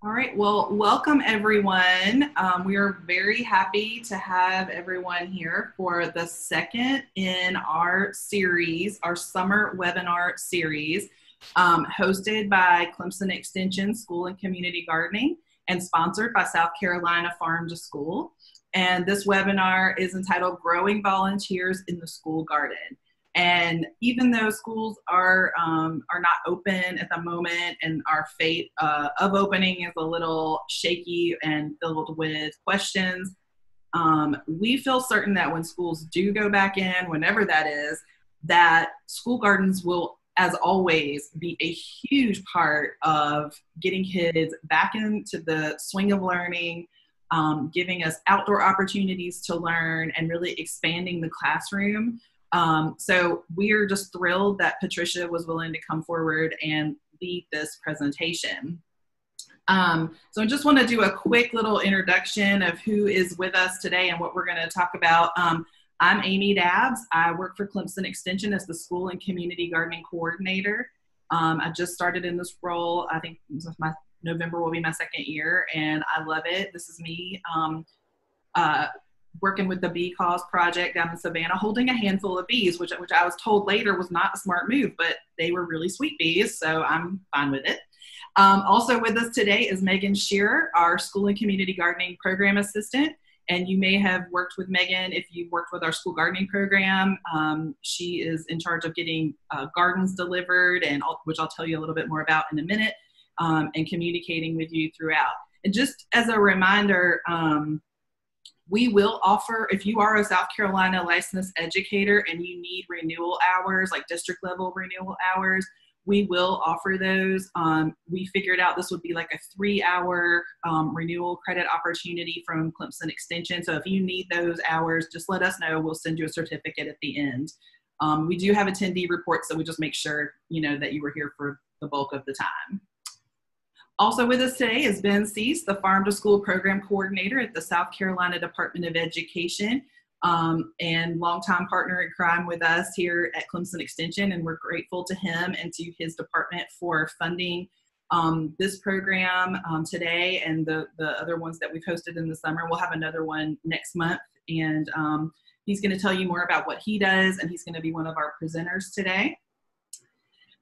All right, well, welcome everyone. Um, we are very happy to have everyone here for the second in our series, our summer webinar series, um, hosted by Clemson Extension School and Community Gardening and sponsored by South Carolina Farm to School. And this webinar is entitled Growing Volunteers in the School Garden. And even though schools are um, are not open at the moment, and our fate uh, of opening is a little shaky and filled with questions, um, we feel certain that when schools do go back in, whenever that is, that school gardens will, as always, be a huge part of getting kids back into the swing of learning. Um, giving us outdoor opportunities to learn and really expanding the classroom um, so we're just thrilled that Patricia was willing to come forward and lead this presentation. Um, so I just want to do a quick little introduction of who is with us today and what we're going to talk about. Um, I'm Amy Dabbs. I work for Clemson Extension as the School and Community Gardening Coordinator. Um, I just started in this role. I think my November will be my second year, and I love it. This is me. Um, uh, working with the Bee Cause Project down in Savannah, holding a handful of bees, which, which I was told later was not a smart move, but they were really sweet bees, so I'm fine with it. Um, also with us today is Megan Shearer, our School and Community Gardening Program Assistant. And you may have worked with Megan if you've worked with our school gardening program. Um, she is in charge of getting uh, gardens delivered, and I'll, which I'll tell you a little bit more about in a minute, um, and communicating with you throughout. And just as a reminder, um, we will offer if you are a south carolina licensed educator and you need renewal hours like district level renewal hours we will offer those. Um, we figured out this would be like a three hour um, renewal credit opportunity from clemson extension. So if you need those hours just let us know. We'll send you a certificate at the end. Um, we do have attendee reports so we just make sure you know that you were here for the bulk of the time also with us today is Ben Cease, the Farm to School Program Coordinator at the South Carolina Department of Education um, and longtime partner in crime with us here at Clemson Extension. And we're grateful to him and to his department for funding um, this program um, today and the, the other ones that we've hosted in the summer. We'll have another one next month. And um, he's going to tell you more about what he does, and he's going to be one of our presenters today.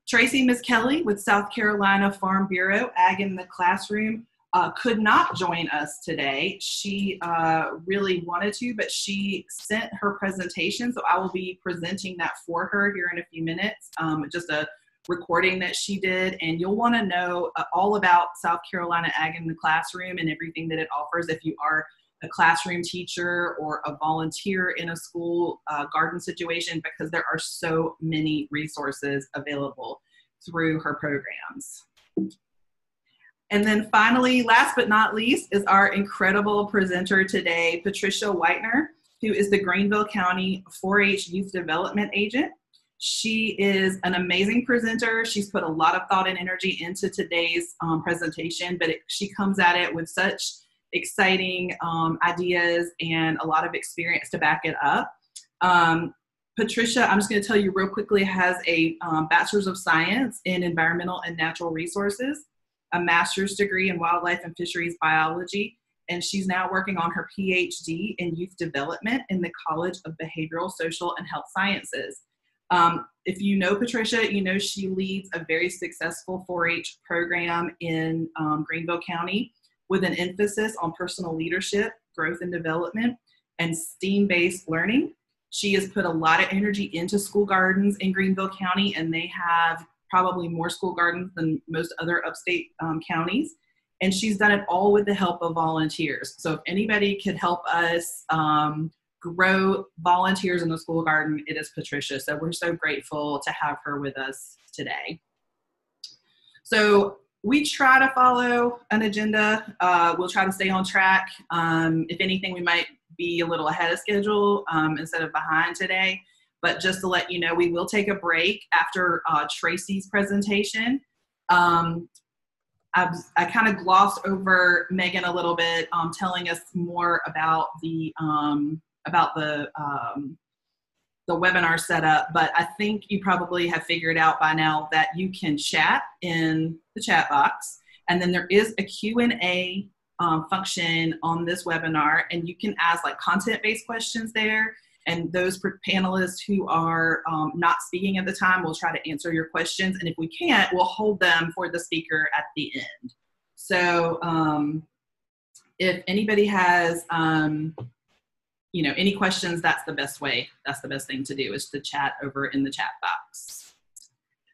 Tracy Miss Kelly with South Carolina Farm Bureau, Ag in the Classroom, uh, could not join us today. She uh, really wanted to, but she sent her presentation, so I will be presenting that for her here in a few minutes. Um, just a recording that she did, and you'll want to know uh, all about South Carolina Ag in the Classroom and everything that it offers if you are a classroom teacher or a volunteer in a school uh, garden situation because there are so many resources available through her programs. And then finally, last but not least, is our incredible presenter today, Patricia Whitener, who is the Greenville County 4 H Youth Development Agent. She is an amazing presenter. She's put a lot of thought and energy into today's um, presentation, but it, she comes at it with such exciting um, ideas and a lot of experience to back it up. Um, Patricia, I'm just going to tell you real quickly, has a um, Bachelor's of Science in Environmental and Natural Resources, a Master's degree in Wildlife and Fisheries Biology, and she's now working on her PhD in Youth Development in the College of Behavioral, Social, and Health Sciences. Um, if you know Patricia, you know she leads a very successful 4 H program in um, Greenville County with an emphasis on personal leadership, growth and development, and STEAM based learning. She has put a lot of energy into school gardens in Greenville County, and they have probably more school gardens than most other upstate um, counties. And she's done it all with the help of volunteers. So if anybody could help us um, grow volunteers in the school garden, it is Patricia. So we're so grateful to have her with us today. So we try to follow an agenda. Uh, we'll try to stay on track. Um, if anything, we might be a little ahead of schedule um, instead of behind today. But just to let you know, we will take a break after uh, Tracy's presentation. Um, I've, i kind of glossed over Megan a little bit, um, telling us more about the um, about the um, the webinar setup, but I think you probably have figured out by now that you can chat in the chat box And then there is a Q&A um, function on this webinar, and you can ask like content-based questions there. And those panelists who are um, not speaking at the time will try to answer your questions. And if we can't, we'll hold them for the speaker at the end. So um, if anybody has, um, you know, any questions, that's the best way. That's the best thing to do is to chat over in the chat box.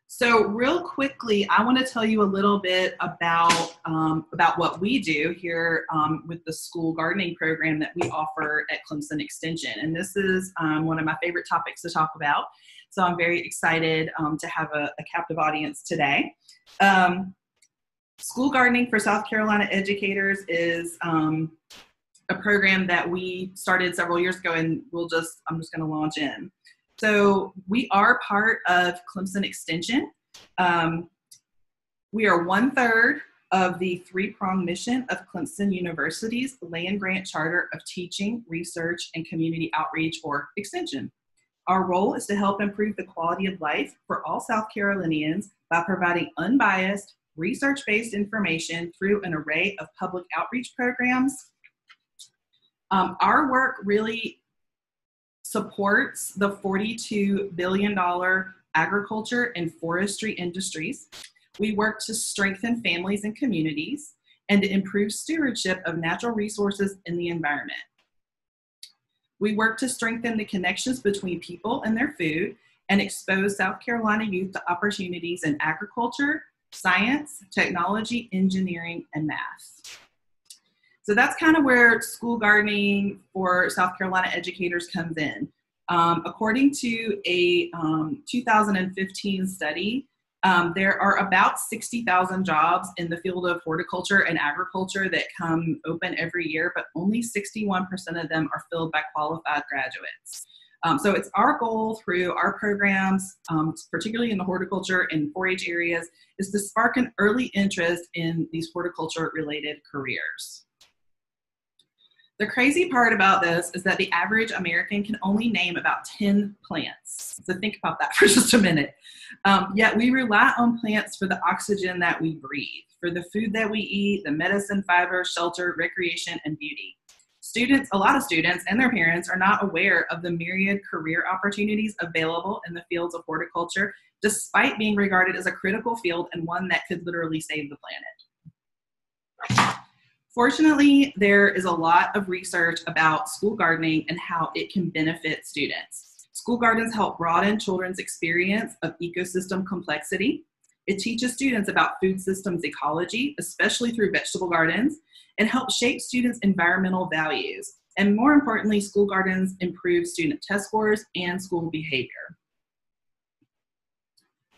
So real quickly, I want to tell you a little bit about, um, about what we do here um, with the school gardening program that we offer at Clemson Extension. And this is um, one of my favorite topics to talk about. So I'm very excited um, to have a, a, captive audience today. Um, school gardening for South Carolina educators is um, a program that we started several years ago and we'll just, I'm just going to launch in. So we are part of Clemson Extension. Um, we are one third of the three pronged mission of Clemson University's land grant charter of teaching, research, and community outreach or extension. Our role is to help improve the quality of life for all South Carolinians by providing unbiased, research based information through an array of public outreach programs. Um, our work really supports the $42 billion agriculture and forestry industries. We work to strengthen families and communities and to improve stewardship of natural resources in the environment. We work to strengthen the connections between people and their food and expose South Carolina youth to opportunities in agriculture, science, technology, engineering, and math. So that's kind of where school gardening for South Carolina educators comes in. Um, according to a um, 2015 study, um, there are about 60,000 jobs in the field of horticulture and agriculture that come open every year, but only 61% of them are filled by qualified graduates. Um, so it's our goal through our programs, um, particularly in the horticulture and 4-H areas, is to spark an early interest in these horticulture related careers. The crazy part about this is that the average American can only name about 10 plants. So think about that for just a minute. Um, yet we rely on plants for the oxygen that we breathe, for the food that we eat, the medicine, fiber, shelter, recreation, and beauty. Students, a lot of students and their parents are not aware of the myriad career opportunities available in the fields of horticulture, despite being regarded as a critical field and one that could literally save the planet. Fortunately, there is a lot of research about school gardening and how it can benefit students. School gardens help broaden children's experience of ecosystem complexity. It teaches students about food systems ecology, especially through vegetable gardens, and helps shape students' environmental values. And more importantly, school gardens improve student test scores and school behavior.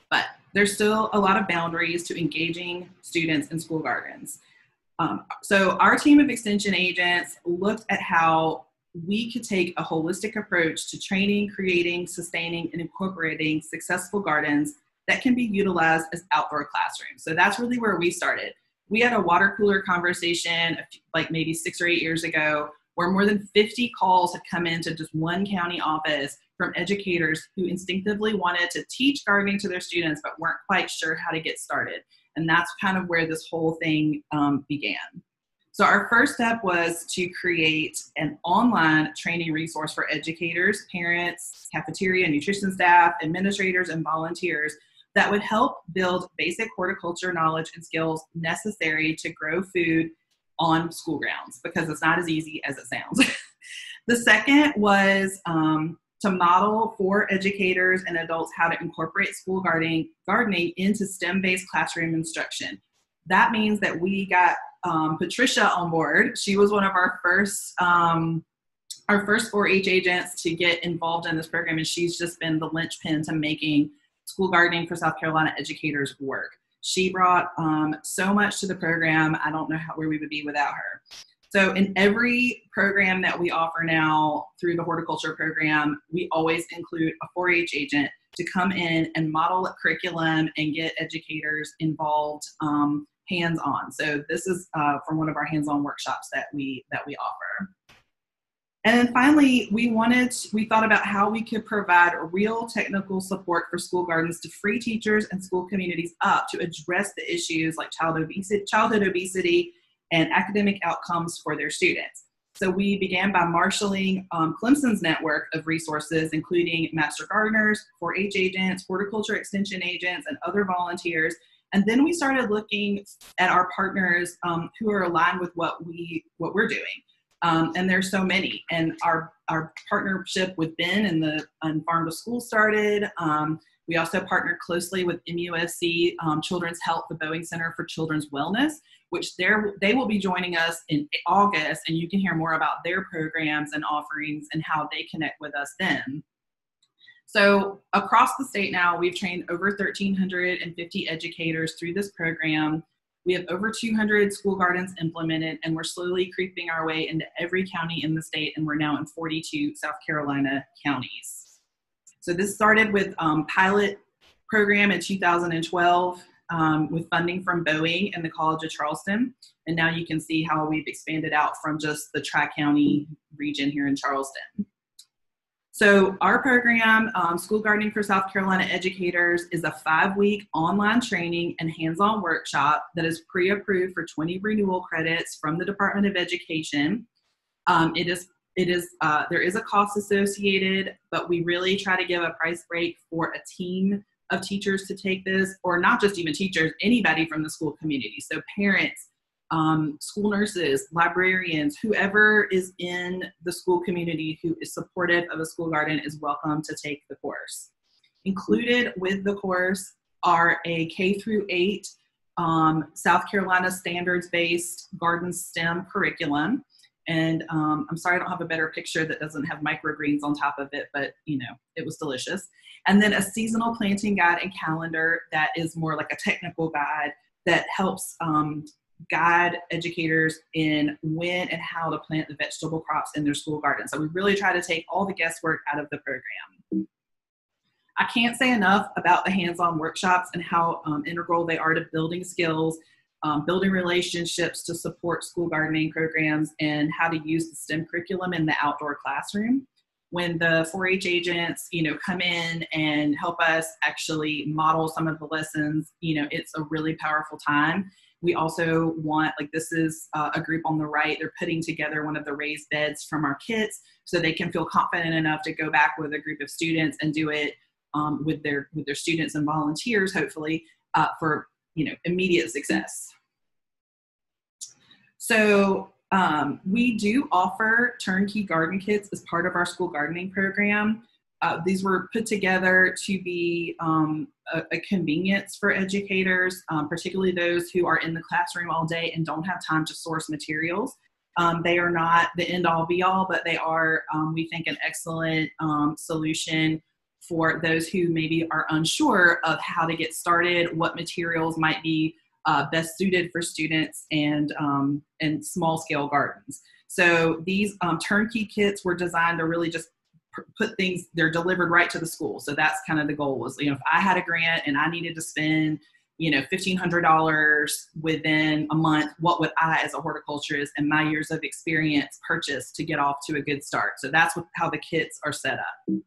But there's still a lot of boundaries to engaging students in school gardens. Um, so our team of extension agents looked at how we could take a holistic approach to training, creating, sustaining, and incorporating successful gardens that can be utilized as outdoor classrooms. So that's really where we started. We had a water cooler conversation like maybe six or eight years ago where more than 50 calls had come into just one county office from educators who instinctively wanted to teach gardening to their students but weren't quite sure how to get started. And that's kind of where this whole thing um, began. So, our first step was to create an online training resource for educators, parents, cafeteria, nutrition staff, administrators, and volunteers that would help build basic horticulture knowledge and skills necessary to grow food on school grounds because it's not as easy as it sounds. the second was um, to model for educators and adults how to incorporate school gardening, gardening into STEM based classroom instruction. That means that we got um, Patricia on board. She was one of our first. Um, our first 4-H agents to get involved in this program, and she's just been the linchpin to making school gardening for South Carolina educators work. She brought um, so much to the program. I don't know how, where we would be without her. So, in every program that we offer now through the horticulture program, we always include a 4 H agent to come in and model a curriculum and get educators involved um, hands on. So, this is uh, from one of our hands on workshops that we, that we offer. And then finally, we wanted, we thought about how we could provide real technical support for school gardens to free teachers and school communities up to address the issues like child obesity, childhood obesity and academic outcomes for their students. So we began by marshaling um, Clemson's network of resources, including master gardeners, 4-H agents, horticulture extension agents, and other volunteers. And then we started looking at our partners um, who are aligned with what we what we're doing. Um, and there's so many. And our our partnership with Ben and the and Farm to School started. Um, we also partnered closely with MUSC um, Children's Health, the Boeing Center for Children's Wellness, which they will be joining us in August, and you can hear more about their programs and offerings and how they connect with us then. So across the state now, we've trained over 1,350 educators through this program. We have over 200 school gardens implemented, and we're slowly creeping our way into every county in the state, and we're now in 42 South Carolina counties. So this started with um, pilot program in 2012 um, with funding from Boeing and the College of Charleston. And now you can see how we've expanded out from just the Tri-County region here in Charleston. So our program, um, School Gardening for South Carolina Educators, is a five-week online training and hands-on workshop that is pre-approved for 20 renewal credits from the Department of Education. Um, it is it is uh, there is a cost associated but we really try to give a price break for a team of teachers to take this or not just even teachers anybody from the school community. So parents um, school nurses librarians whoever is in the school community who is supportive of a school garden is welcome to take the course. Included with the course are a k through 8 um, south carolina standards based garden stem curriculum and um, I'm sorry I don't have a better picture that doesn't have microgreens on top of it, but you know, it was delicious. And then a seasonal planting guide and calendar that is more like a technical guide that helps um, guide educators in when and how to plant the vegetable crops in their school garden. So we really try to take all the guesswork out of the program. I can't say enough about the hands-on workshops and how um, integral they are to building skills um, building relationships to support school gardening programs, and how to use the STEM curriculum in the outdoor classroom. When the 4-H agents, you know, come in and help us actually model some of the lessons, you know, it's a really powerful time. We also want, like, this is uh, a group on the right. They're putting together one of the raised beds from our kits so they can feel confident enough to go back with a group of students and do it um, with their with their students and volunteers, hopefully, uh, for you know immediate success. So um, we do offer turnkey garden kits as part of our school gardening program. Uh, these were put together to be um, a, a, convenience for educators, um, particularly those who are in the classroom all day and don't have time to source materials. Um, they are not the end all be all, but they are, um, we think, an excellent um, solution for those who maybe are unsure of how to get started, what materials might be uh, best suited for students and, um, and small scale gardens. So these um, turnkey kits were designed to really just put things, they're delivered right to the school. So that's kind of the goal was, you know, if I had a grant and I needed to spend, you know, $1,500 within a month, what would I as a horticulturist and my years of experience purchase to get off to a good start? So that's what, how the kits are set up.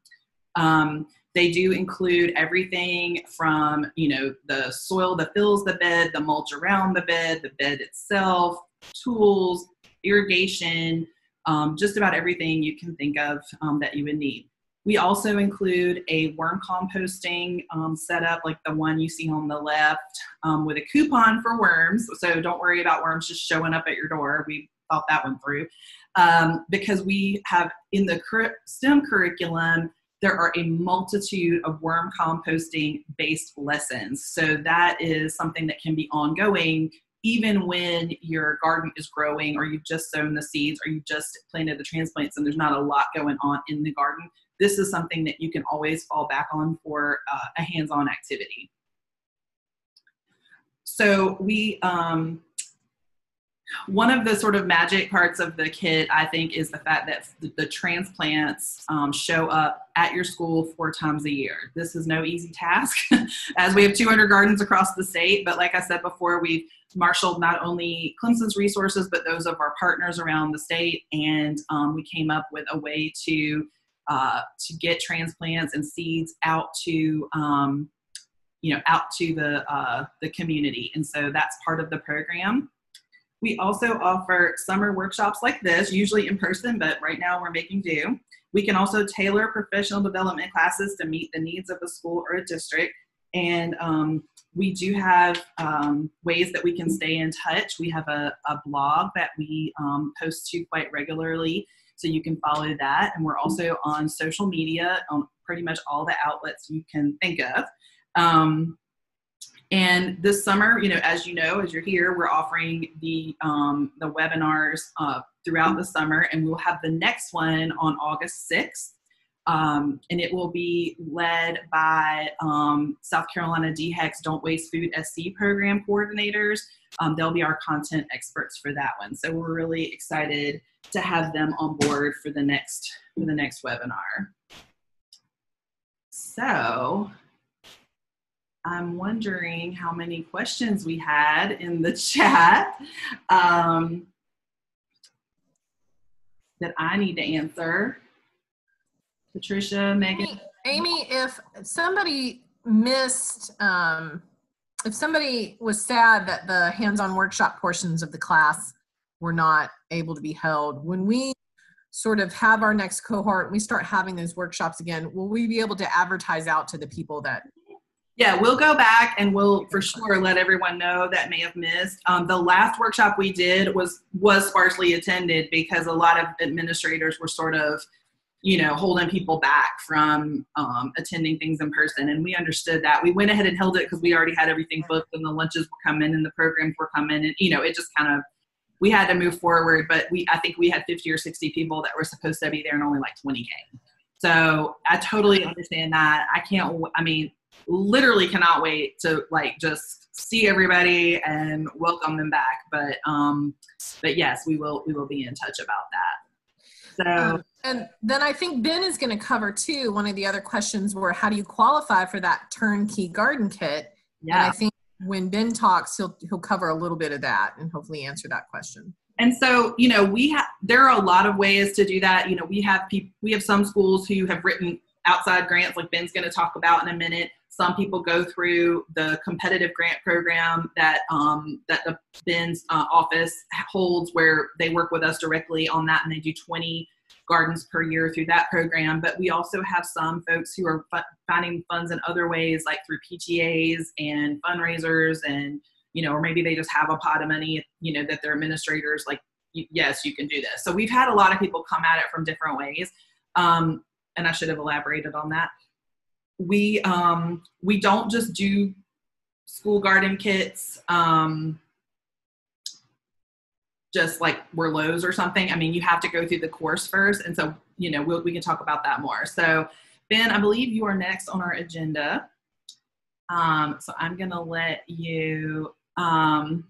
Um, they do include everything from, you know, the soil that fills the bed, the mulch around the bed, the bed itself, tools, irrigation, um, just about everything you can think of um, that you would need. We also include a worm composting um, setup like the one you see on the left um, with a coupon for worms. So don't worry about worms just showing up at your door. We thought that one through. Um, because we have in the STEM curriculum, there are a multitude of worm composting based lessons. So that is something that can be ongoing even when your garden is growing or you've just sown the seeds or you've just planted the transplants and there's not a lot going on in the garden. This is something that you can always fall back on for uh, a hands-on activity. So we um, one of the sort of magic parts of the kit, I think, is the fact that the, transplants um, show up at your school four times a year. This is no easy task, as we have 200 gardens across the state. But like I said before, we've marshaled not only Clemson's resources, but those of our partners around the state, and um, we came up with a way to uh, to get transplants and seeds out to um, you know out to the uh, the community, and so that's part of the program. We also offer summer workshops like this, usually in person, but right now we're making do. We can also tailor professional development classes to meet the needs of a school or a district. And um, we do have um, ways that we can stay in touch. We have a, a blog that we um, post to quite regularly, so you can follow that. And we're also on social media on pretty much all the outlets you can think of. Um, and this summer, you know, as you know, as you're here, we're offering the um, the webinars uh, throughout the summer, and we'll have the next one on August 6th. Um, and it will be led by um, South Carolina DHEC's Don't Waste Food SC program coordinators. Um, they'll be our content experts for that one. So we're really excited to have them on board for the next for the next webinar. So I'm wondering how many questions we had in the chat um, that I need to answer. Patricia, Megan. Amy, if somebody missed, um, if somebody was sad that the hands-on workshop portions of the class were not able to be held, when we sort of have our next cohort, we start having those workshops again, will we be able to advertise out to the people that yeah, we'll go back and we'll for sure let everyone know that may have missed. Um, the last workshop we did was was sparsely attended because a lot of administrators were sort of, you know, holding people back from um, attending things in person, and we understood that. We went ahead and held it because we already had everything booked, and the lunches were coming, and the programs were coming, and you know, it just kind of we had to move forward. But we, I think we had 50 or 60 people that were supposed to be there, and only like 20 came. So I totally understand that. I can't. I mean, literally cannot wait to like just see everybody and welcome them back. But um, but yes, we will we will be in touch about that. So. Um, and then I think Ben is going to cover too. One of the other questions were how do you qualify for that turnkey garden kit? Yeah. And I think when Ben talks, he'll he'll cover a little bit of that and hopefully answer that question. And so, you know, we have there are a lot of ways to do that. You know, we have people we have some schools who have written outside grants like Ben's going to talk about in a minute some people go through the competitive grant program that um, that the Ben's uh, office holds, where they work with us directly on that, and they do 20 gardens per year through that program. But we also have some folks who are finding funds in other ways, like through PTAs and fundraisers, and you know, or maybe they just have a pot of money, you know, that their administrators like. Yes, you can do this. So we've had a lot of people come at it from different ways, um, and I should have elaborated on that we um, we don't just do school garden kits um, just like we're Lowe's or something. I mean, you have to go through the course first, and so you know we'll, we can talk about that more. So, Ben, I believe you are next on our agenda. Um, so I'm gonna let you. Um,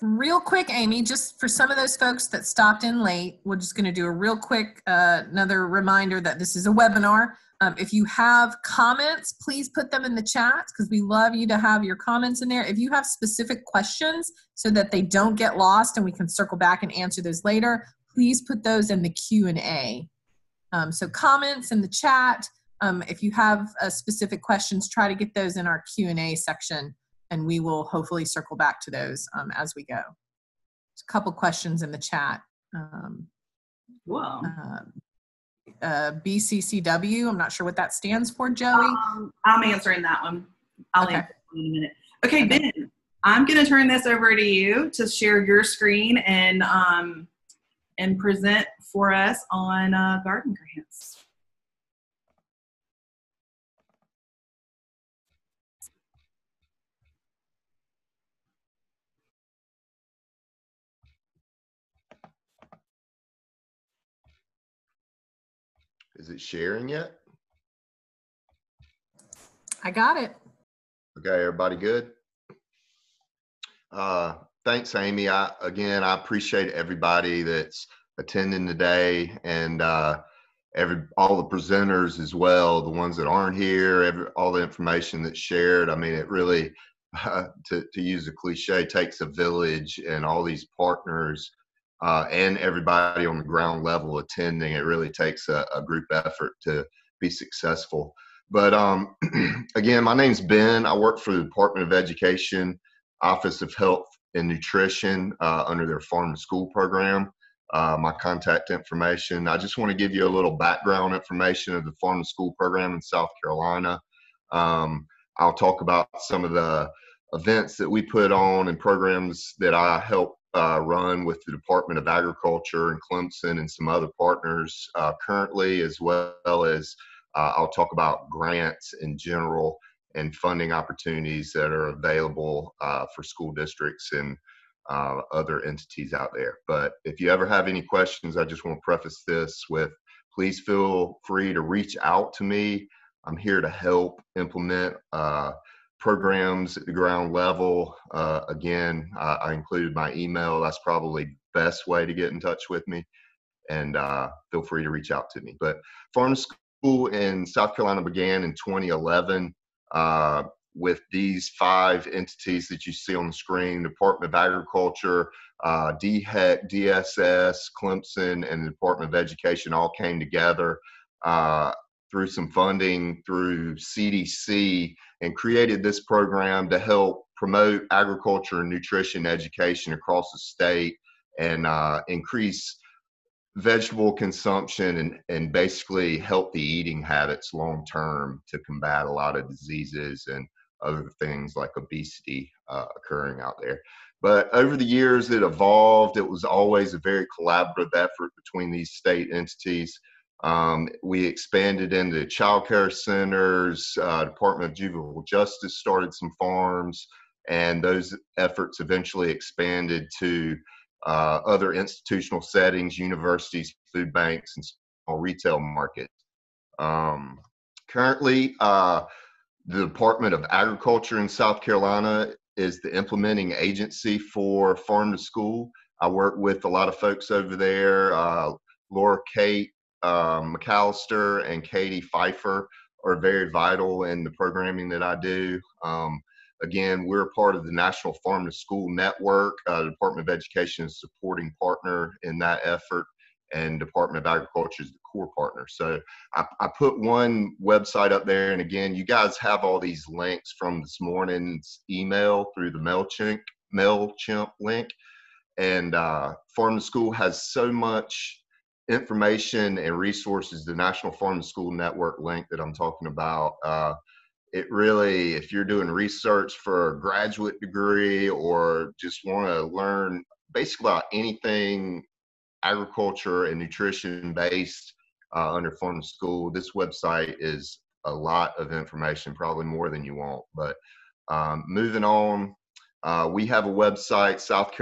real quick, Amy, just for some of those folks that stopped in late, we're just going to do a real quick uh, another reminder that this is a webinar. Um, if you have comments, please put them in the chat because we love you to have your comments in there. If you have specific questions so that they don't get lost and we can circle back and answer those later, please put those in the Q&A. Um, so comments in the chat. Um, if you have uh, specific questions, try to get those in our Q&A section and we will hopefully circle back to those um, as we go. There's a couple questions in the chat. Um, Wow. Uh, uh, BCCW. I'm not sure what that stands for, Joey. Um, I'm answering that one. I'll okay. answer in a minute. Okay, okay. Ben, I'm going to turn this over to you to share your screen and um, and present for us on uh, garden grants. Is it sharing yet? I got it. Okay, everybody good? Uh, thanks, Amy. I, again, I appreciate everybody that's attending today and uh, every all the presenters as well, the ones that aren't here, every, all the information that's shared. I mean, it really, uh, to, to use a cliche, takes a village and all these partners uh, and everybody on the ground level attending. It really takes a, a group effort to be successful. But um, again, my name's Ben. I work for the Department of Education, Office of Health and Nutrition uh, under their farm to school program. Uh, my contact information. I just want to give you a little background information of the farm to school program in South Carolina. Um, I'll talk about some of the events that we put on and programs that I help uh, run with the Department of Agriculture and Clemson and some other partners uh, currently, as well as uh, I'll talk about grants in general and funding opportunities that are available uh, for school districts and uh, other entities out there. But if you ever have any questions, I just want to preface this with please feel free to reach out to me. I'm here to help implement uh, programs at the ground level. Uh, again, I included my email. That's probably best way to get in touch with me. And uh, feel free to reach out to me. But Farm School in South Carolina began in 2011 uh, with these five entities that you see on the screen Department of Agriculture, uh, DHEC, DSS, Clemson, and the Department of Education all came together uh, through some funding through CDC and created this program to help promote agriculture and nutrition education across the state and uh, increase vegetable consumption and, and basically healthy eating habits long term to combat a lot of diseases and other things like obesity uh, occurring out there. But over the years, it evolved. It was always a very collaborative effort between these state entities. Um, we expanded into child care centers, uh, Department of Juvenile Justice started some farms, and those efforts eventually expanded to uh, other institutional settings, universities, food banks, and small retail markets. Um, currently, uh, the Department of Agriculture in South Carolina is the implementing agency for Farm to School. I work with a lot of folks over there. Uh, Laura Kate um, McAllister and Katie Pfeiffer are very vital in the programming that I do. Um, Again, we're part of the National Farm to School Network. Uh, the Department of Education is supporting partner in that effort, and Department of Agriculture is the core partner. So I, I put one website up there, and again, you guys have all these links from this morning's email through the MailChimp, MailChimp link. And uh, Farm to School has so much information and resources, the National Farm to School Network link that I'm talking about. Uh, it really, if you're doing research for a graduate degree or just want to learn basically about anything agriculture and nutrition based uh, under farm school, this website is a lot of information, probably more than you want. But um, moving on, uh, we have a website, South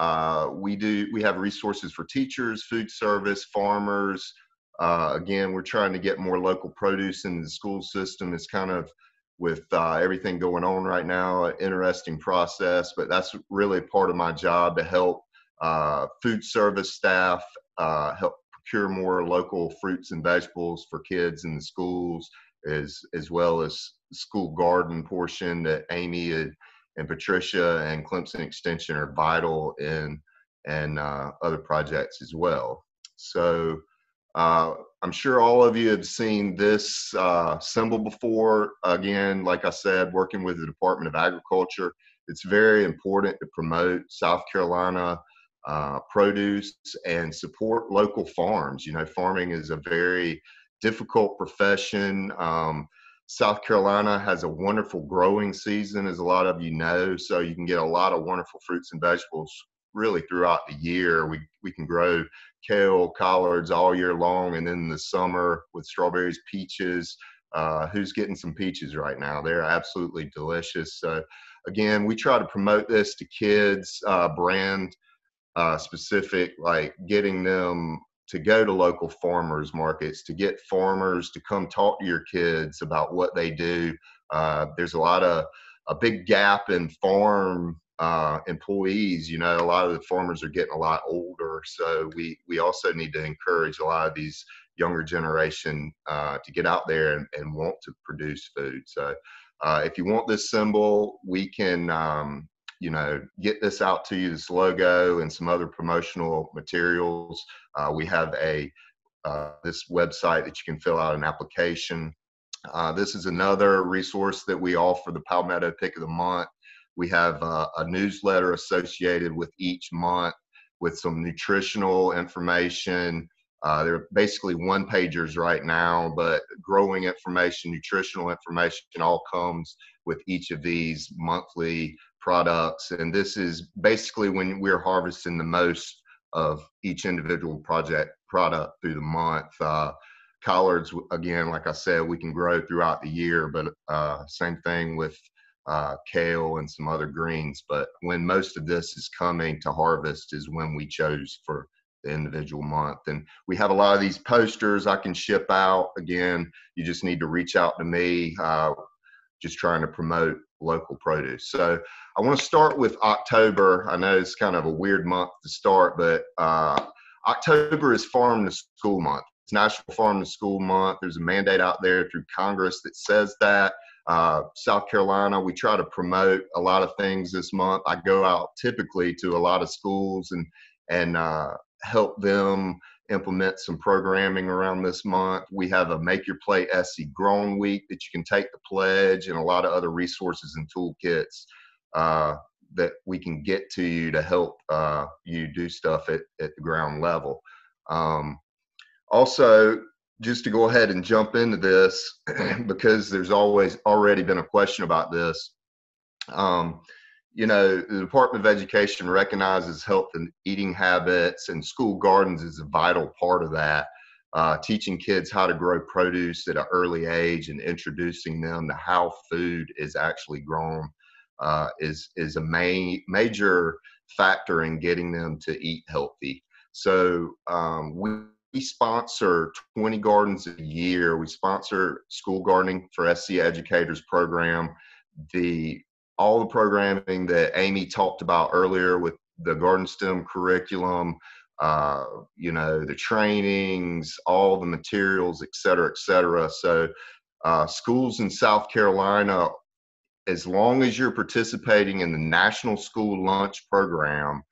Uh, we do we have resources for teachers, food service, farmers, uh, again, we're trying to get more local produce in the school system. It's kind of with uh, everything going on right now, an interesting process, but that's really part of my job to help uh, food service staff uh, help procure more local fruits and vegetables for kids in the schools, as as well as school garden portion that Amy and, and Patricia and Clemson Extension are vital in, and uh, other projects as well. So uh, I'm sure all of you have seen this uh, symbol before. Again, like I said, working with the Department of Agriculture, it's very important to promote South Carolina uh, produce and support local farms. You know, farming is a very difficult profession. Um, South Carolina has a wonderful growing season, as a lot of you know, so you can get a lot of wonderful fruits and vegetables really throughout the year. We we can grow kale, collards all year long, and then in the summer with strawberries, peaches. Uh, who's getting some peaches right now? They're absolutely delicious. So, again, we try to promote this to kids, uh, brand uh, specific, like getting them to go to local farmers markets, to get farmers to come talk to your kids about what they do. Uh, there's a lot of a big gap in farm uh, employees. You know, a lot of the farmers are getting a lot older, so we we also need to encourage a lot of these younger generation uh, to get out there and, and, want to produce food. So, uh, if you want this symbol, we can. Um, you know, get this out to you, this logo and some other promotional materials. Uh, we have a uh, this website that you can fill out an application. Uh, this is another resource that we offer the Palmetto Pick of the Month. We have uh, a newsletter associated with each month with some nutritional information. Uh, they're basically one pagers right now, but growing information, nutritional information all comes with each of these monthly products. And this is basically when we're harvesting the most of each individual project product through the month. Uh, collards, again, like I said, we can grow throughout the year, but uh, same thing with uh, kale and some other greens. But when most of this is coming to harvest is when we chose for the individual month. And we have a lot of these posters I can ship out. Again, you just need to reach out to me, uh, just trying to promote local produce. So I want to start with October. I know it's kind of a weird month to start, but uh, October is Farm to School Month. It's National Farm to School Month. There's a mandate out there through Congress that says that. Uh, South Carolina, we try to promote a lot of things this month. I go out typically to a lot of schools and and uh, help them implement some programming around this month. We have a Make Your Play SC Grown Week that you can take the pledge and a lot of other resources and toolkits uh, that we can get to you to help uh, you do stuff at, at the ground level. Um, also, just to go ahead and jump into this, because there's always already been a question about this. Um, you know, the Department of Education recognizes health and eating habits, and school gardens is a vital part of that. Uh, teaching kids how to grow produce at an early age and introducing them to how food is actually grown uh, is is a main major factor in getting them to eat healthy. So um, we, sponsor 20 gardens a year. We sponsor school gardening for SC Educators program. The all the programming that Amy talked about earlier with the garden stem curriculum, uh, you know, the trainings, all the materials, et cetera, et cetera. So uh, schools in South Carolina as long as you're participating in the National School Lunch Program,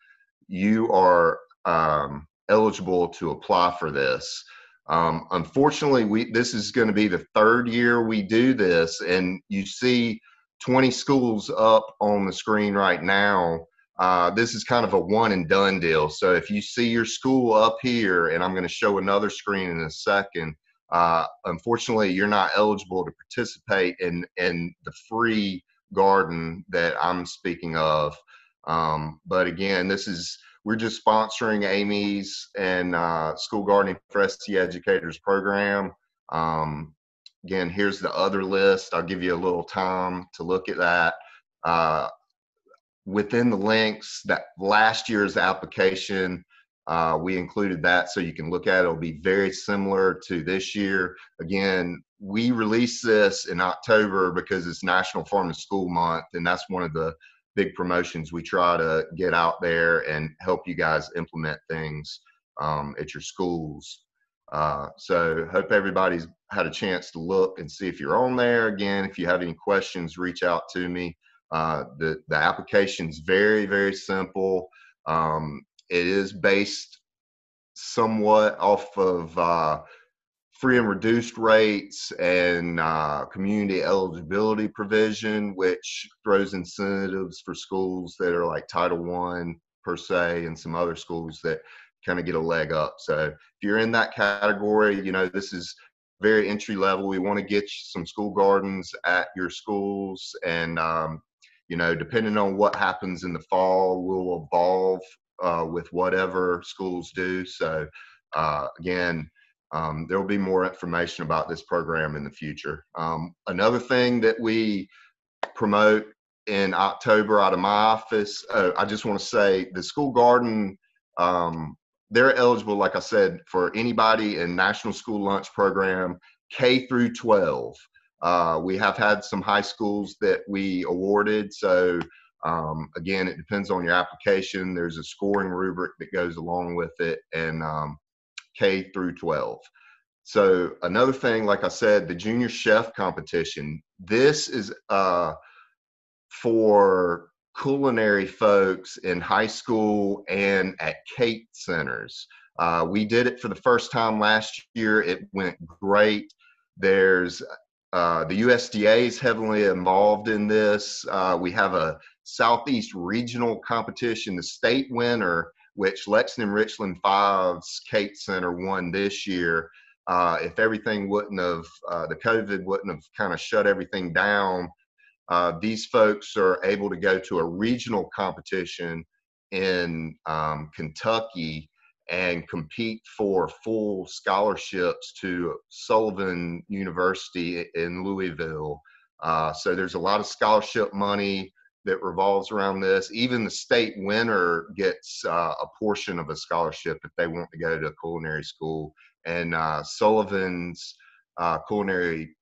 you are um, eligible to apply for this. Um, unfortunately, we this is going to be the third year we do this, and you see 20 schools up on the screen right now. Uh, this is kind of a one and done deal. So if you see your school up here, and I'm going to show another screen in a second, uh, unfortunately, you're not eligible to participate in in the free garden that I'm speaking of. Um, but again, this is we're just sponsoring Amy's and uh, School Gardening for SC Educators program. Um, again, here's the other list. I'll give you a little time to look at that. Uh, within the links, that last year's application, uh, we included that so you can look at it. It'll be very similar to this year. Again, we release this in October because it's National Farm and School Month, and that's one of the big promotions we try to get out there and help you guys implement things um, at your schools. Uh, so hope everybody's had a chance to look and see if you're on there. Again, if you have any questions, reach out to me. Uh, the the application's very very simple. Um, it is based somewhat off of uh, free and reduced rates and uh, community eligibility provision, which throws incentives for schools that are like Title One per se, and some other schools that kind of get a leg up. So if you're in that category, you know this is very entry level. We want to get some school gardens at your schools, and um, you know, depending on what happens in the fall, we'll evolve uh, with whatever schools do. So uh, again um, there will be more information about this program in the future. Um, another thing that we promote in October out of my office, uh, I just want to say the school garden, um, they're eligible, like I said, for anybody in National School Lunch Program K through 12. Uh, we have had some high schools that we awarded. So um, again, it depends on your application. There's a scoring rubric that goes along with it, and um, K through 12. So another thing, like I said, the junior chef competition. This is uh, for culinary folks in high school and at CATE centers. Uh, we did it for the first time last year. It went great. There's uh, the USDA is heavily involved in this. Uh, we have a Southeast regional competition. The state winner, which Lexington Richland Fives CATE Center won this year, uh, if everything wouldn't have, uh, the COVID wouldn't have kind of shut everything down, uh, these folks are able to go to a regional competition in um, Kentucky and compete for full scholarships to Sullivan University in Louisville. Uh, so there's a lot of scholarship money that revolves around this. Even the state winner gets uh, a portion of a scholarship if they want to go to a culinary school and uh, Sullivan's uh, culinary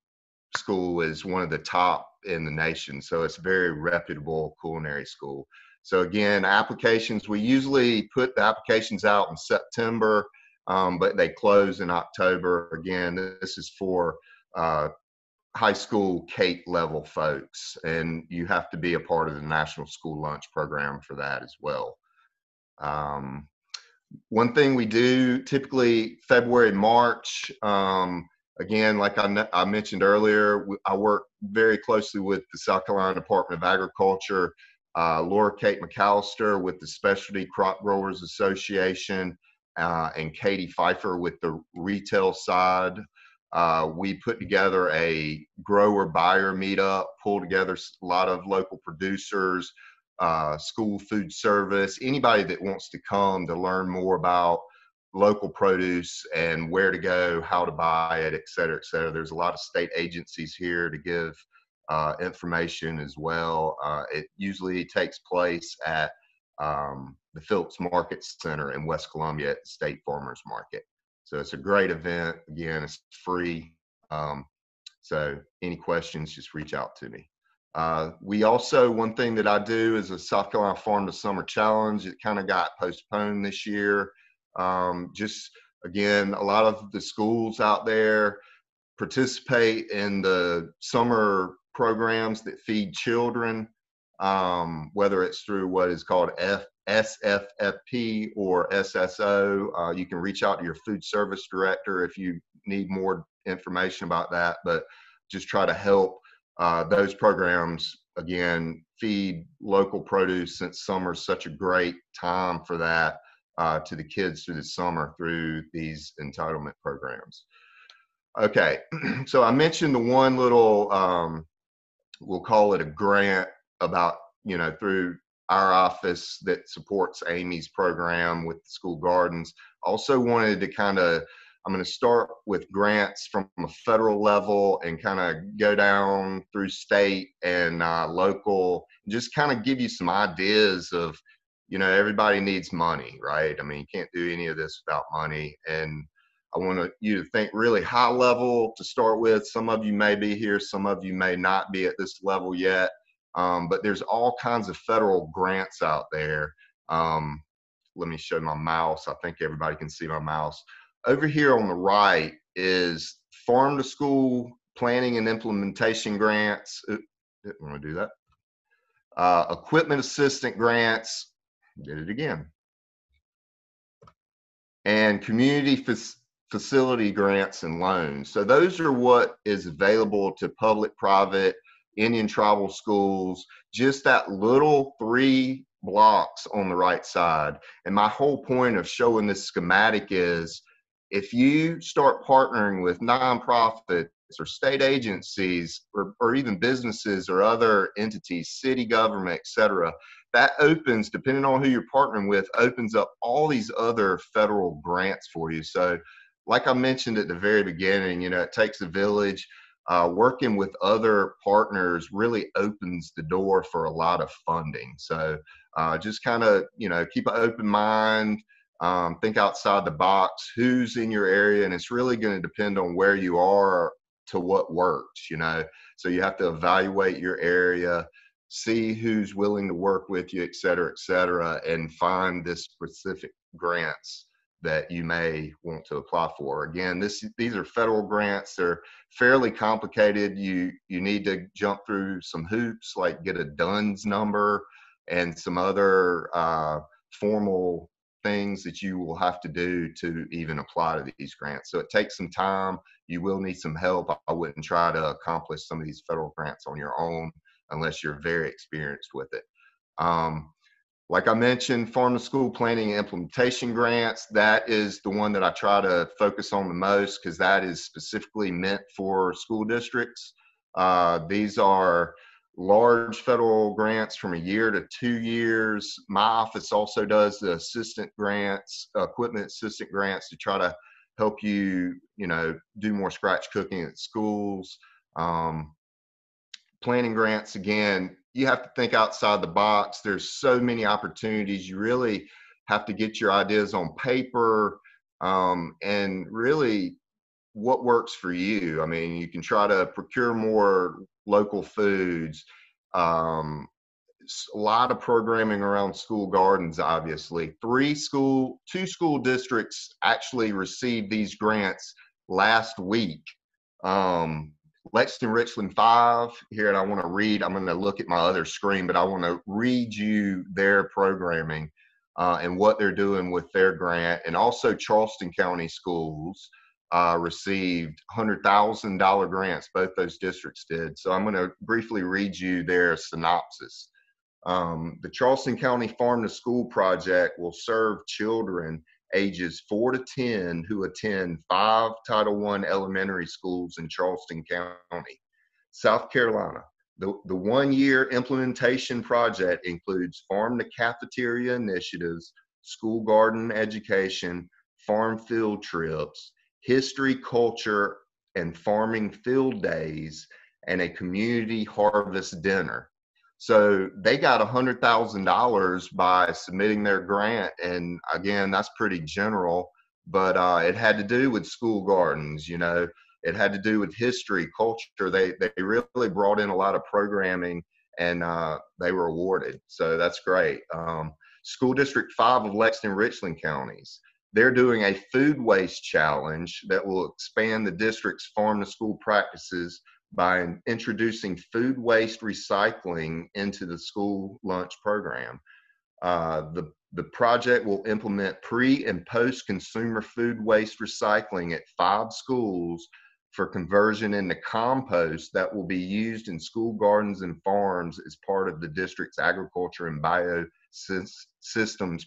school is one of the top in the nation. So it's a very reputable culinary school. So again, applications, we usually put the applications out in September, um, but they close in October. Again, this is for uh, high school CATE level folks, and you have to be a part of the National School Lunch Program for that as well. Um, one thing we do typically February, March. Um, again, like I, I mentioned earlier, I work very closely with the South Carolina Department of Agriculture, uh, Laura Kate McAllister with the Specialty Crop Growers Association, uh, and Katie Pfeiffer with the retail side. Uh, we put together a grower buyer meetup, pull together a lot of local producers, uh, school food service, anybody that wants to come to learn more about local produce and where to go, how to buy it, et cetera, et cetera. There's a lot of state agencies here to give uh, information as well. Uh, it usually takes place at um, the Phillips Market Center in West Columbia at the State Farmers Market. So it's a great event. Again, it's free. Um, so any questions, just reach out to me. Uh, we also, one thing that I do is a South Carolina Farm to Summer Challenge. It kind of got postponed this year. Um, just again, a lot of the schools out there participate in the summer programs that feed children, um, whether it's through what is called F, SFSP or SSO. Uh, you can reach out to your food service director if you need more information about that, but just try to help uh, those programs again feed local produce since summer is such a great time for that uh, to the kids through the summer through these entitlement programs. Okay, so I mentioned the one little, um, we'll call it a grant about, you know, through our office that supports Amy's program with school gardens. Also wanted to kind of I'm going to start with grants from a federal level and kind of go down through state and uh, local, just kind of give you some ideas of, you know, everybody needs money, right? I mean, you can't do any of this without money. And I want you to think really high level to start with. Some of you may be here, some of you may not be at this level yet. Um, but there's all kinds of federal grants out there. Um, let me show my mouse. I think everybody can see my mouse over here on the right is farm to school planning and implementation grants. Didn't want to do that. Uh, equipment assistant grants. Did it again. And community facility grants and loans. So those are what is available to public, private, Indian tribal schools. Just that little three blocks on the right side. And my whole point of showing this schematic is if you start partnering with nonprofits or state agencies or, or even businesses or other entities, city government, et cetera, that opens, depending on who you're partnering with, opens up all these other federal grants for you. So, like I mentioned at the very beginning, you know, it takes a village. Uh, working with other partners really opens the door for a lot of funding. So, uh, just kind of, you know, keep an open mind um, think outside the box who's in your area and it's really going to depend on where you are to what works, you know. So you have to evaluate your area, see who's willing to work with you, et cetera, et cetera, and find the specific grants that you may want to apply for. Again, this these are federal grants. They're fairly complicated. You you need to jump through some hoops, like get a DUNS number and some other uh, formal things that you will have to do to even apply to these grants. So it takes some time. You will need some help. I wouldn't try to accomplish some of these federal grants on your own unless you're very experienced with it. Um, like I mentioned, farm school planning and implementation grants, that is the one that I try to focus on the most because that is specifically meant for school districts. Uh, these are large federal grants from a year to two years. My office also does the assistant grants, equipment assistant grants to try to help you, you know, do more scratch cooking at schools. Um, planning grants, again, you have to think outside the box. There's so many opportunities. You really have to get your ideas on paper um, and really what works for you. I mean, you can try to procure more local foods. Um, a lot of programming around school gardens, obviously. Three school, two school districts actually received these grants last week. Um, Lexington Richland 5 here, and I want to read, I'm going to look at my other screen, but I want to read you their programming uh, and what they're doing with their grant. And also, Charleston County Schools uh, received $100,000 grants, both those districts did. So I'm going to briefly read you their synopsis. Um, the Charleston County Farm to School project will serve children ages 4 to 10 who attend five Title I elementary schools in Charleston County. South Carolina, the, the one year implementation project includes farm to cafeteria initiatives, school garden education, farm field trips, history, culture, and farming field days, and a community harvest dinner. So they got a hundred thousand dollars by submitting their grant, and again, that's pretty general, but uh, it had to do with school gardens. You know, it had to do with history, culture. They they really brought in a lot of programming, and uh, they were awarded. So that's great. Um, School District Five of Lexington Richland counties. They're doing a food waste challenge that will expand the district's farm to school practices by introducing food waste recycling into the school lunch program. Uh, the, the project will implement pre and post consumer food waste recycling at five schools for conversion into compost that will be used in school gardens and farms as part of the district's agriculture and biosystems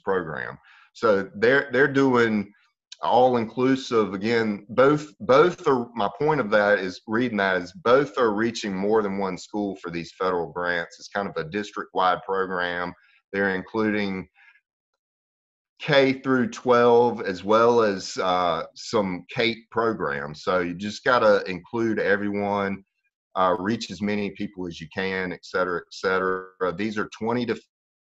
program. So they're they're doing all inclusive again both both are my point of that is reading that is both are reaching more than one school for these federal grants. It's kind of a district wide program. They're including k through 12 as well as uh, some CATE programs. So you just got to include everyone uh, reach as many people as you can et cetera et cetera. These are 20 to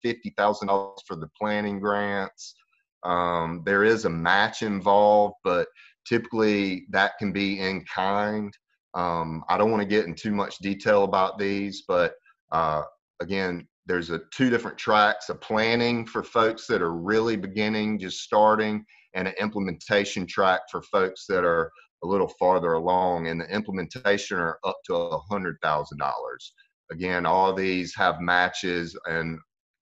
50 thousand dollars for the planning grants um, there is a match involved, but typically that can be in kind. Um, I don't want to get in too much detail about these, but uh, again, there's a two different tracks: a planning for folks that are really beginning, just starting, and an implementation track for folks that are a little farther along. And the implementation are up to a hundred thousand dollars. Again, all these have matches and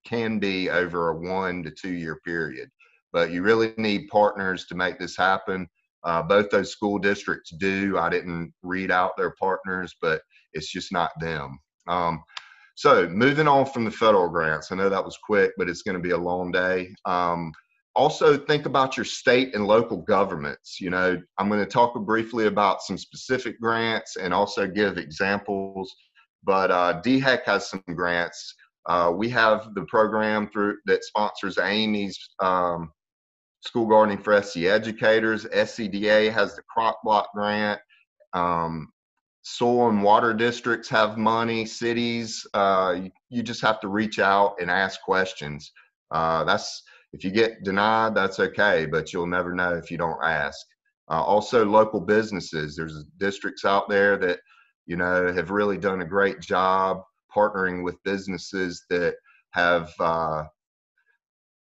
can be over a one to two year period but you really need partners to make this happen. Uh, both those school districts do. I didn't read out their partners, but it's just not them. Um, so moving on from the federal grants, I know that was quick, but it's going to be a long day. Um, also think about your state and local governments. You know, I'm going to talk briefly about some specific grants and also give examples. But uh, DHEC has some grants. Uh, we have the program through that sponsors Amy's um, School Gardening for SC Educators. SCDA has the Crop Block Grant. Um, soil and water districts have money. Cities, uh, you, you, just have to reach out and ask questions. Uh, that's if you get denied, that's okay, but you'll never know if you don't ask. Uh, also, local businesses. There's districts out there that you know have really done a great job partnering with businesses that have uh,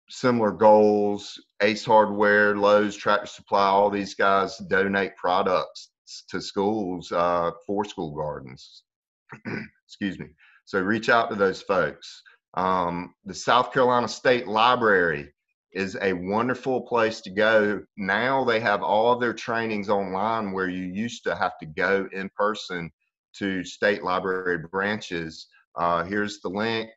similar goals. Ace Hardware, Lowe's, Tractor Supply, all these guys donate products to schools uh, for school gardens. Excuse me. So reach out to those folks. Um, the South Carolina State Library is a wonderful place to go. Now they have all of their trainings online where you used to have to go in person to state library branches. Uh, here's the link.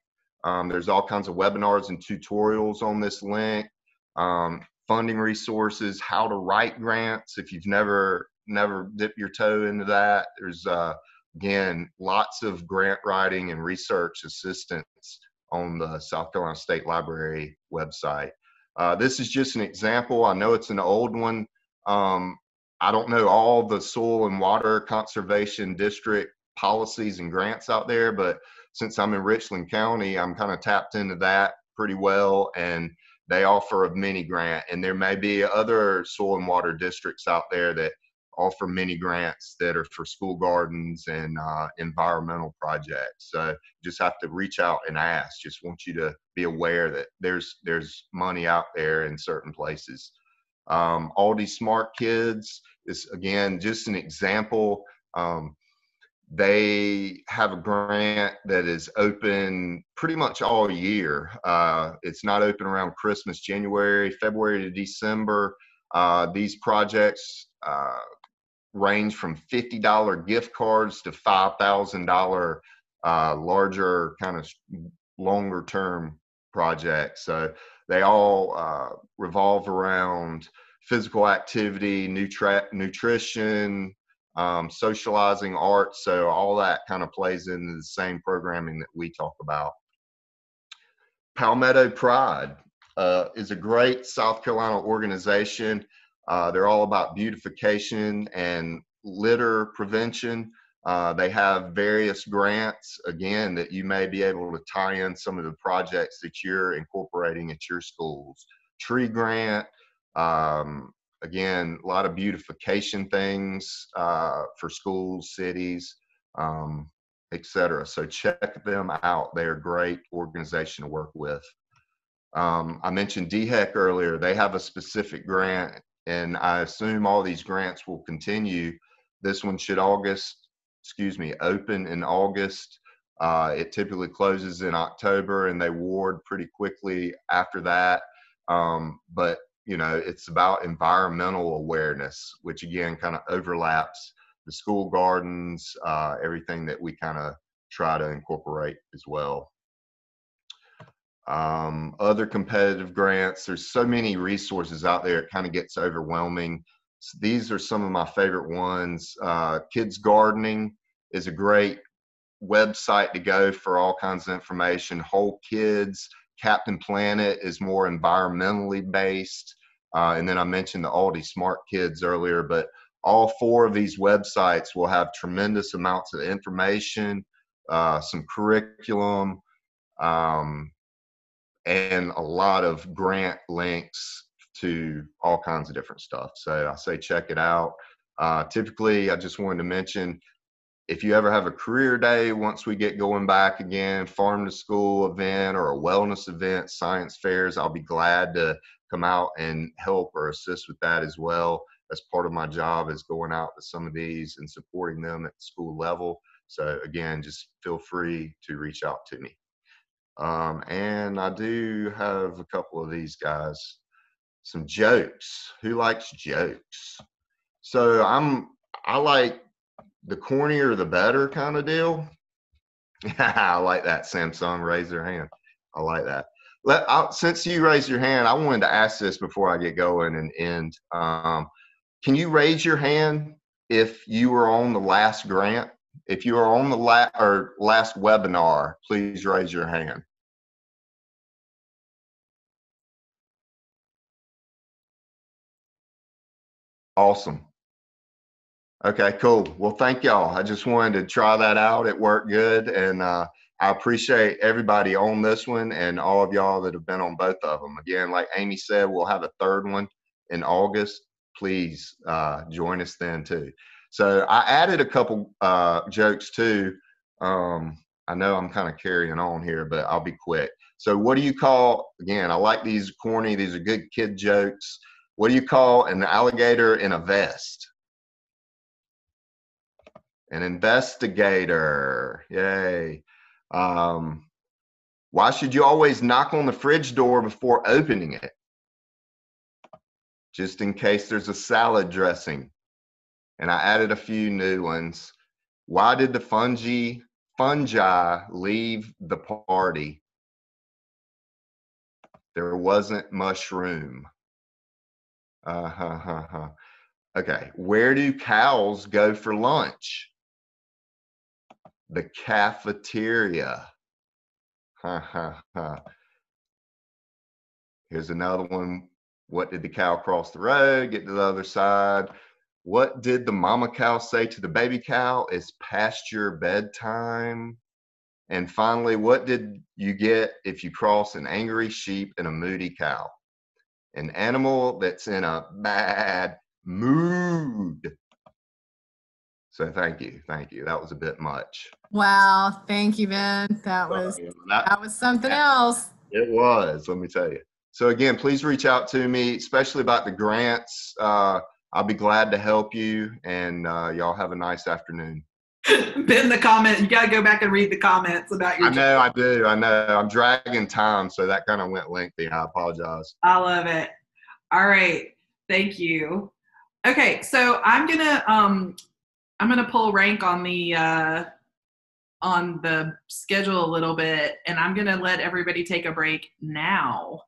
Um, there's all kinds of webinars and tutorials on this link. Um, funding resources, how to write grants. If you've never never dipped your toe into that, there's uh, again lots of grant writing and research assistance on the South Carolina State Library website. Uh, this is just an example. I know it's an old one. Um, I don't know all the soil and water conservation district policies and grants out there, but since I'm in Richland County, I'm kind of tapped into that pretty well. And they offer a mini grant. And there may be other soil and water districts out there that offer mini grants that are for school gardens and uh, environmental projects. So just have to reach out and ask. Just want you to be aware that there's there's money out there in certain places. Um, Aldi Smart Kids is again just an example. Um, they have a grant that is open pretty much all year. Uh, it's not open around Christmas, January, February to December. Uh, these projects uh, range from $50 gift cards to $5,000 uh, larger, kind of longer term projects. So they all uh, revolve around physical activity, nutri- nutrition, um, socializing, art. So all that kind of plays into the same programming that we talk about. Palmetto Pride uh, is a great South Carolina organization. Uh, they're all about beautification and litter prevention. Uh, they have various grants, again, that you may be able to tie in some of the projects that you're incorporating at your schools. Tree grant, um, again, a lot of beautification things uh, for schools, cities, um, etc. So check them out. They are a great organization to work with. Um, I mentioned DHEC earlier. They have a specific grant, and I assume all these grants will continue. This one should August, excuse me, open in August. Uh, it typically closes in October, and they award pretty quickly after that. Um, but you know it's about environmental awareness which again kind of overlaps the school gardens uh, everything that we kind of try to incorporate as well. Um, other competitive grants there's so many resources out there it kind of gets overwhelming. So these are some of my favorite ones uh, kids gardening is a great website to go for all kinds of information. Whole kids Captain Planet is more environmentally based. Uh, and then I mentioned the Aldi Smart Kids earlier, but all four of these websites will have tremendous amounts of information, uh, some curriculum, um, and a lot of grant links to all kinds of different stuff. So I say check it out. Uh, typically, I just wanted to mention if you ever have a career day once we get going back again, farm to school event or a wellness event, science fairs, I'll be glad to come out and help or assist with that as well. As part of my job is going out to some of these and supporting them at school level. So again, just feel free to reach out to me. Um, and I do have a couple of these guys, some jokes. Who likes jokes? So I'm I like the cornier the better kind of deal. I like that. Samsung raise their hand. I like that. Let I, since you raised your hand, I wanted to ask this before I get going and end. Um, can you raise your hand if you were on the last grant? If you were on the last or last webinar, please raise your hand. Awesome. Okay, cool. Well, thank y'all. I just wanted to try that out. It worked good. And uh, I appreciate everybody on this one and all of y'all that have been on both of them. Again, like Amy said, we'll have a third one in August. please uh, join us then too. So I added a couple uh, jokes too. Um, I know I'm kind of carrying on here, but I'll be quick. So what do you call again? I like these corny. These are good kid jokes. What do you call an alligator in a vest? An investigator. Yay. Um, why should you always knock on the fridge door before opening it? Just in case there's a salad dressing. And I added a few new ones. Why did the fungi fungi leave the party? There wasn't mushroom. Uh huh, huh, huh. Okay, where do cows go for lunch? The cafeteria. Ha ha ha. Here's another one. What did the cow cross the road, get to the other side? What did the mama cow say to the baby cow? It's past your bedtime. And finally, what did you get if you cross an angry sheep and a moody cow? An animal that's in a bad mood. So thank you, thank you. That was a bit much. Wow, thank you, Ben. That was that, that was something else. It was. Let me tell you. So again, please reach out to me, especially about the grants. Uh, I'll be glad to help you, and uh, y'all have a nice afternoon. Ben, the comment. You got to go back and read the comments about your. I know, I do. I know. I'm dragging time, so that kind of went lengthy. I apologize. I love it. All right, thank you. Okay, so I'm gonna um, I'm gonna pull rank on the uh, on the schedule a little bit, and I'm gonna let everybody take a break now,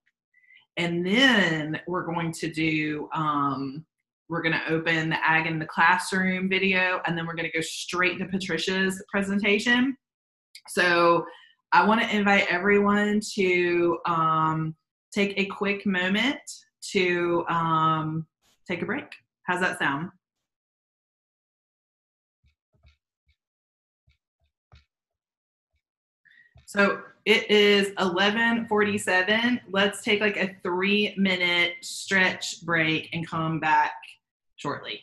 and then we're going to do um, we're going to open the Ag in the Classroom video, and then we're going to go straight to Patricia's presentation. So I want to invite everyone to um, take a quick moment to um, take a break. How's that sound? So it is 11:47. Let's take like a 3-minute stretch break and come back shortly.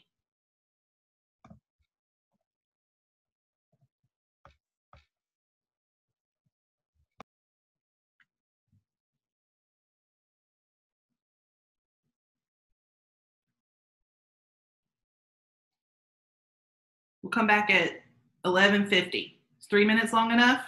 We'll come back at 11:50. Is 3 minutes long enough?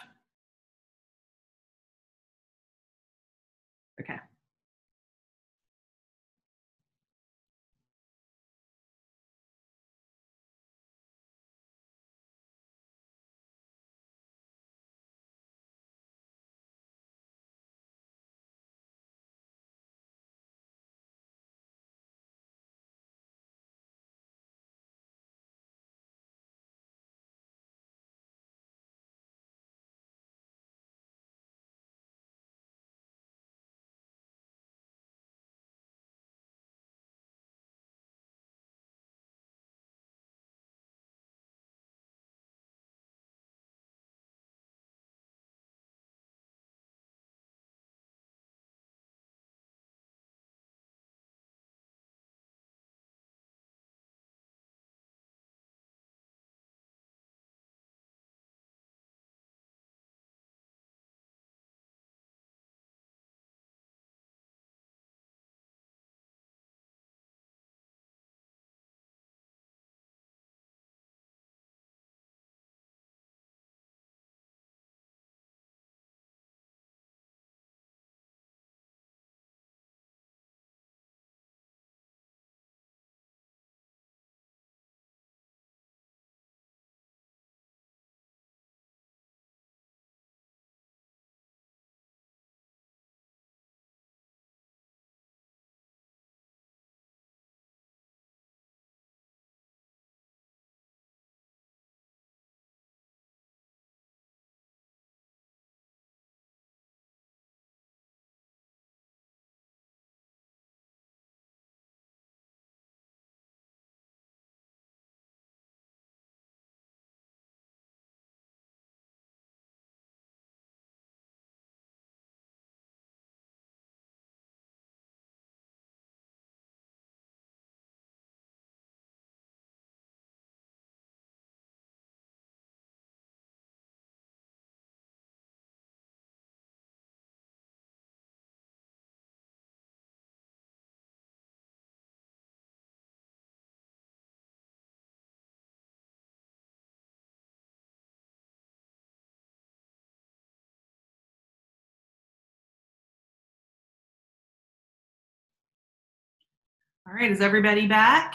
All right, is everybody back?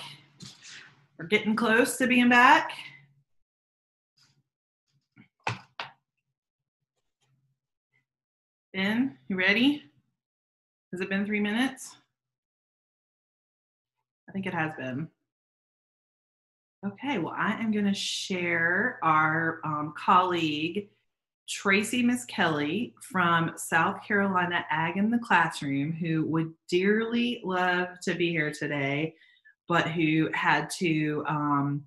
We're getting close to being back. Ben, you ready? Has it been three minutes? I think it has been. Okay, well, I am going to share our um, colleague, Tracy Muskelly from South Carolina Ag in the Classroom, who would dearly love to be here today, but who had to um,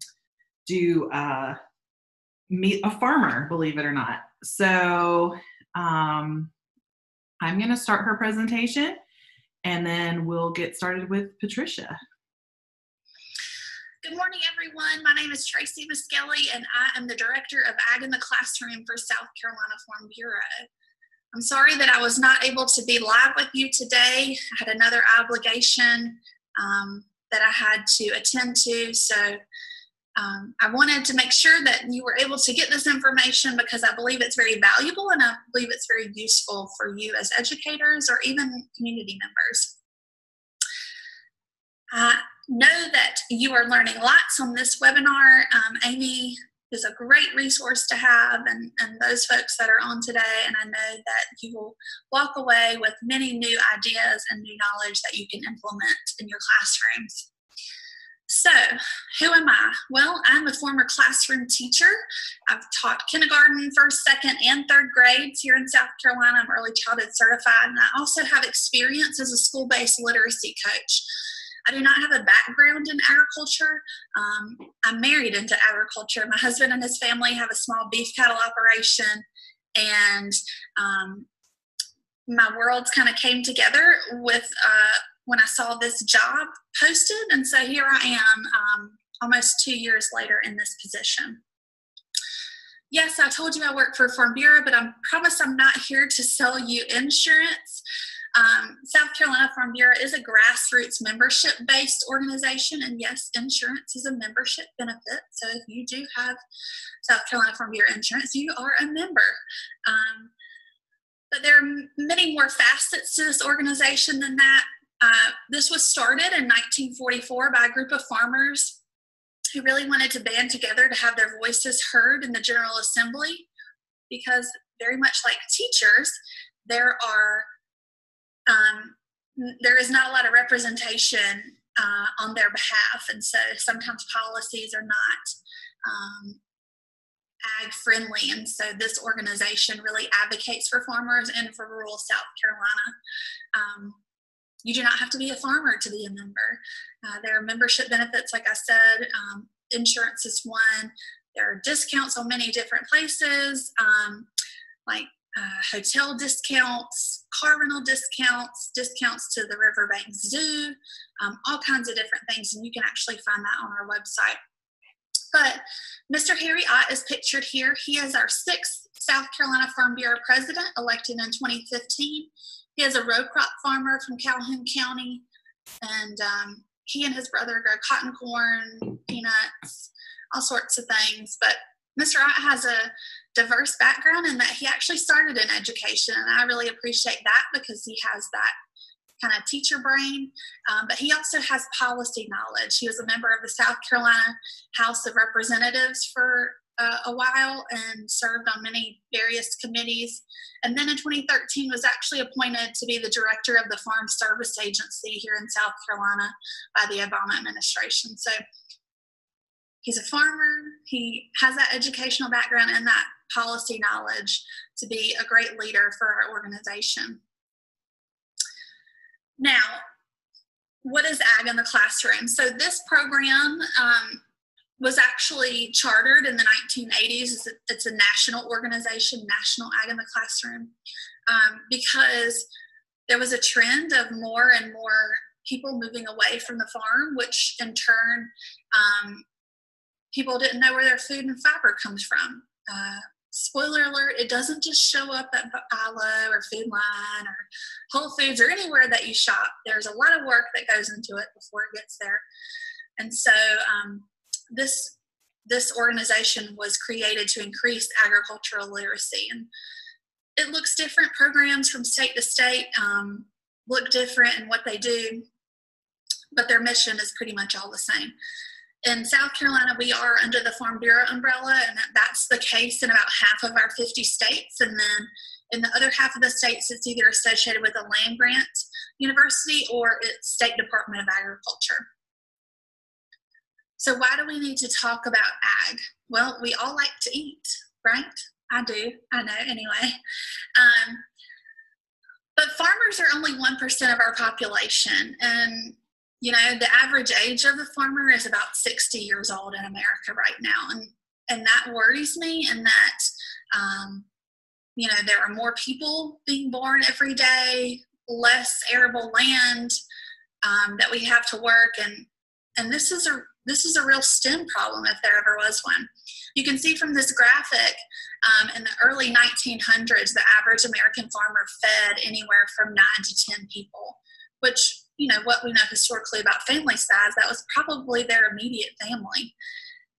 do uh, meet a farmer, believe it or not. So um, I'm going to start her presentation and then we'll get started with Patricia. Good morning, everyone. My name is Tracy Muskelly, and I am the Director of Ag in the Classroom for South Carolina Farm Bureau. I'm sorry that I was not able to be live with you today. I had another obligation um, that I had to attend to, so um, I wanted to make sure that you were able to get this information because I believe it's very valuable and I believe it's very useful for you as educators or even community members. Uh, know that you are learning lots on this webinar. Um, Amy is a great resource to have and, and those folks that are on today and I know that you will walk away with many new ideas and new knowledge that you can implement in your classrooms. So, who am I? Well, I'm a former classroom teacher. I've taught kindergarten, first, second, and third grades here in South Carolina. I'm early childhood certified, and I also have experience as a school based literacy coach. I do not have a background in agriculture. Um, I'm married into agriculture. My husband and his family have a small beef cattle operation, and um, my worlds kind of came together with uh, when I saw this job posted, and so here I am, um, almost two years later in this position. Yes, I told you I work for Farm Bureau, but I promise I'm not here to sell you insurance. Um, South Carolina Farm Bureau is a grassroots membership based organization, and yes, insurance is a membership benefit. So if you do have South Carolina Farm Bureau insurance, you are a member. Um, but there are many more facets to this organization than that. Uh, this was started in 1944 by a group of farmers who really wanted to band together to have their voices heard in the General Assembly because, very much like teachers, there are um, there is not a lot of representation uh, on their behalf, and so sometimes policies are not um, ag friendly. And so this organization really advocates for farmers and for rural South Carolina. Um, you do not have to be a farmer to be a member. Uh, there are membership benefits, like I said, um, insurance is one. There are discounts on many different places, um, like uh, hotel discounts, car rental discounts, discounts to the Riverbanks Zoo, um, all kinds of different things, and you can actually find that on our website. But Mr. Harry Ott is pictured here. He is our sixth South Carolina Farm Bureau president, elected in 2015. He is a row crop farmer from Calhoun County, and um, he and his brother grow cotton corn, peanuts, all sorts of things. But Mr. Ott has a diverse background and that he actually started in education, and I really appreciate that because he has that kind of teacher brain, um, but he also has policy knowledge. He was a member of the South Carolina House of Representatives for uh, a while and served on many various committees. And then in 2013 was actually appointed to be the director of the Farm Service Agency here in South Carolina by the Obama administration. So he's a farmer. He has that educational background and that policy knowledge to be a great leader for our organization. Now, what is ag in the classroom? So this program um, was actually chartered in the 1980s. It's a, it's a national organization, National Ag in the Classroom, um, because there was a trend of more and more people moving away from the farm, which in turn, um, people didn't know where their food and fiber comes from. Uh, spoiler alert, it doesn't just show up at Bi-Lo or Food or Whole Foods or anywhere that you shop. There's a lot of work that goes into it before it gets there. And so um, this this organization was created to increase agricultural literacy and it looks different programs from state to state um, look different in what they do but their mission is pretty much all the same. In South Carolina, we are under the Farm Bureau umbrella, and that's the case in about half of our 50 states. And then in the other half of the states, it's either associated with a land grant university or it's State Department of Agriculture. So, why do we need to talk about ag? Well, we all like to eat, right? I do, I know anyway. Um, but farmers are only 1% of our population. And, you know, the average age of the farmer is about 60 years old in America right now. And, and that worries me, and that, um, you know, there are more people being born every day, less arable land um, that we have to work. And, and this is a this is a real STEM problem if there ever was one. You can see from this graphic um, in the early 1900s, the average American farmer fed anywhere from 9 to 10 people, which, you know, what we know historically about family size, that was probably their immediate family.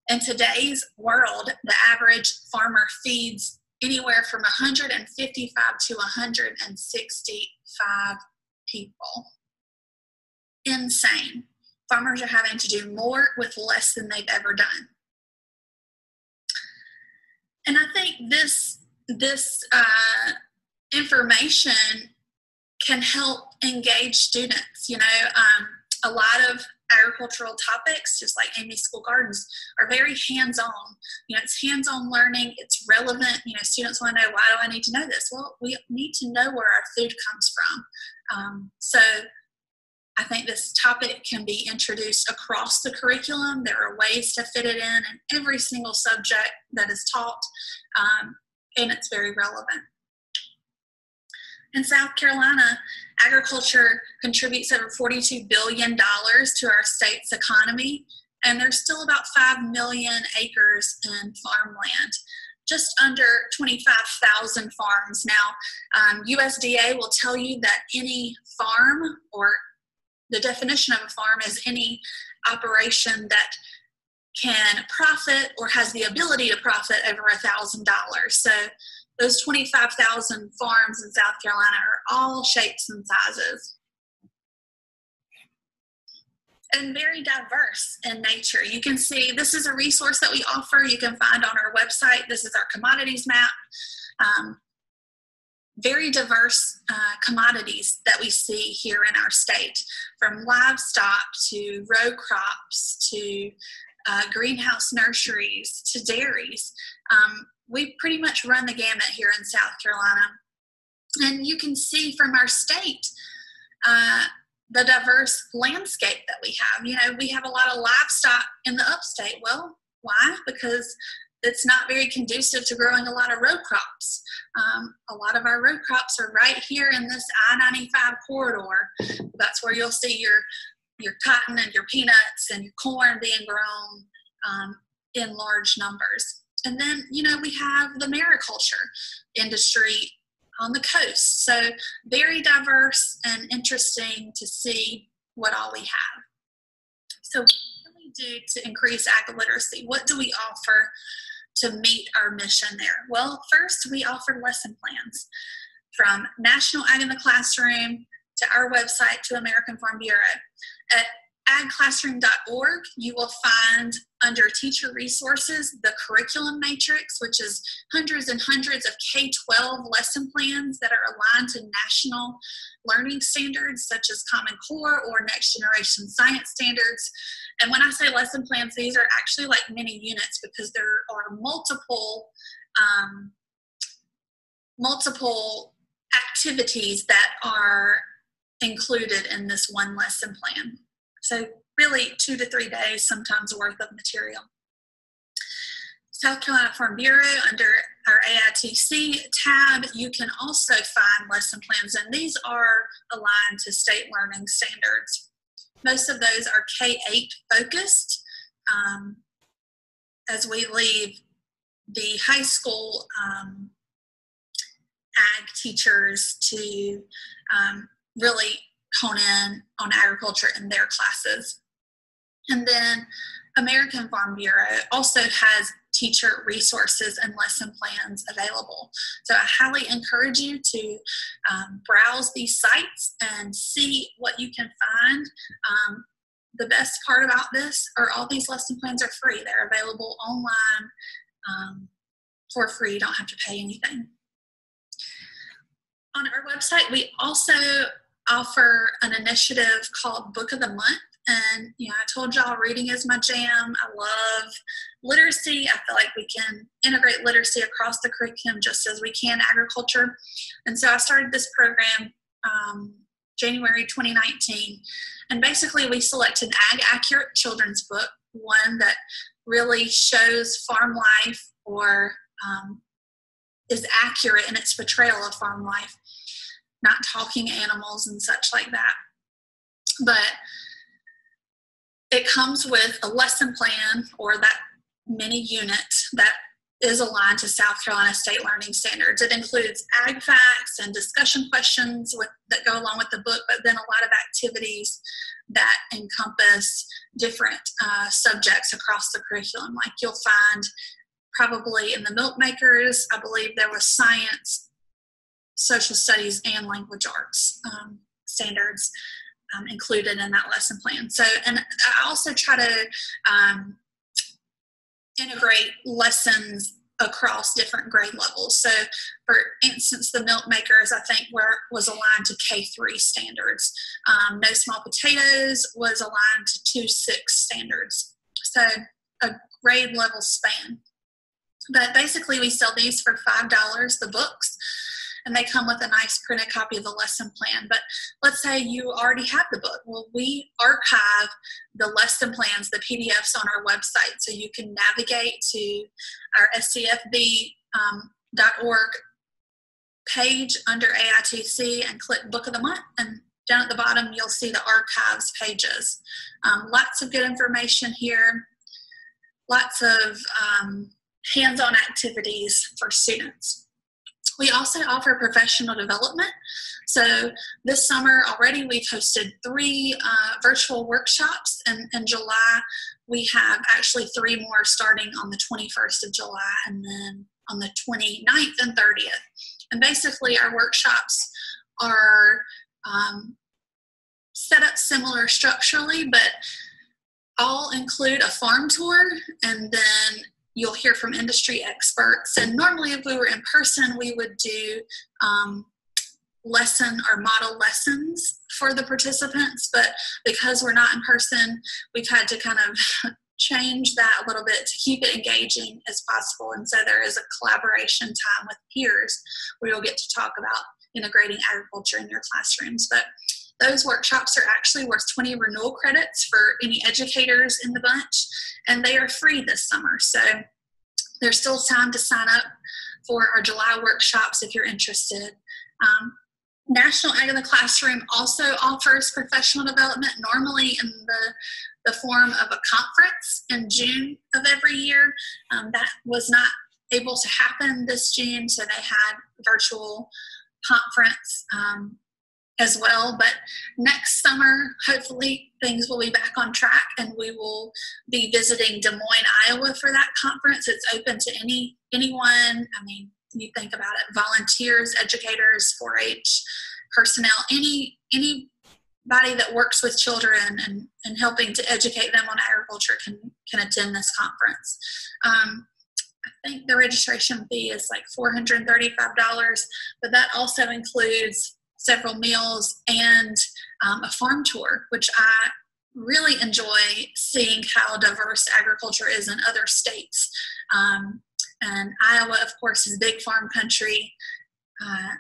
In today's world, the average farmer feeds anywhere from 155 to 165 people. Insane farmers are having to do more with less than they've ever done. And I think this this uh, information can help engage students. You know, um, a lot of agricultural topics, just like Amy School Gardens, are very hands-on. You know, it's hands-on learning. It's relevant. You know, students want to know why do I need to know this? Well, we need to know where our food comes from. Um, so I think this topic can be introduced across the curriculum. There are ways to fit it in in every single subject that is taught, um, and it's very relevant. In South Carolina, agriculture contributes over $42 billion to our state's economy, and there's still about 5 million acres in farmland just under 25,000 farms. Now, um, USDA will tell you that any farm or the definition of a farm is any operation that can profit or has the ability to profit over a thousand dollars. So those 25,000 farms in South Carolina are all shapes and sizes. And very diverse in nature. You can see this is a resource that we offer. You can find on our website. This is our commodities map. Um, very diverse uh, commodities that we see here in our state, from livestock to row crops to uh, greenhouse nurseries to dairies. Um, we pretty much run the gamut here in South Carolina. And you can see from our state uh, the diverse landscape that we have. You know, we have a lot of livestock in the upstate. Well, why? Because it's not very conducive to growing a lot of row crops. Um, a lot of our row crops are right here in this I-95 corridor. That's where you'll see your your cotton and your peanuts and your corn being grown um, in large numbers. And then, you know, we have the mariculture industry on the coast. So very diverse and interesting to see what all we have. So what can we do to increase ag literacy? What do we offer to meet our mission there? Well, first, we offer lesson plans from National Ag in the Classroom to our website to American Farm Bureau. At agclassroom.org, you will find under teacher resources the curriculum matrix, which is hundreds and hundreds of K 12 lesson plans that are aligned to national learning standards such as Common Core or Next Generation Science Standards. And when I say lesson plans, these are actually like mini units because there are multiple. Um, multiple activities that are included in this one lesson plan. So really two to three days sometimes worth of material. South Carolina Farm Bureau under our AITC tab, you can also find lesson plans, and these are aligned to state learning standards. Most of those are K 8 focused. Um, as we leave the high school um, ag teachers to um, really hone in on agriculture in their classes. And then American Farm Bureau also has teacher resources and lesson plans available. So I highly encourage you to um, browse these sites and see what you can find. Um, the best part about this are all these lesson plans are free. They're available online um, for free. You don't have to pay anything. On our website, we also offer an initiative called Book of the Month. And you know, I told y'all reading is my jam. I love literacy. I feel like we can integrate literacy across the curriculum just as we can agriculture. And so I started this program um, January 2019. And basically, we select an ag accurate children's book, one that really shows farm life or um, is accurate in its portrayal of farm life, not talking animals and such like that. But it comes with a lesson plan or that mini unit that is aligned to South Carolina state learning standards. It includes ag facts and discussion questions with, that go along with the book, but then a lot of activities that encompass different uh, subjects across the curriculum. Like you'll find probably in the milk makers, I believe there was science, social studies, and language arts um, standards. Um, included in that lesson plan. So, and I also try to um, integrate lessons across different grade levels. So, for instance, the milk makers, I think, were was aligned to K three standards. Um, no small potatoes was aligned to two six standards. So, a grade level span. But basically, we sell these for five dollars. The books and they come with a nice printed copy of the lesson plan. But let's say you already have the book. Well, we archive the lesson plans, the PDFs on our website, so you can navigate to our scfb.org um, page under AITC and click Book of the Month. And down at the bottom, you'll see the archives pages. Um, lots of good information here, lots of um, hands on activities for students. We also offer professional development. So this summer already we've hosted three uh, virtual workshops, and in July we have actually three more starting on the 21st of July and then on the 29th and 30th. And basically, our workshops are um, set up similar structurally, but all include a farm tour and then you'll hear from industry experts. And normally, if we were in person, we would do um, lesson or model lessons for the participants. But because we're not in person, we've had to kind of change that a little bit to keep it engaging as possible. And so there is a collaboration time with peers where you'll get to talk about integrating agriculture in your classrooms. But those workshops are actually worth 20 renewal credits for any educators in the bunch, and they are free this summer. So there's still time to sign up for our July workshops if you're interested. Um, National Ag in the Classroom also offers professional development, normally in the, the form of a conference in June of every year. Um, that was not able to happen this June, so they had virtual conference um, as well. But next summer, hopefully, things will be back on track and we will be visiting Des Moines, Iowa for that conference. It's open to any anyone. I mean, you think about it volunteers, educators, 4 H personnel, any any body that works with children and, and helping to educate them on agriculture can, can attend this conference. Um, I think the registration fee is like $435, but that also includes several meals, and um, a farm tour, which I really enjoy seeing how diverse agriculture is in other states. Um, and Iowa, of course, is big farm country. Uh,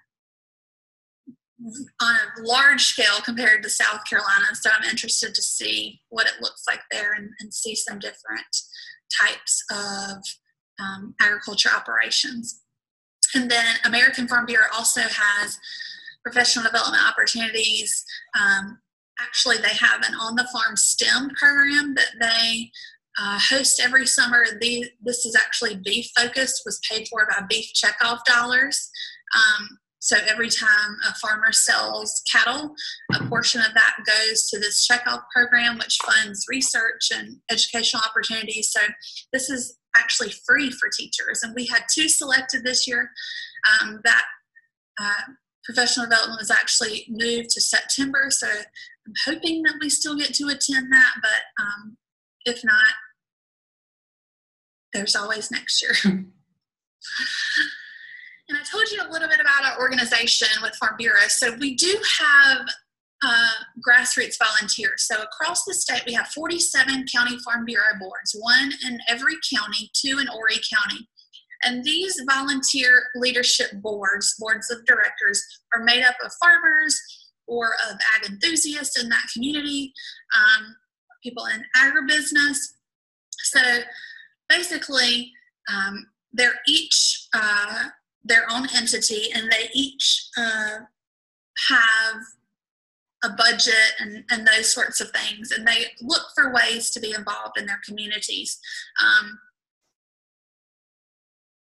on a large scale compared to South Carolina. So I'm interested to see what it looks like there and, and see some different types of um, agriculture operations. And then American Farm Bureau also has professional development opportunities. Um, actually, they have an on the farm STEM program that they uh, host every summer. The, this is actually beef focused, was paid for by beef checkoff dollars. Um, so every time a farmer sells cattle, a portion of that goes to this checkoff program, which funds research and educational opportunities. So this is actually free for teachers, and we had two selected this year um, that uh, professional development was actually moved to September, so I'm hoping that we still get to attend that, but um, if not, there's always next year. and I told you a little bit about our organization with Farm Bureau. So we do have uh, grassroots volunteers. So across the state, we have 47 county Farm Bureau boards, one in every county, two in Horry County. And these volunteer leadership boards, boards of directors, are made up of farmers or of ag enthusiasts in that community, um, people in agribusiness. So basically, um, they're each uh, their own entity and they each uh, have a budget and, and those sorts of things. And they look for ways to be involved in their communities. Um,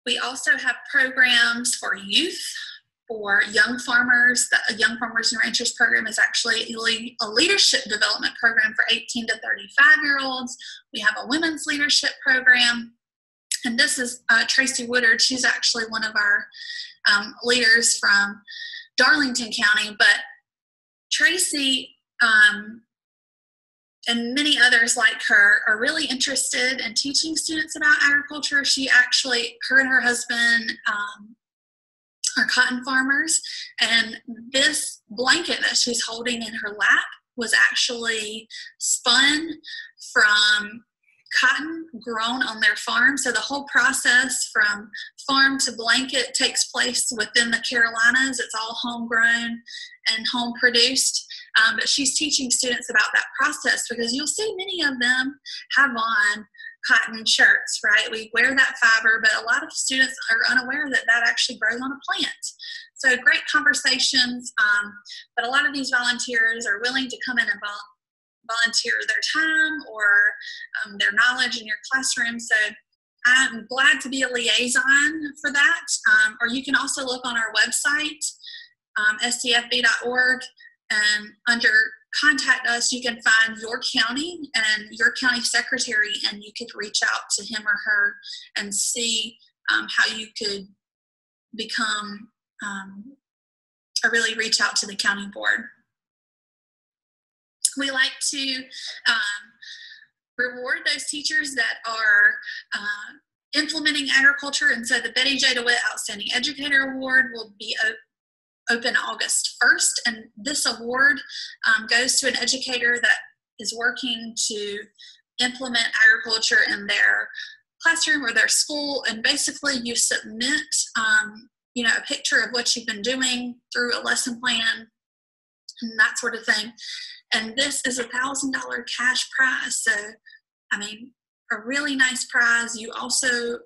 we also have programs for youth, for young farmers. The Young Farmers and Ranchers program is actually a leadership development program for 18 to 35 year olds. We have a women's leadership program. And this is uh, Tracy Woodard. She's actually one of our um, leaders from Darlington County. But Tracy um, and many others like her are really interested in teaching students about agriculture. She actually, her and her husband um, are cotton farmers, and this blanket that she's holding in her lap was actually spun from cotton grown on their farm. So the whole process from farm to blanket takes place within the Carolinas. It's all homegrown and home produced. Um, but she's teaching students about that process because you'll see many of them have on cotton shirts, right? We wear that fiber, but a lot of students are unaware that that actually grows on a plant. So great conversations, um, but a lot of these volunteers are willing to come in and vol- volunteer their time or um, their knowledge in your classroom. So I'm glad to be a liaison for that. Um, or you can also look on our website, um, and under contact us, you can find your county and your county secretary, and you could reach out to him or her and see um, how you could become um, or really reach out to the county board. We like to um, reward those teachers that are uh, implementing agriculture, and so the Betty J. DeWitt Outstanding Educator Award will be open August 1st. And this award um, goes to an educator that is working to implement agriculture in their classroom or their school. And basically, you submit, um, you know, a picture of what you've been doing through a lesson plan and that sort of thing. And this is a thousand dollar cash prize. So, I mean, a really nice prize. You also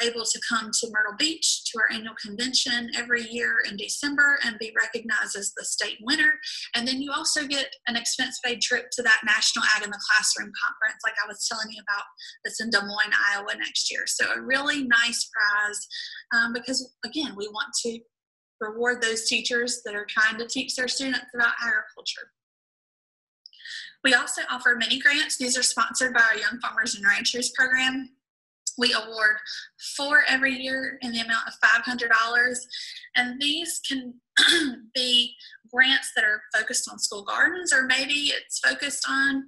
able to come to Myrtle Beach to our annual convention every year in December and be recognized as the state winner. And then you also get an expense paid trip to that National Ag in the Classroom conference, like I was telling you about, that's in Des Moines, Iowa next year. So, a really nice prize um, because, again, we want to reward those teachers that are trying to teach their students about agriculture. We also offer mini grants. These are sponsored by our Young Farmers and Ranchers program. We award four every year in the amount of $500. And these can be grants that are focused on school gardens, or maybe it's focused on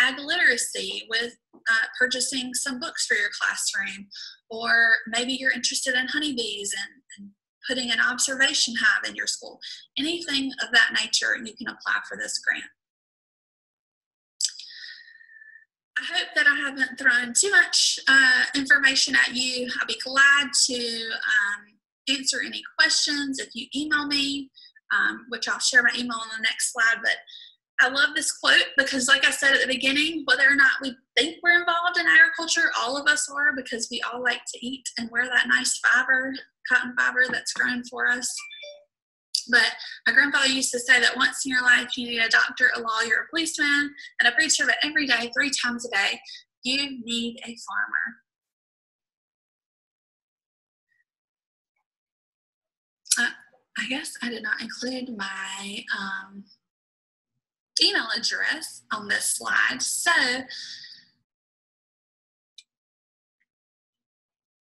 ag literacy with uh, purchasing some books for your classroom, or maybe you're interested in honeybees and, and putting an observation hive in your school. Anything of that nature, you can apply for this grant. I hope that I haven't thrown too much uh, information at you. I'll be glad to um, answer any questions if you email me, um, which I'll share my email on the next slide. But I love this quote because, like I said at the beginning, whether or not we think we're involved in agriculture, all of us are because we all like to eat and wear that nice fiber, cotton fiber that's grown for us. But my grandfather used to say that once in your life you need a doctor, a lawyer, a policeman, and a preacher, but every day, three times a day, you need a farmer. Uh, I guess I did not include my um, email address on this slide. So,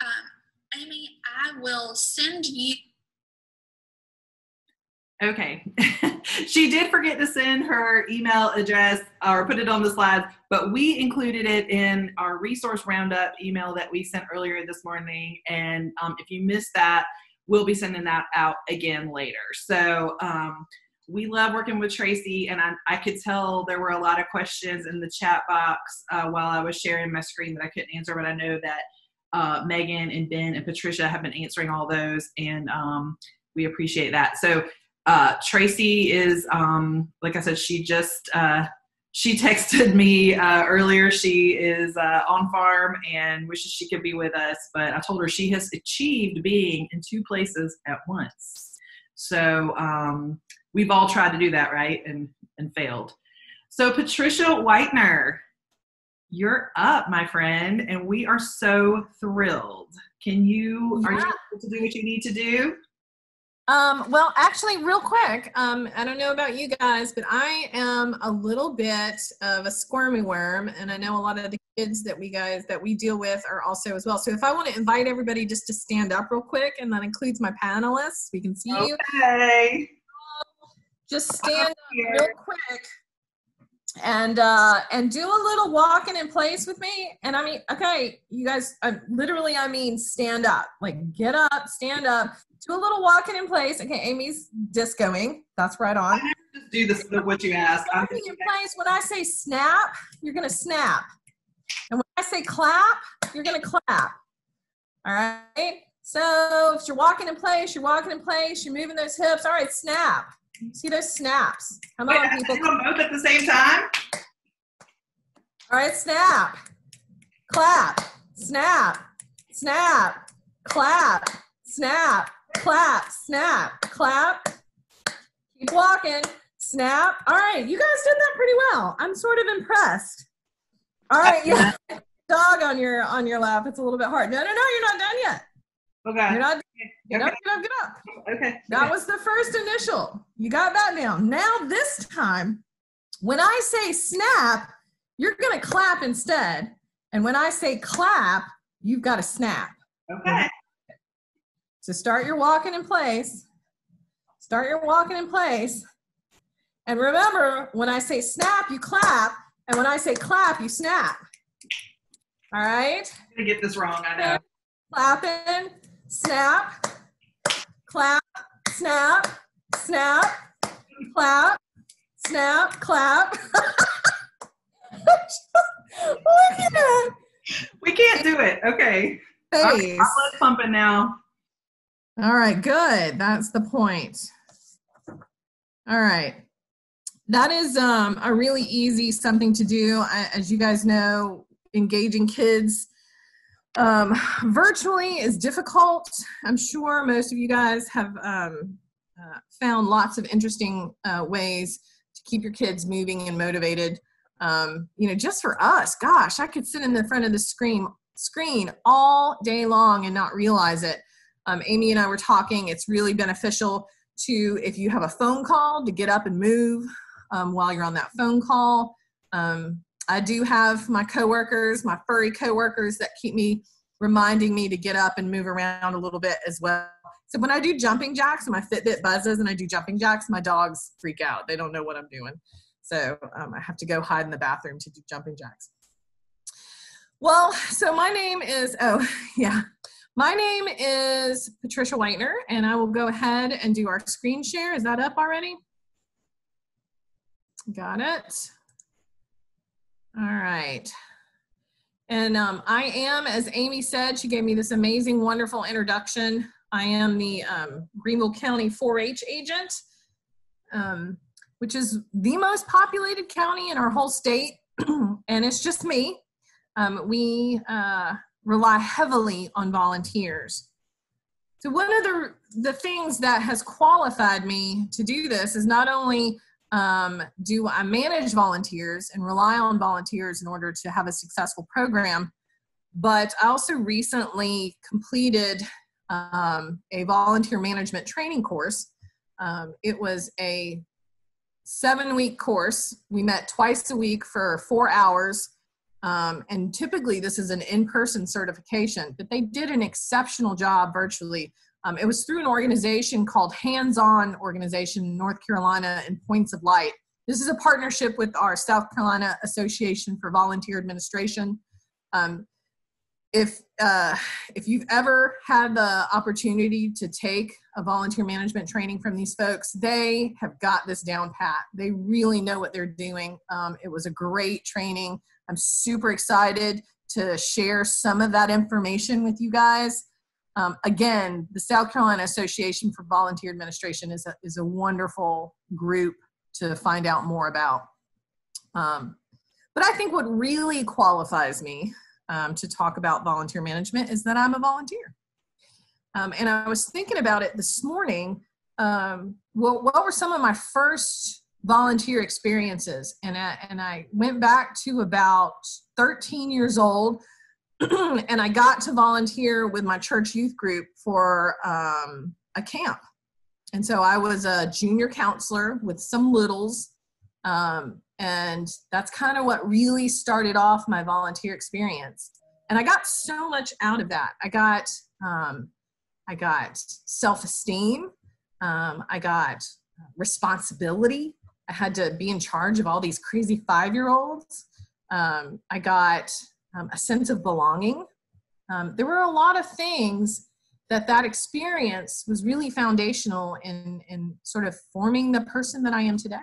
um, Amy, I will send you Okay. she did forget to send her email address or put it on the slides, but we included it in our resource roundup email that we sent earlier this morning. And um, if you missed that, we'll be sending that out again later. So um, we love working with Tracy, and I, I, could tell there were a lot of questions in the chat box uh, while I was sharing my screen that I couldn't answer, but I know that uh, Megan and Ben and Patricia have been answering all those, and um, we appreciate that. So uh, Tracy is, um, like I said, she just uh, she texted me uh, earlier. She is uh, on farm and wishes she could be with us, but I told her she has achieved being in two places at once. So um, we've all tried to do that, right, and and failed. So Patricia Whitener, you're up, my friend, and we are so thrilled. Can you yeah. are you able to do what you need to do? Um, well, actually, real quick, um, I don't know about you guys, but I am a little bit of a squirmy worm, and I know a lot of the kids that we guys that we deal with are also as well. So if I want to invite everybody just to stand up real quick, and that includes my panelists, we can see okay. you. Okay. Just stand up real quick and uh and do a little walking in place with me and i mean okay you guys I, literally i mean stand up like get up stand up do a little walking in place. Okay amy's discoing. That's right on. Just do this what you asked. Walking in place. When i say snap you're gonna snap. And when i say clap you're gonna clap. All right? So if you're walking in place you're walking in place you're moving those hips. All right snap. See those snaps. Come Wait, on, people. Both at the same time? All right, snap, clap, snap, snap, clap, snap, clap, snap, clap. Keep walking, snap. All right, you guys did that pretty well. I'm sort of impressed. All right, yeah. Dog on your on your lap. It's a little bit hard. No, no, no, you're not done yet. Okay. You're not Get okay. up, get up, get up. Okay. That was the first initial. You got that down. Now, this time, when I say snap, you're going to clap instead. And when I say clap, you've got to snap. Okay. So start your walking in place. Start your walking in place. And remember, when I say snap, you clap. And when I say clap, you snap. All right? I'm going to get this wrong, I know. Clapping, snap, clap, snap, snap, clap, snap, clap. Look at that. We can't do it. Okay. Face. Let's pumping now. All right, good. That's the point. All right. That is um, a really easy something to do. As you guys know, engaging kids um, virtually is difficult. I'm sure most of you guys have um, uh, found lots of interesting uh, ways to keep your kids moving and motivated. Um, you know, just for us, gosh, I could sit in the front of the screen screen all day long and not realize it. Um, Amy and I were talking. It's really beneficial to if you have a phone call to get up and move um, while you're on that phone call. Um, I do have my coworkers, my furry coworkers that keep me reminding me to get up and move around a little bit as well. So when I do jumping jacks my Fitbit buzzes and I do jumping jacks, my dogs freak out. They don't know what I'm doing. So um, I have to go hide in the bathroom to do jumping jacks. Well, so my name is, oh, yeah. My name is Patricia Whitener, and I will go ahead and do our screen share. Is that up already? Got it. All right. And um, I am, as Amy said, she gave me this amazing, wonderful introduction. I am the um, Greenville County 4 H agent, um, which is the most populated county in our whole state. and it's just me. Um, we uh, rely heavily on volunteers. So, one of the, the things that has qualified me to do this is not only um, do I manage volunteers and rely on volunteers in order to have a successful program? But I also recently completed um, a volunteer management training course. Um, it was a seven week course. We met twice a week for four hours. Um, and typically, this is an in person certification, but they did an exceptional job virtually Um, it was through an organization called Hands On Organization, North Carolina, and Points of Light. This is a partnership with our South Carolina Association for Volunteer Administration. Um, if uh, if you've ever had the opportunity to take a volunteer management training from these folks, they have got this down pat. They really know what they're doing. Um, it was a great training. I'm super excited to share some of that information with you guys. Um, again, the South Carolina Association for Volunteer Administration is a, is a wonderful group to find out more about. Um, but I think what really qualifies me um, to talk about volunteer management is that I'm a volunteer. Um, and I was thinking about it this morning. Um, well, what were some of my first volunteer experiences? And I, and I went back to about 13 years old, and I got to volunteer with my church youth group for um, a camp. And so I was a junior counselor with some littles. Um, and that's kind of what really started off my volunteer experience and i got so much out of that i got um, i got self-esteem um, i got responsibility i had to be in charge of all these crazy five-year-olds. Um, i got um, a sense of belonging. Um, there were a lot of things that that experience was really foundational in in sort of forming the person that i am today.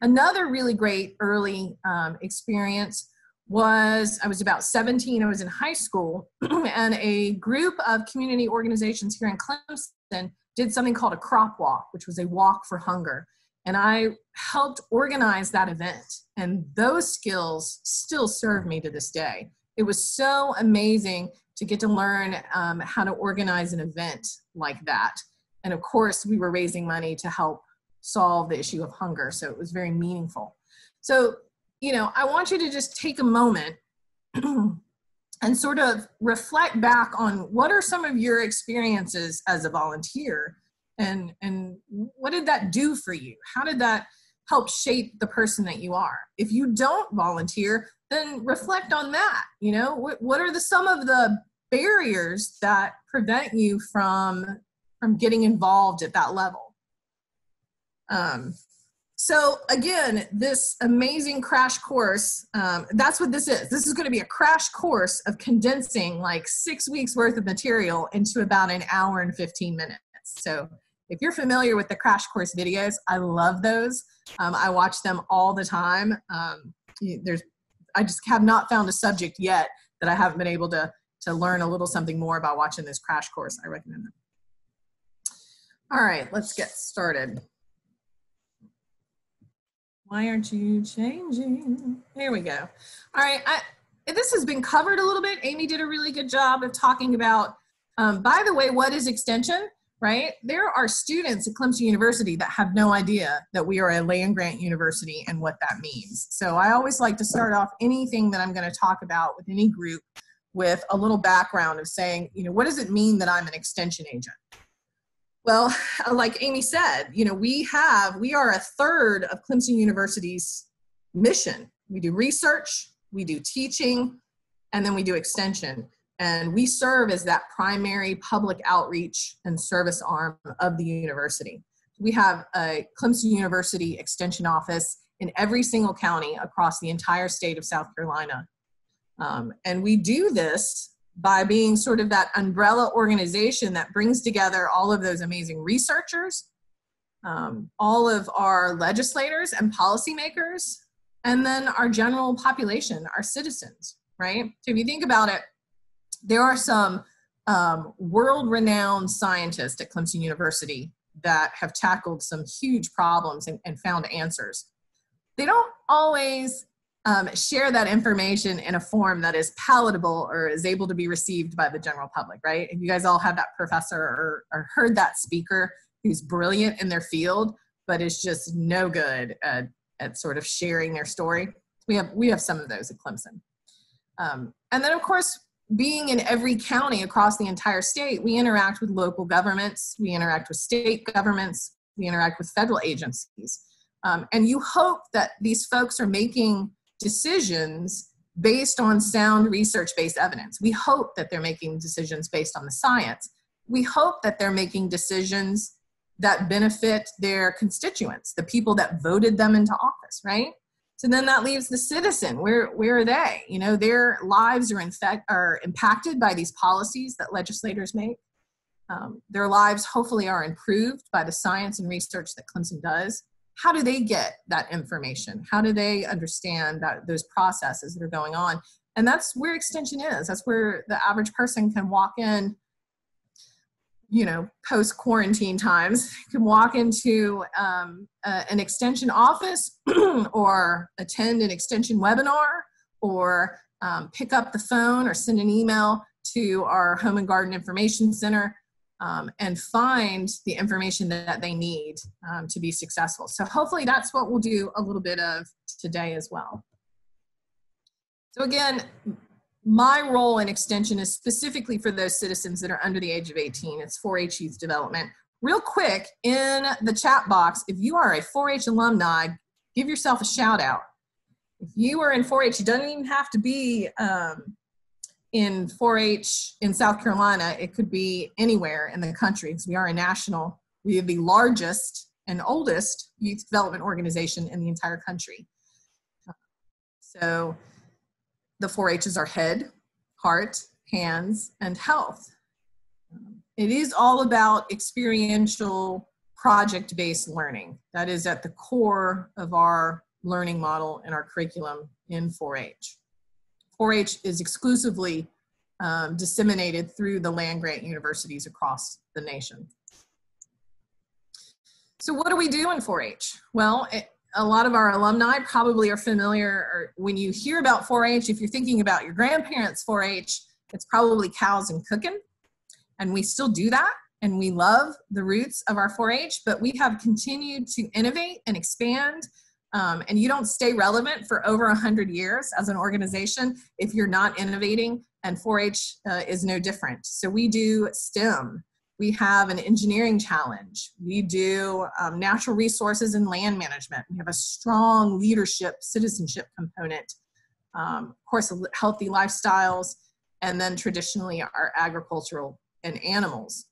Another really great early um, experience was I was about 17, I was in high school, and a group of community organizations here in Clemson did something called a crop walk, which was a walk for hunger. And I helped organize that event, and those skills still serve me to this day. It was so amazing to get to learn um, how to organize an event like that. And of course, we were raising money to help solve the issue of hunger. So it was very meaningful. So, you know, I want you to just take a moment and sort of reflect back on what are some of your experiences as a volunteer and and what did that do for you? How did that help shape the person that you are? If you don't volunteer, then reflect on that. You know, what, what are the some of the barriers that prevent you from from getting involved at that level? Um, so again, this amazing crash course, um, that's what this is. This is going to be a crash course of condensing like six weeks worth of material into about an hour and 15 minutes. So if you're familiar with the crash course videos, I love those. Um, I watch them all the time. Um, there's, I just have not found a subject yet that I haven't been able to, to learn a little something more about watching this crash course. I recommend them. All right, let's get started. Why aren't you changing? Here we go. All right. I, this has been covered a little bit. Amy did a really good job of talking about, um, by the way, what is extension, right? There are students at Clemson University that have no idea that we are a land grant university and what that means. So I always like to start off anything that I'm going to talk about with any group with a little background of saying, you know, what does it mean that I'm an extension agent? Well, like Amy said, you know, we have, we are a third of Clemson University's mission. We do research, we do teaching, and then we do extension. And we serve as that primary public outreach and service arm of the university. We have a Clemson University Extension office in every single county across the entire state of South Carolina. Um, and we do this by being sort of that umbrella organization that brings together all of those amazing researchers, um, all of our legislators and policymakers, and then our general population, our citizens, right? So if you think about it, there are some um, world renowned scientists at Clemson University that have tackled some huge problems and, and found answers. They don't always um, share that information in a form that is palatable or is able to be received by the general public, right? And you guys all have that professor or, or heard that speaker who's brilliant in their field, but is just no good at, at sort of sharing their story. We have, we have some of those at Clemson. Um, and then, of course, being in every county across the entire state, we interact with local governments, we interact with state governments, we interact with federal agencies. Um, and you hope that these folks are making decisions based on sound research based evidence. We hope that they're making decisions based on the science, we hope that they're making decisions that benefit their constituents, the people that voted them into office, right? So then that leaves the citizen. Where where are they? You know, their lives are infect are impacted by these policies that legislators make. Um, their lives hopefully are improved by the science and research that Clemson does. How do they get that information? How do they understand that those processes that are going on? And that's where extension is. That's where the average person can walk in you know, post quarantine times, can walk into um, uh, an extension office or attend an extension webinar or um, pick up the phone or send an email to our Home and Garden Information Center um, and find the information that they need um, to be successful. So hopefully that's what we'll do a little bit of today as well. So again, my role in extension is specifically for those citizens that are under the age of 18. It's 4-H youth development. Real quick, in the chat box, if you are a 4-H alumni, give yourself a shout out. If you are in 4-H, you don't even have to be um, in 4-H in South Carolina. It could be anywhere in the country because we are a national, we have the largest and oldest youth development organization in the entire country. So the 4-H's are head, heart, hands, and health. It is all about experiential project-based learning. That is at the core of our learning model and our curriculum in 4-H. 4-H is exclusively um, disseminated through the land-grant universities across the nation. So what do we do in 4-H? Well, it, a lot of our alumni probably are familiar or when you hear about 4-H, if you're thinking about your grandparents 4-H, it's probably cows and cooking. And we still do that and we love the roots of our 4-H, but we have continued to innovate and expand. Um, and you don't stay relevant for over 100 years as an organization if you're not innovating, and 4-H uh, is no different. So we do STEM, we have an engineering challenge. We do um, natural resources and land management. We have a strong leadership, citizenship component. Um, of course, healthy lifestyles, and then traditionally our agricultural and animals.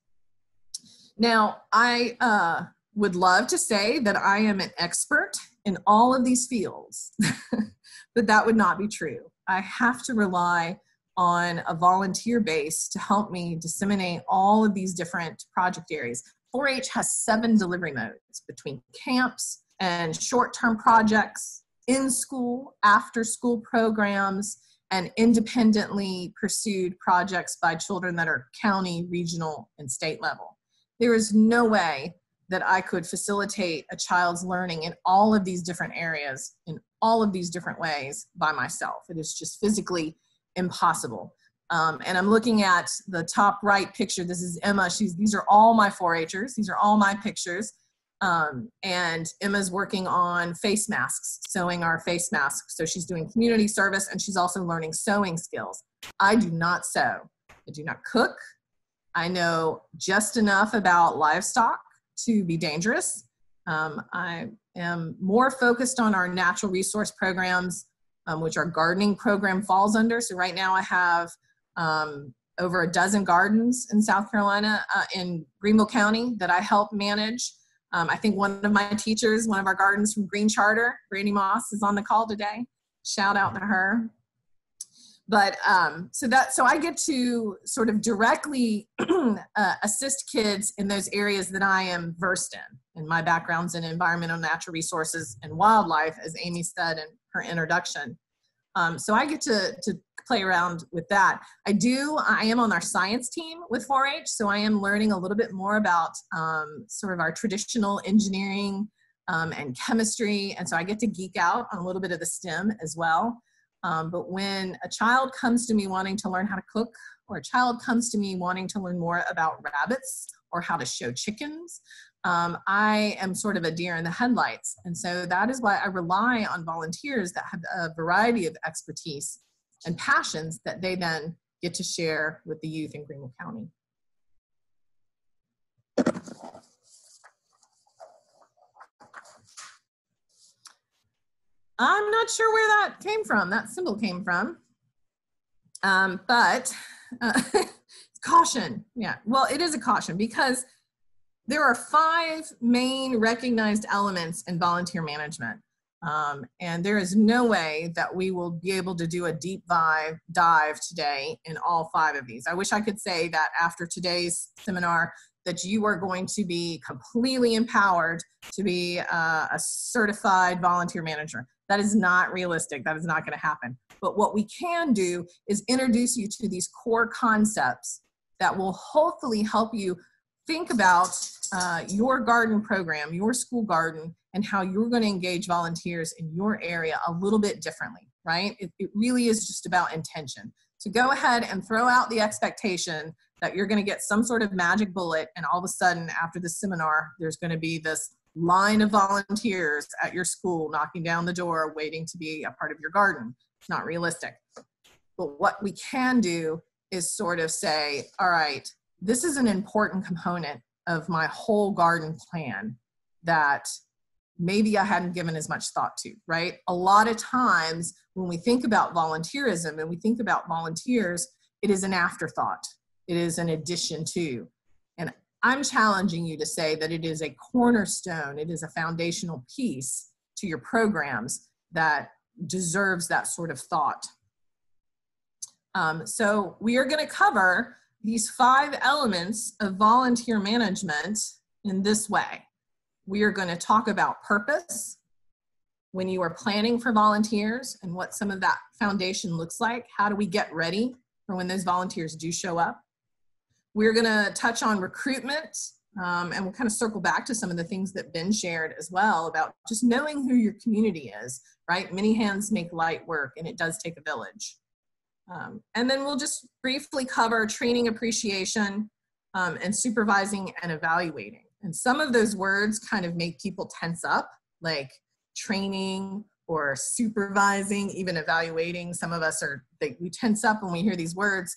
Now, I uh, would love to say that I am an expert in all of these fields, but that would not be true. I have to rely on a volunteer base to help me disseminate all of these different project areas. 4 H has seven delivery modes between camps and short term projects, in school, after school programs, and independently pursued projects by children that are county, regional, and state level. There is no way that I could facilitate a child's learning in all of these different areas, in all of these different ways by myself. It is just physically impossible. Um, and I'm looking at the top right picture. This is Emma. She's these are all my 4-Hers. These are all my pictures. Um, and Emma's working on face masks, sewing our face masks. So she's doing community service and she's also learning sewing skills. I do not sew. I do not cook. I know just enough about livestock to be dangerous. Um, I am more focused on our natural resource programs um, which our gardening program falls under. So right now I have um, over a dozen gardens in South Carolina uh, in Greenville County that I help manage. Um, I think one of my teachers, one of our gardens from Green Charter, Brandy Moss, is on the call today. Shout out to her. But um, so that so I get to sort of directly uh, assist kids in those areas that I am versed in. And my background's in environmental natural resources and wildlife, as Amy said in her introduction. Um, so I get to, to play around with that. I do, I am on our science team with 4-H, so I am learning a little bit more about um, sort of our traditional engineering um, and chemistry, and so I get to geek out on a little bit of the STEM as well. Um, but when a child comes to me wanting to learn how to cook, or a child comes to me wanting to learn more about rabbits or how to show chickens, um, I am sort of a deer in the headlights. And so that is why I rely on volunteers that have a variety of expertise and passions that they then get to share with the youth in Greenville County. I'm not sure where that came from, that symbol came from. Um, but uh, caution. Yeah. Well, it is a caution because there are five main recognized elements in volunteer management. Um, and there is no way that we will be able to do a deep dive, dive today in all five of these. I wish I could say that after today's seminar that you are going to be completely empowered to be uh, a certified volunteer manager. That is not realistic. That is not going to happen. But what we can do is introduce you to these core concepts that will hopefully help you think about uh, your garden program, your school garden, and how you're going to engage volunteers in your area a little bit differently, right? It, it really is just about intention. So go ahead and throw out the expectation that you're going to get some sort of magic bullet, and all of a sudden, after the seminar, there's going to be this line of volunteers at your school knocking down the door waiting to be a part of your garden. It's not realistic. But what we can do is sort of say, all right, this is an important component of my whole garden plan that maybe I hadn't given as much thought to, right? A lot of times when we think about volunteerism and we think about volunteers, it is an afterthought, it is an addition to. And I'm challenging you to say that it is a cornerstone, it is a foundational piece to your programs that deserves that sort of thought. Um, so we are going to cover these five elements of volunteer management in this way. We are going to talk about purpose when you are planning for volunteers and what some of that foundation looks like. How do we get ready for when those volunteers do show up? We're going to touch on recruitment um, and we'll kind of circle back to some of the things that Ben shared as well about just knowing who your community is, right? Many hands make light work and it does take a village. Um, and then we'll just briefly cover training appreciation um, and supervising and evaluating. And some of those words kind of make people tense up, like training or supervising, even evaluating. Some of us are, they, we tense up when we hear these words.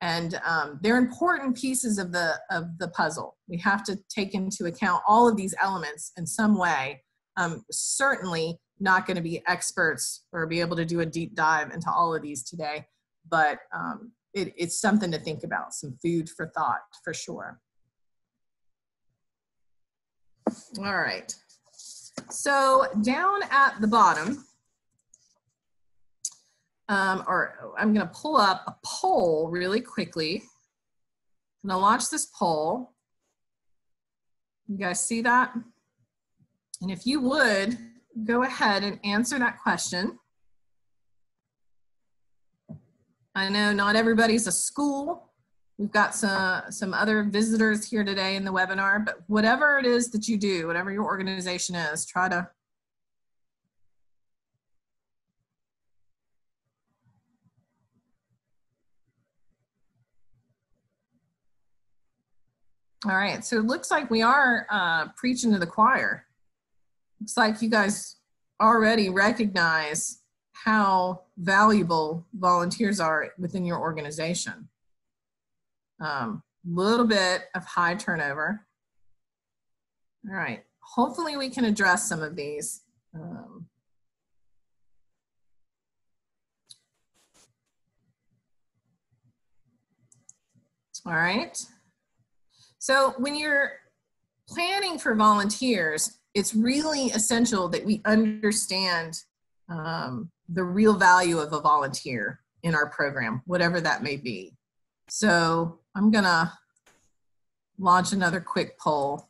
And um, they're important pieces of the, of the puzzle. We have to take into account all of these elements in some way. Um, certainly not going to be experts or be able to do a deep dive into all of these today but um, it, it's something to think about, some food for thought for sure. All right. So down at the bottom, um, or I'm going to pull up a poll really quickly. I'm going to launch this poll. You guys see that? And if you would, go ahead and answer that question. I know not everybody's a school. We've got some, some other visitors here today in the webinar, but whatever it is that you do, whatever your organization is, try to All right, so it looks like we are uh, preaching to the choir. Looks like you guys already recognize how valuable volunteers are within your organization. A um, little bit of high turnover. All right, hopefully we can address some of these. Um, all right. So when you're planning for volunteers, it's really essential that we understand um, the real value of a volunteer in our program, whatever that may be. So I'm gonna launch another quick poll.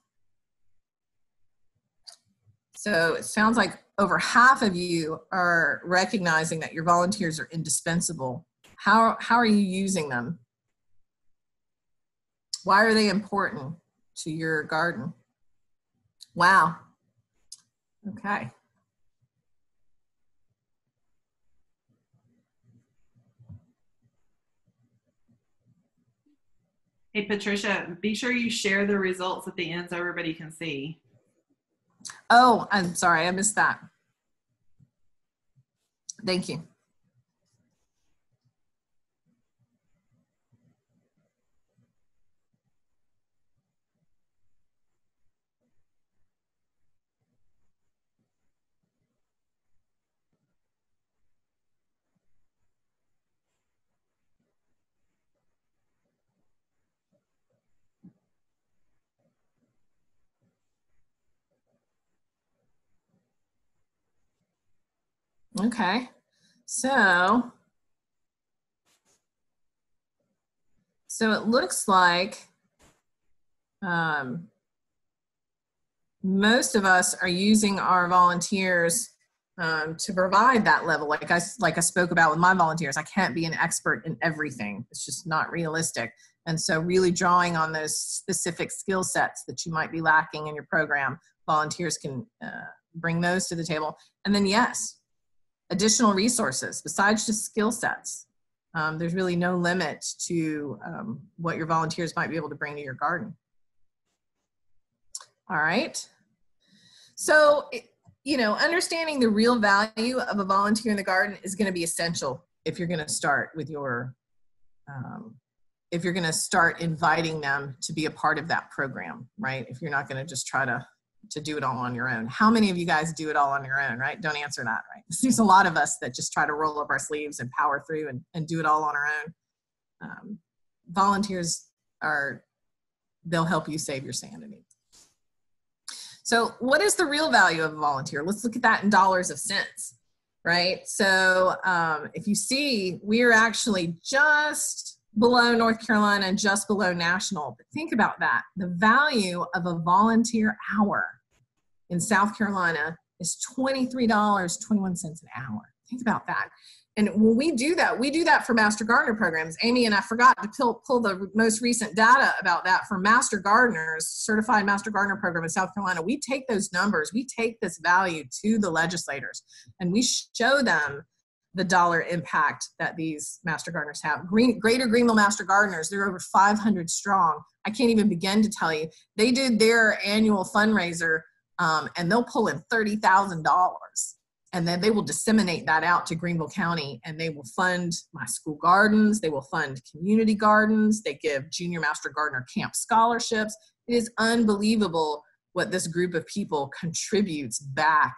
So it sounds like over half of you are recognizing that your volunteers are indispensable. How, how are you using them? Why are they important to your garden? Wow. Okay. Hey, Patricia, be sure you share the results at the end so everybody can see. Oh, I'm sorry, I missed that. Thank you. Okay. So, so it looks like um, most of us are using our volunteers um, to provide that level. Like I like I spoke about with my volunteers, I can't be an expert in everything. It's just not realistic. And so, really drawing on those specific skill sets that you might be lacking in your program, volunteers can uh, bring those to the table. And then, yes, additional resources besides just skill sets. Um, there's really no limit to um, what your volunteers might be able to bring to your garden. All right. So, you know, understanding the real value of a volunteer in the garden is going to be essential if you're going to start with your, um, if you're going to start inviting them to be a part of that program, right? If you're not going to just try to to do it all on your own. How many of you guys do it all on your own, right? Don't answer that, right? There's a lot of us that just try to roll up our sleeves and power through and, and do it all on our own. Um, volunteers are, they'll help you save your sanity. So, what is the real value of a volunteer? Let's look at that in dollars of cents, right? So, um, if you see, we're actually just below North Carolina and just below national. But think about that the value of a volunteer hour in South Carolina is $23.21 an hour. Think about that. And when we do that, we do that for Master Gardener programs. Amy and I forgot to pull, pull the most recent data about that for Master Gardeners, certified Master Gardener program in South Carolina. We take those numbers, we take this value to the legislators, and we show them the dollar impact that these master gardeners have. Green, Greater Greenville Master Gardeners, they're over 500 strong. I can't even begin to tell you. They did their annual fundraiser um, and they'll pull in $30,000 and then they will disseminate that out to Greenville County and they will fund my school gardens, they will fund community gardens, they give junior master gardener camp scholarships. It is unbelievable what this group of people contributes back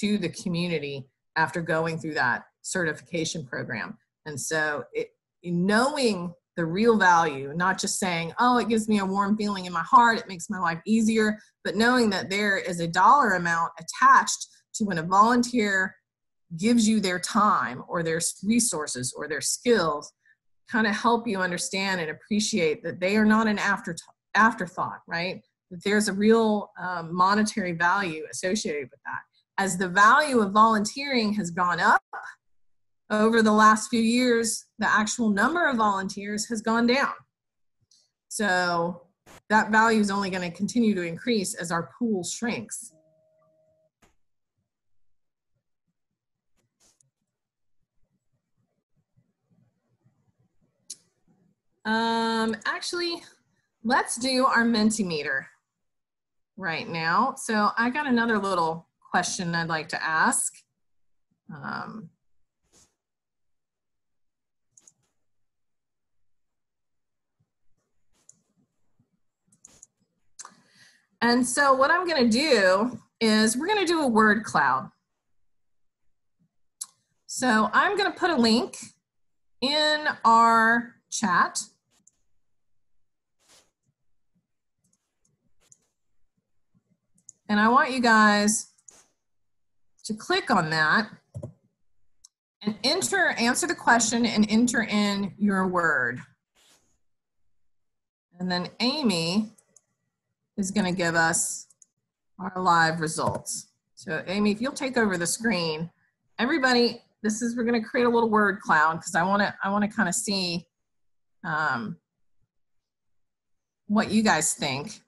to the community after going through that certification program. And so it, knowing the real value, not just saying, oh, it gives me a warm feeling in my heart, it makes my life easier, but knowing that there is a dollar amount attached to when a volunteer gives you their time or their resources or their skills, kind of help you understand and appreciate that they are not an after afterthought, right? That there's a real um, monetary value associated with that. As the value of volunteering has gone up over the last few years, the actual number of volunteers has gone down. So that value is only going to continue to increase as our pool shrinks. Um, actually, let's do our Mentimeter right now. So I got another little question I'd like to ask. Um, and so what I'm going to do is we're going to do a word cloud. So I'm going to put a link in our chat. And I want you guys to click on that and enter, answer the question and enter in your word. And then Amy is going to give us our live results. So Amy, if you'll take over the screen, everybody, this is, we're going to create a little word cloud because I want to, I want to kind of see um, what you guys think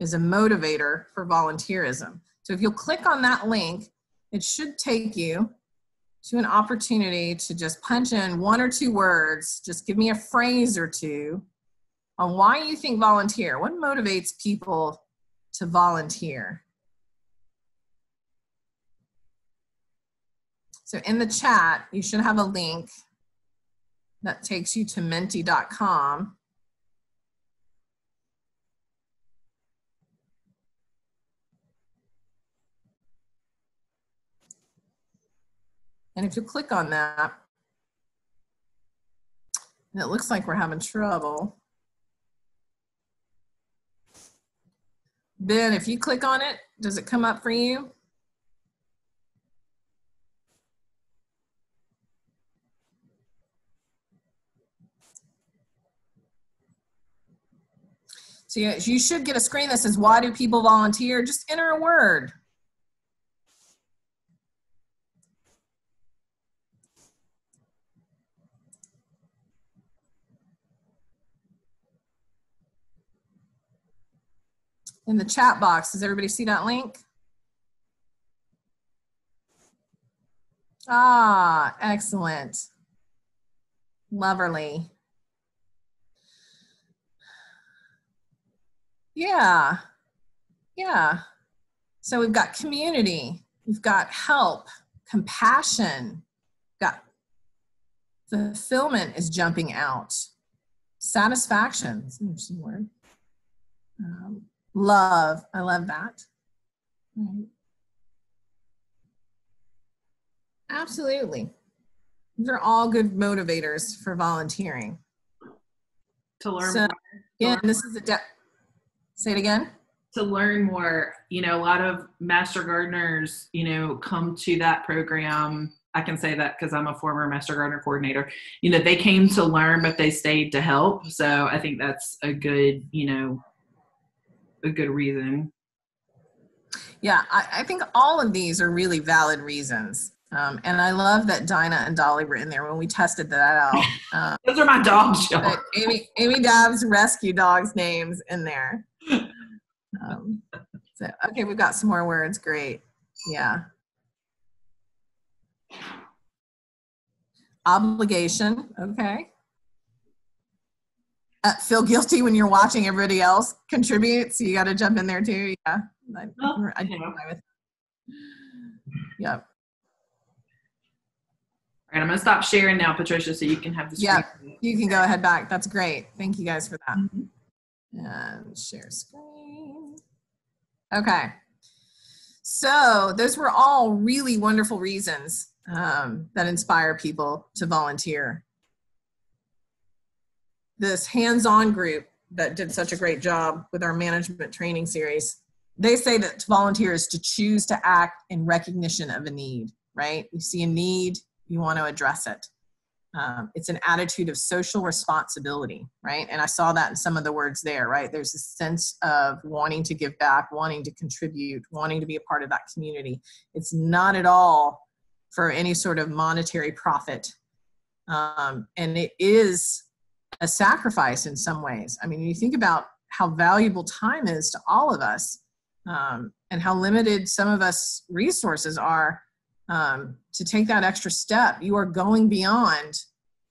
is a motivator for volunteerism. So if you'll click on that link, it should take you to an opportunity to just punch in one or two words, just give me a phrase or two on why you think volunteer. What motivates people to volunteer? So in the chat, you should have a link that takes you to menti.com And if you click on that, it looks like we're having trouble. Ben, if you click on it, does it come up for you? So you, you should get a screen that says, why do people volunteer? Just enter a word. In the chat box. Does everybody see that link? Ah, excellent. Loverly. Yeah. Yeah. So we've got community, we've got help, compassion, got fulfillment is jumping out. Satisfaction, that's an interesting word. Um, love, I love that. Right. Absolutely. These are all good motivators for volunteering. To learn So, more. Yeah, this is a de- say it again. to learn more you know a lot of master gardeners you know come to that program i can say that because i'm a former master gardener coordinator you know they came to learn but they stayed to help so i think that's a good you know a good reason Yeah, I, I think all of these are really valid reasons. Um, and I love that Dinah and Dolly were in there when we tested that out. Um, those are my dogs y'all. Amy, Amy Dabbs rescue dogs' names in there. Um, so, okay, we've got some more words. Great. Yeah. Obligation. Okay. Uh, feel guilty when you're watching everybody else contribute, so you got to jump in there too. Yeah. I, Well, I identify with. Yep. all right i'm gonna stop sharing now patricia so you can have the Yeah. You can go ahead back. That's great. Thank you guys for that. Mhm. And share screen. Okay. So those were all really wonderful reasons um, that inspire people to volunteer. This hands-on group that did such a great job with our management training series, they say that to volunteer is to choose to act in recognition of a need, right? You see a need, you want to address it. Um, it's an attitude of social responsibility, right? And I saw that in some of the words there, right? There's a sense of wanting to give back, wanting to contribute, wanting to be a part of that community. It's not at all for any sort of monetary profit. Um, and it is a sacrifice in some ways. I mean, you think about how valuable time is to all of us um, and how limited some of us resources are um, to take that extra step, you are going beyond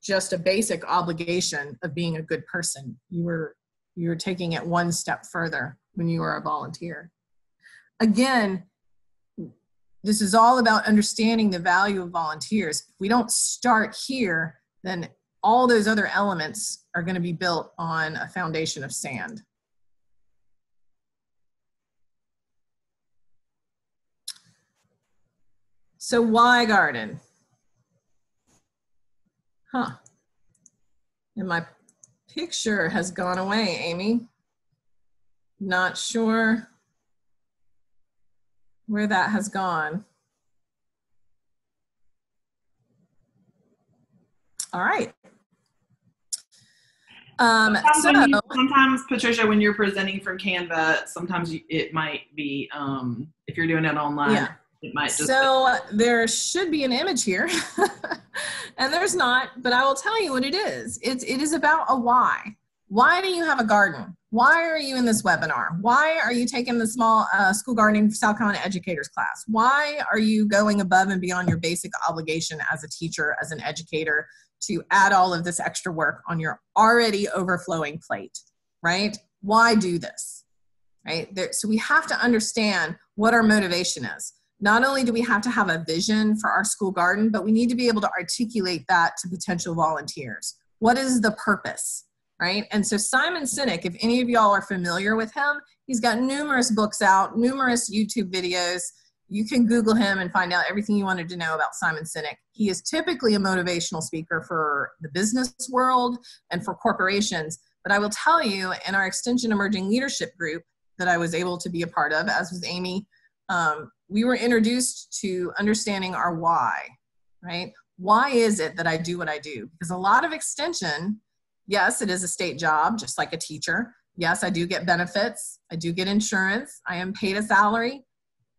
just a basic obligation of being a good person. You are you are taking it one step further when you are a volunteer. Again, this is all about understanding the value of volunteers. If we don't start here, then all those other elements are going to be built on a foundation of sand. So why garden? Huh. And my picture has gone away, Amy. Not sure where that has gone. All right. Um, sometimes, so, sometimes patricia when you're presenting from canva sometimes it might be um if you're doing it online Yeah. it might just So there should be an image here, and there's not. But I will tell you what it is. It's it is about a why. Why do you have a garden? Why are you in this webinar? Why are you taking the small uh, school gardening South Carolina educators class? Why are you going above and beyond your basic obligation as a teacher, as an educator, to add all of this extra work on your already overflowing plate? Right? Why do this? Right? There, so we have to understand what our motivation is not only do we have to have a vision for our school garden, but we need to be able to articulate that to potential volunteers. What is the purpose? Right. And so Simon Sinek, if any of y'all are familiar with him, he's got numerous books out, numerous YouTube videos. You can Google him and find out everything you wanted to know about Simon Sinek. He is typically a motivational speaker for the business world and for corporations. But I will tell you, in our Extension Emerging Leadership group that I was able to be a part of, as was Amy, um, we were introduced to understanding our why, right? Why is it that I do what I do? Because a lot of extension, yes, it is a state job, just like a teacher, Yes, I do get benefits. I do get insurance. I am paid a salary.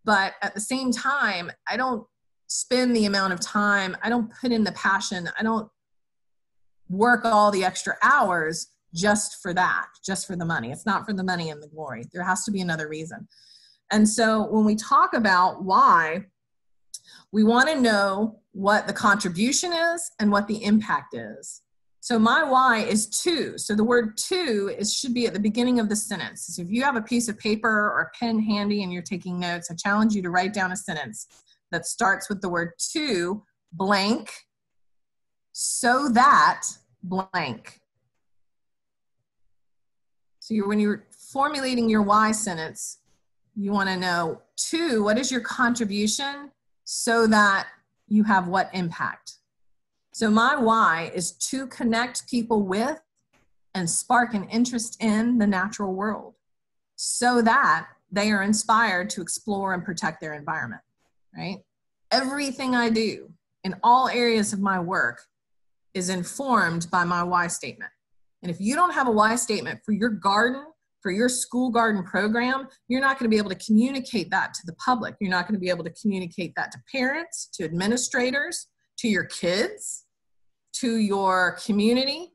But at the same time, I don't spend the amount of time, I don't put in the passion, I don't work all the extra hours just for that, just for the money. It's not for the money and the glory. There has to be another reason. And so when we talk about why, we want to know what the contribution is and what the impact is. So my why is to. So the word to is should be at the beginning of the sentence. So if you have a piece of paper or a pen handy and you're taking notes, I challenge you to write down a sentence that starts with the word to blank so that blank. So you're, when you're formulating your why sentence, you want to know to what is your contribution so that you have what impact. So my why is to connect people with and spark an interest in the natural world so that they are inspired to explore and protect their environment, right? Everything I do in all areas of my work is informed by my why statement. And if you don't have a why statement for your garden, for your school garden program, you're not going to be able to communicate that to the public. You're not going to be able to communicate that to parents, to administrators, to your kids, to your community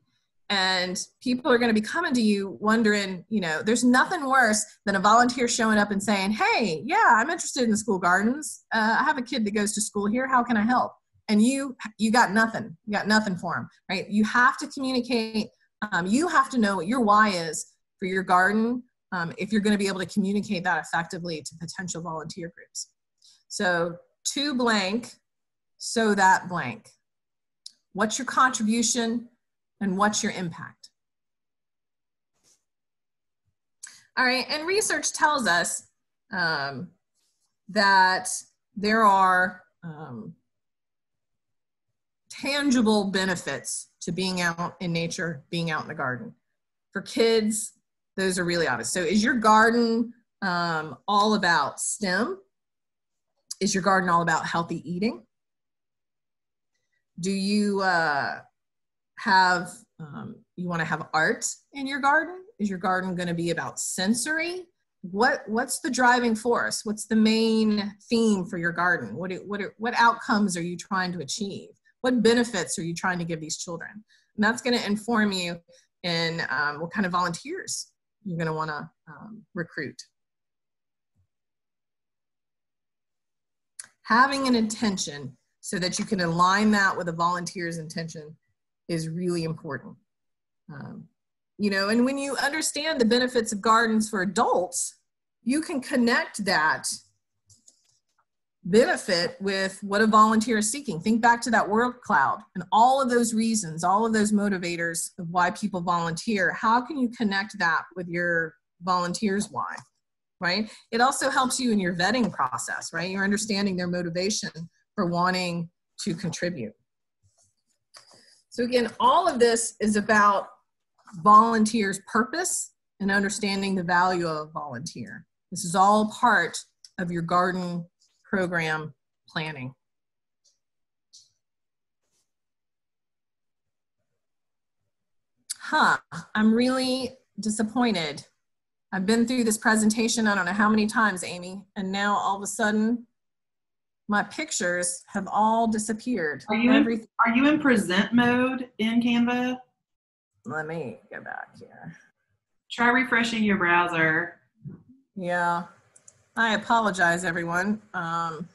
and people are going to be coming to you wondering you know there's nothing worse than a volunteer showing up and saying hey yeah i'm interested in the school gardens. Uh, i have a kid that goes to school here. How can i help? And you you got nothing. You got nothing for them right? You have to communicate. Um, you have to know what your why is for your garden um, if you're going to be able to communicate that effectively to potential volunteer groups. So to blank so that blank What's your contribution and what's your impact? All right, and research tells us um, that there are um, tangible benefits to being out in nature, being out in the garden. For kids, those are really obvious. So, is your garden um, all about STEM? Is your garden all about healthy eating? Do you uh, have um, you want to have art in your garden? Is your garden going to be about sensory? What what's the driving force? What's the main theme for your garden? What what what outcomes are you trying to achieve? What benefits are you trying to give these children? And that's going to inform you in um, what kind of volunteers you're going to want to um, recruit. Having an intention so that you can align that with a volunteer's intention is really important. Um, you know, and when you understand the benefits of gardens for adults, you can connect that benefit with what a volunteer is seeking. Think back to that word cloud and all of those reasons, all of those motivators of why people volunteer. How can you connect that with your volunteers' why? Right? It also helps you in your vetting process, right? You're understanding their motivation for wanting to contribute. So again, all of this is about volunteers' purpose and understanding the value of a volunteer. This is all part of your garden program planning. Huh, I'm really disappointed. I've been through this presentation, I don't know how many times, Amy, and now all of a sudden my pictures have all disappeared. Are you, in, are you in present mode in Canva? Let me go back here. Try refreshing your browser. Yeah. I apologize, everyone. Um,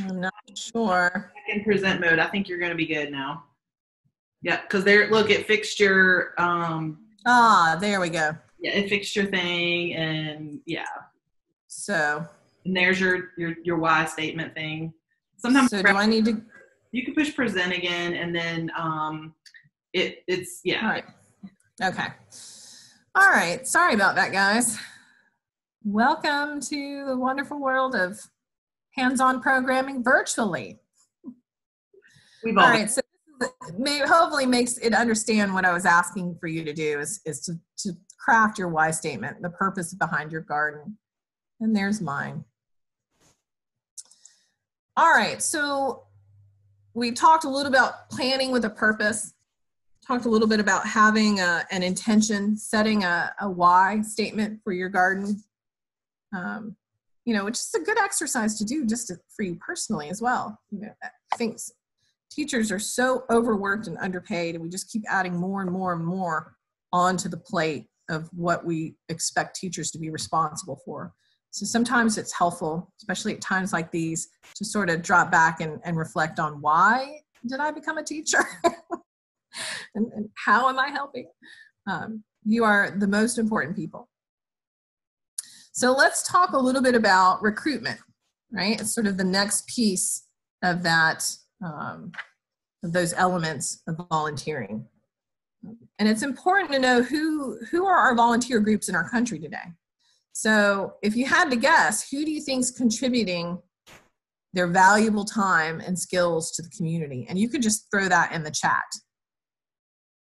I'm not sure. In present mode, I think you're going to be good now. Yeah, because there, look, it fixed your. Um, ah, there we go yeah, it fixed your thing, and yeah. So. And there's your your your why statement thing. Sometimes. So do I need to? You can push present again, and then um, it it's yeah. All right. Okay. All right. Sorry about that, guys. Welcome to the wonderful world of hands-on programming virtually. We've all, all right. So may, hopefully makes it understand what I was asking for you to do is, is to, to craft your why statement, the purpose behind your garden. And there's mine. All right, so we talked a little about planning with a purpose, talked a little bit about having a, an intention, setting a, a why statement for your garden. Um, you know, which is a good exercise to do just to, for you personally as well. You know, I think teachers are so overworked and underpaid, and we just keep adding more and more and more onto the plate of what we expect teachers to be responsible for. So sometimes it's helpful, especially at times like these, to sort of drop back and, and reflect on why did I become a teacher? and, and, how am I helping? Um, you are the most important people. So let's talk a little bit about recruitment, right? It's sort of the next piece of that, um, of those elements of volunteering. And it's important to know who, who are our volunteer groups in our country today. So if you had to guess, who do you think is contributing their valuable time and skills to the community? And you could just throw that in the chat.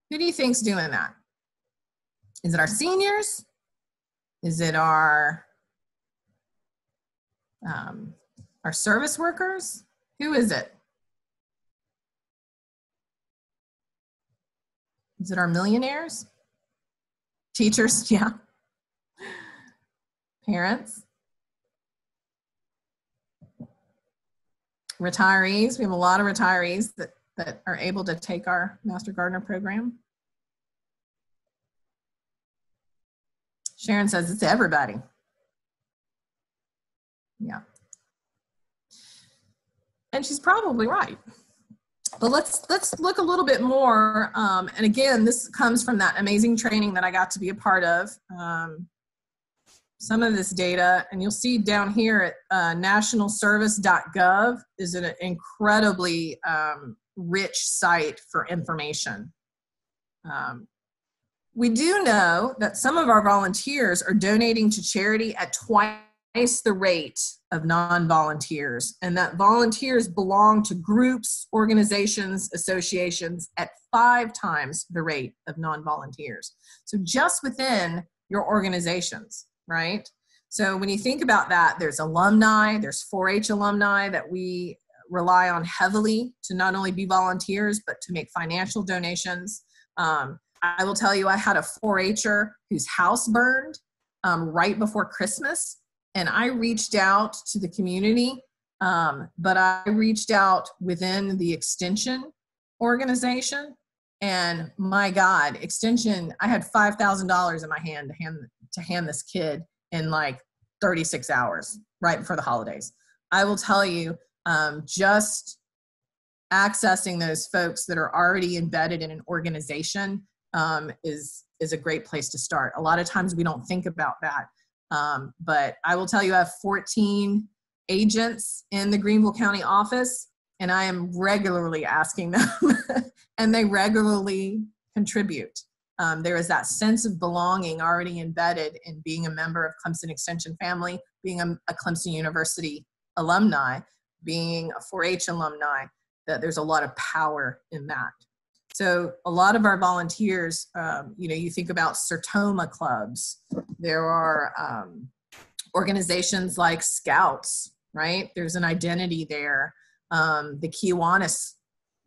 Who do you think's doing that? Is it our seniors? Is it our um, our service workers? Who is it? Is it our millionaires? Teachers, yeah. Parents? Retirees, we have a lot of retirees that, that are able to take our Master Gardener program. Sharon says it's everybody. Yeah. And she's probably right. But let's let's look a little bit more. Um, and again, this comes from that amazing training that I got to be a part of. Um, some of this data, and you'll see down here at uh, nationalservice.gov is an incredibly um, rich site for information. Um, we do know that some of our volunteers are donating to charity at twice the rate of non volunteers, and that volunteers belong to groups, organizations, associations at five times the rate of non volunteers. So, just within your organizations, right? So, when you think about that, there's alumni, there's 4 H alumni that we rely on heavily to not only be volunteers, but to make financial donations. Um, I will tell you, I had a 4 H'er whose house burned um, right before Christmas, and I reached out to the community, um, but I reached out within the extension organization. And my God, extension, I had $5,000 in my hand to hand, to hand this kid in like 36 hours right before the holidays. I will tell you, um, just accessing those folks that are already embedded in an organization um, is is a great place to start. A lot of times we don't think about that, um, but I will tell you, I have 14 agents in the Greenville County office, and I am regularly asking them, and they regularly contribute. Um, there is that sense of belonging already embedded in being a member of Clemson Extension family, being a, a Clemson University alumni, being a 4-H alumni. That there's a lot of power in that. So a lot of our volunteers, um, you know, you think about Sertoma clubs. There are um, organizations like Scouts, right? There's an identity there. Um, the Kiwanis,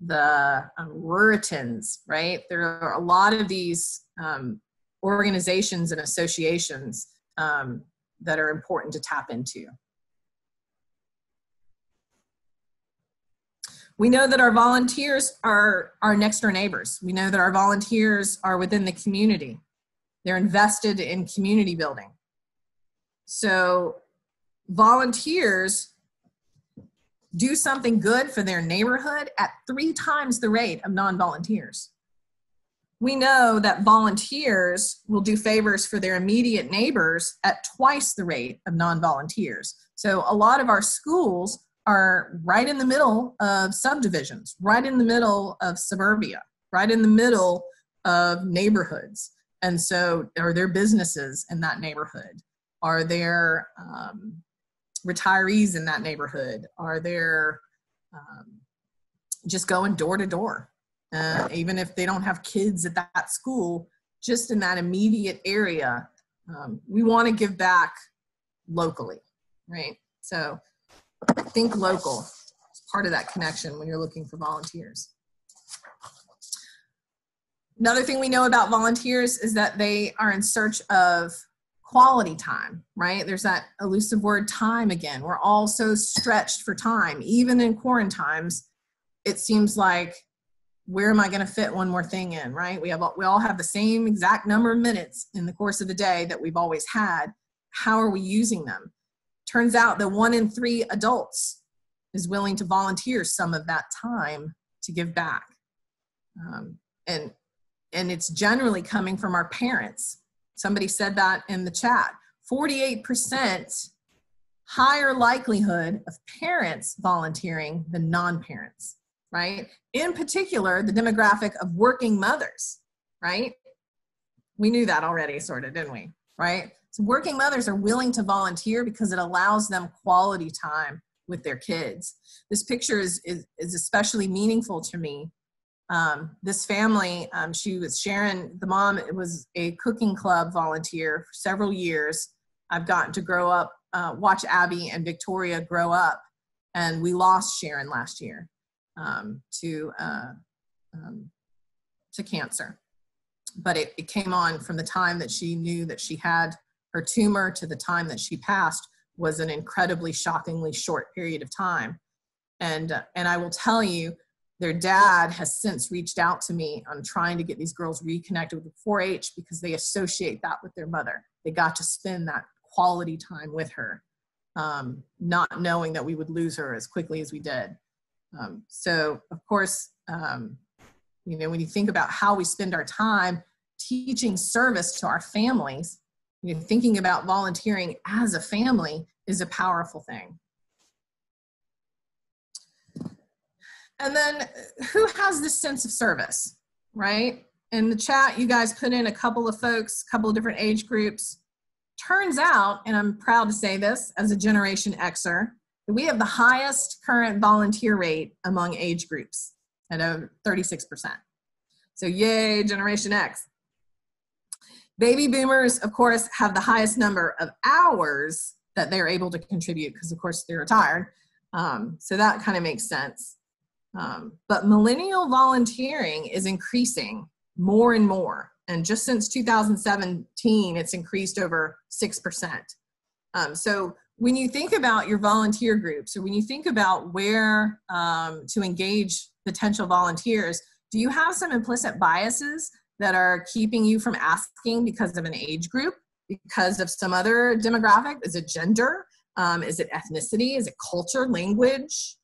the um, Ruritans, right? There are a lot of these um, organizations and associations um, that are important to tap into. We know that our volunteers are our next door neighbors. We know that our volunteers are within the community. They're invested in community building. So volunteers do something good for their neighborhood at three times the rate of non-volunteers. We know that volunteers will do favors for their immediate neighbors at twice the rate of non-volunteers. So a lot of our schools are right in the middle of subdivisions, right in the middle of suburbia, right in the middle of neighborhoods. And so, are there businesses in that neighborhood? Are there um, retirees in that neighborhood? Are there um, just going door to door? Uh, even if they don't have kids at that school, just in that immediate area, um, we want to give back locally, right? So think local. It's part of that connection when you're looking for volunteers. Another thing we know about volunteers is that they are in search of quality time, right? There's that elusive word time again. We're all so stretched for time. Even in quarantine times, it seems like where am I going to fit one more thing in, right? We have we all have the same exact number of minutes in the course of the day that we've always had. How are we using them? Turns out that one in three adults is willing to volunteer some of that time to give back, um, and and it's generally coming from our parents. Somebody said that in the chat. Forty-eight percent higher likelihood of parents volunteering than non-parents right? In particular, the demographic of working mothers, right? We knew that already, sort of, didn't we? Right? So, working mothers are willing to volunteer because it allows them quality time with their kids. This picture is, is, is especially meaningful to me. Um, this family, um, she was Sharon, the mom was a cooking club volunteer for several years. I've gotten to grow up, uh, watch Abby and Victoria grow up, and we lost Sharon last year um, to uh, um, to cancer. But it, it came on from the time that she knew that she had her tumor to the time that she passed was an incredibly shockingly short period of time. And and I will tell you, their dad has since reached out to me on trying to get these girls reconnected with 4-H because they associate that with their mother. They got to spend that quality time with her, um, not knowing that we would lose her as quickly as we did. Um, so, of course, um, you know, when you think about how we spend our time teaching service to our families, you know, thinking about volunteering as a family is a powerful thing. And then who has this sense of service, right? In the chat, you guys put in a couple of folks, a couple of different age groups. Turns out, and I'm proud to say this as a Generation Xer, we have the highest current volunteer rate among age groups at 36%. So yay, Generation X. Baby boomers, of course, have the highest number of hours that they're able to contribute because, of course, they're retired. Um, so that kind of makes sense. Um, but millennial volunteering is increasing more and more. And just since 2017, it's increased over 6%. Um, so when you think about your volunteer groups or when you think about where um, to engage potential volunteers, do you have some implicit biases that are keeping you from asking because of an age group, because of some other demographic? Is it gender? Um, is it ethnicity? Is it culture, language,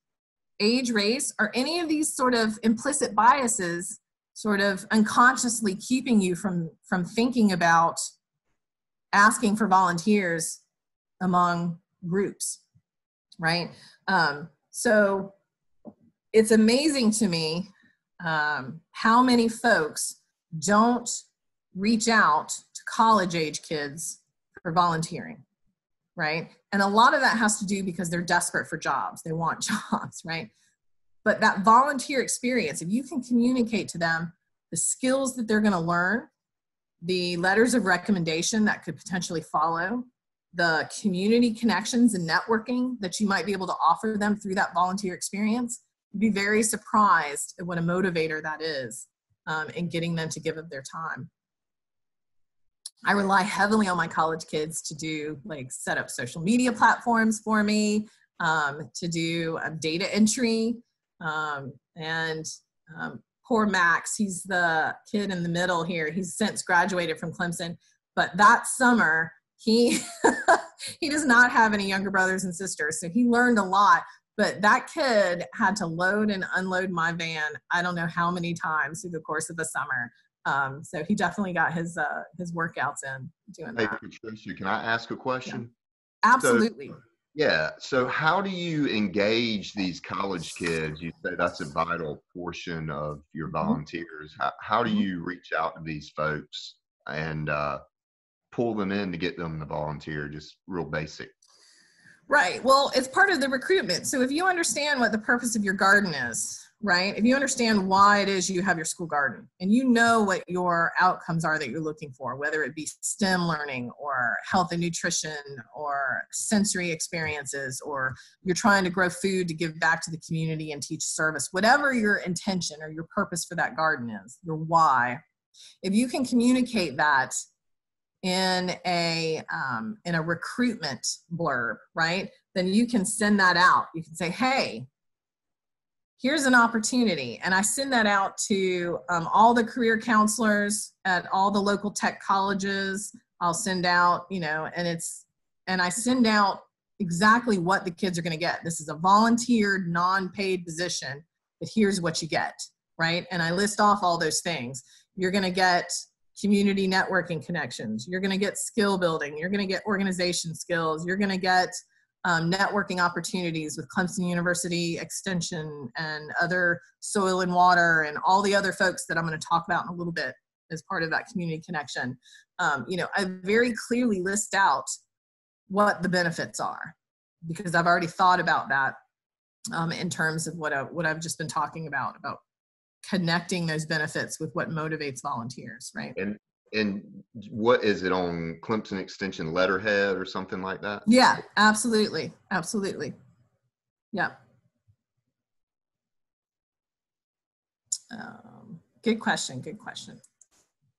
age, race? Are any of these sort of implicit biases sort of unconsciously keeping you from from thinking about asking for volunteers among groups, right? Um, so it's amazing to me um, how many folks don't reach out to college age kids for volunteering, right? And a lot of that has to do because they're desperate for jobs, they want jobs, right? But that volunteer experience, if you can communicate to them the skills that they're going to learn, the letters of recommendation that could potentially follow, the community connections and networking that you might be able to offer them through that volunteer experience, you'd be very surprised at what a motivator that is um, in getting them to give up their time. I rely heavily on my college kids to do like set up social media platforms for me, um, to do um, data entry, um, and um, poor Max, he's the kid in the middle here. He's since graduated from Clemson, but that summer he he does not have any younger brothers and sisters so he learned a lot but that kid had to load and unload my van i don't know how many times through the course of the summer um, so he definitely got his uh, his workouts in doing hey, that Patricia, can i ask a question yeah. absolutely so, yeah so how do you engage these college kids you say that's a vital portion of your mm-hmm. volunteers how, how do mm-hmm. you reach out to these folks and uh, pull them in to get them to volunteer just real basic right. Well it's part of the recruitment. So if you understand what the purpose of your garden is right if you understand why it is you have your school garden and you know what your outcomes are that you're looking for whether it be stem learning or health and nutrition or sensory experiences or you're trying to grow food to give back to the community and teach service whatever your intention or your purpose for that garden is your why If you can communicate that in a um, in a recruitment blurb, right? Then you can send that out. You can say, "Hey, here's an opportunity," and I send that out to um, all the career counselors at all the local tech colleges. I'll send out, you know, and it's and I send out exactly what the kids are going to get. This is a volunteered, non-paid position, but here's what you get, right? And I list off all those things. You're going to get community networking connections. You're going to get skill building. You're going to get organization skills. You're going to get um, networking opportunities with Clemson University Extension and other soil and water and all the other folks that I'm going to talk about in a little bit as part of that community connection. Um, you know, I very clearly list out what the benefits are because I've already thought about that um, in terms of what, I, what I've just been talking about, about connecting those benefits with what motivates volunteers, right? And and what is it on Clemson Extension letterhead or something like that? Yeah, absolutely, absolutely. Yeah. Um, good question. Good question.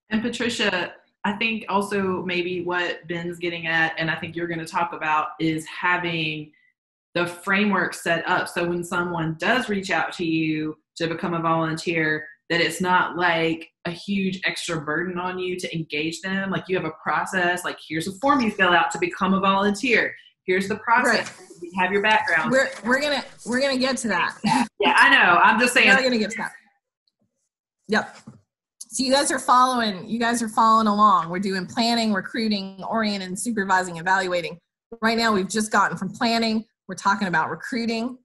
And Patricia, I think also maybe what Ben's getting at, and I think you're going to talk about, is having the framework set up so when someone does reach out to you to become a volunteer, that it's not like a huge extra burden on you to engage them. Like you have a process, like here's a form you fill out to become a volunteer. Here's the process. Right. You have your background. We're we're gonna we're gonna get to that. yeah, I know. I'm just saying. We're gonna get to that. Yep. So you guys are following. You guys are following along. We're doing planning, recruiting, orienting, supervising, evaluating. Right now, we've just gotten from planning. We're talking about recruiting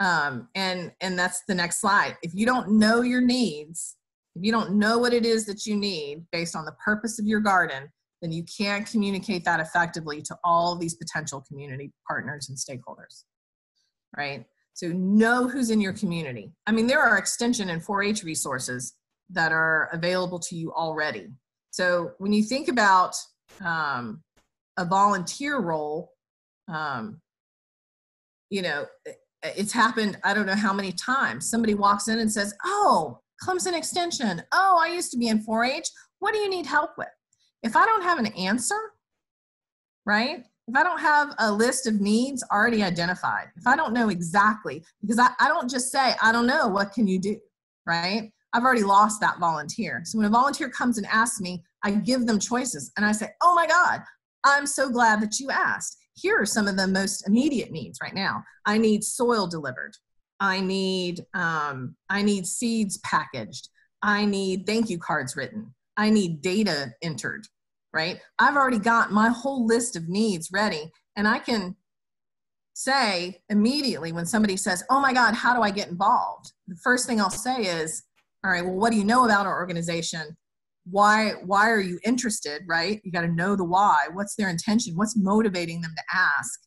um, and and that's the next slide. If you don't know your needs if you don't know what it is that you need based on the purpose of your garden then you can't communicate that effectively to all these potential community partners and stakeholders right? So know who's in your community. I mean there are extension and 4-h resources that are available to you already. So when you think about um, a volunteer role um, you know it's happened i don't know how many times. Somebody walks in and says oh clemson extension. Oh i used to be in 4-h what do you need help with? If i don't have an answer right? If i don't have a list of needs already identified if i don't know exactly because i, I don't just say i don't know what can you do? Right? I've already lost that volunteer. So when a volunteer comes and asks me i give them choices and i say oh my god i'm so glad that you asked here are some of the most immediate needs right now. I need soil delivered. I need um, I need seeds packaged. I need thank you cards written. I need data entered. Right? I've already got my whole list of needs ready, and I can say immediately when somebody says, "Oh my God, how do I get involved?" The first thing I'll say is, "All right, well, what do you know about our organization? Why why are you interested right? You got to know the why. What's their intention? What's motivating them to ask?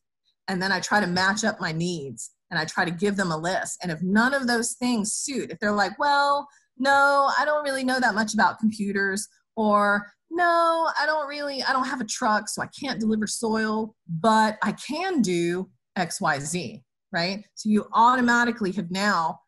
And then i try to match up my needs and i try to give them a list. And if none of those things suit if they're like well no i don't really know that much about computers or no i don't really i don't have a truck so i can't deliver soil but i can do xyz right? So you automatically have now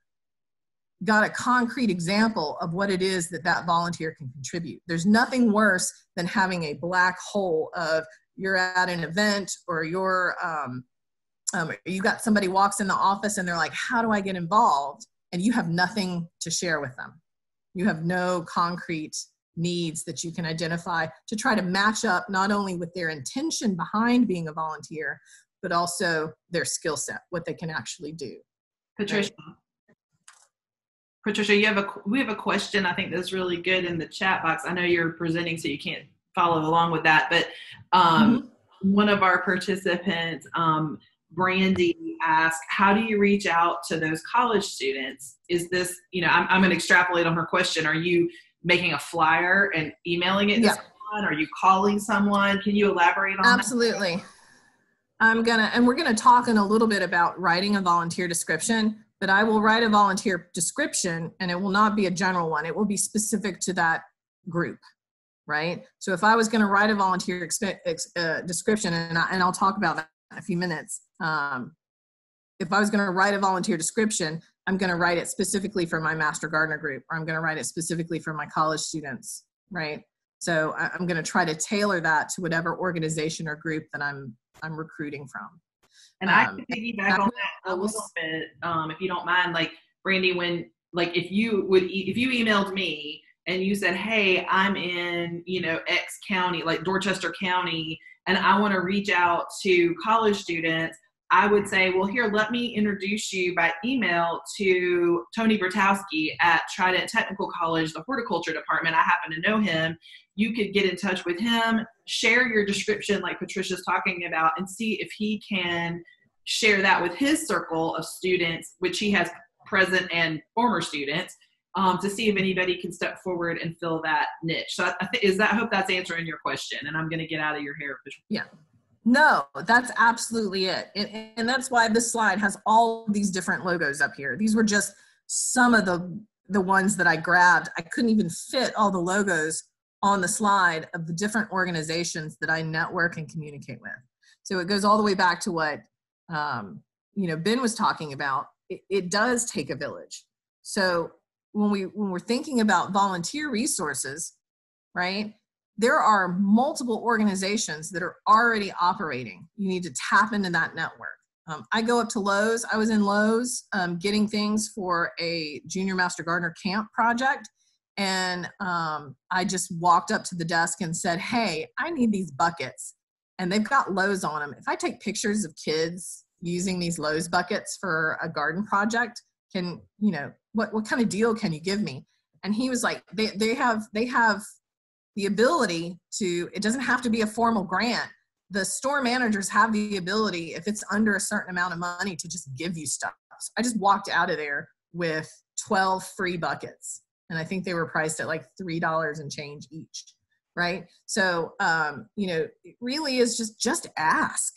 got a concrete example of what it is that that volunteer can contribute. There's nothing worse than having a black hole of you're at an event or you're um, um, you got somebody walks in the office and they're like, how do I get involved? And you have nothing to share with them. You have no concrete needs that you can identify to try to match up not only with their intention behind being a volunteer, but also their skill set, what they can actually do. Patricia? Patricia, you have a we have a question. I think that's really good in the chat box. I know you're presenting, so you can't follow along with that. But um, mm-hmm. one of our participants, um, Brandy, asked, "How do you reach out to those college students? Is this, you know, I'm, I'm going to extrapolate on her question. Are you making a flyer and emailing it? Yeah. Are you calling someone? Can you elaborate on Absolutely. That? I'm gonna, and we're gonna talk in a little bit about writing a volunteer description that I will write a volunteer description and it will not be a general one. It will be specific to that group, right? So if I was going to write a volunteer ex- uh, description, and, I, and I'll talk about that in a few minutes. Um, if I was going to write a volunteer description, I'm going to write it specifically for my master gardener group, or I'm going to write it specifically for my college students, right? So I, I'm going to try to tailor that to whatever organization or group that I'm I'm recruiting from. And I Um, can piggyback on that a little bit, um, if you don't mind. Like Brandy, when like if you would e- if you emailed me and you said, "Hey, I'm in you know X county, like Dorchester County, and I want to reach out to college students," I would say, "Well, here, let me introduce you by email to Tony Bertowski at Trident Technical College, the horticulture department. I happen to know him. You could get in touch with him, share your description, like Patricia's talking about, and see if he can." Share that with his circle of students, which he has present and former students, um, to see if anybody can step forward and fill that niche. So I, think is that I hope that's answering your question, and I'm going to get out of your hair. Yeah. No, that's absolutely it. And, and that's why this slide has all these different logos up here. These were just some of the the ones that I grabbed. I couldn't even fit all the logos on the slide of the different organizations that I network and communicate with. So it goes all the way back to what um, you know Ben was talking about. It, it does take a village. So when we when we're thinking about volunteer resources, right? there are multiple organizations that are already operating. You need to tap into that network. Um, I go up to Lowe's. I was in Lowe's um, getting things for a junior master gardener camp project. And um, I just walked up to the desk and said, Hey, I need these buckets. And they've got Lowe's on them. If I take pictures of kids using these Lowe's buckets for a garden project, can, you know, what, what kind of deal can you give me? And he was like, they, they have, they have the ability to it doesn't have to be a formal grant the store managers have the ability if it's under a certain amount of money to just give you stuff so i just walked out of there with 12 free buckets and i think they were priced at like three dollars and change each right? So um, you know it really is just just ask.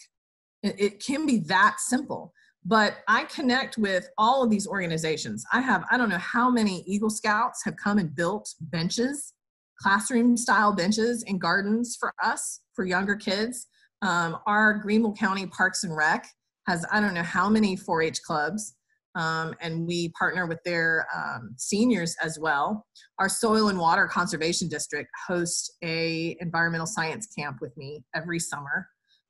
It, it can be that simple but i connect with all of these organizations. I have i don't know how many eagle scouts have come and built benches classroom style benches in gardens for us for younger kids. Um, our Greenville County Parks and Rec has I don't know how many 4-H clubs, um, and we partner with their um, seniors as well. Our Soil and Water Conservation District hosts a environmental science camp with me every summer.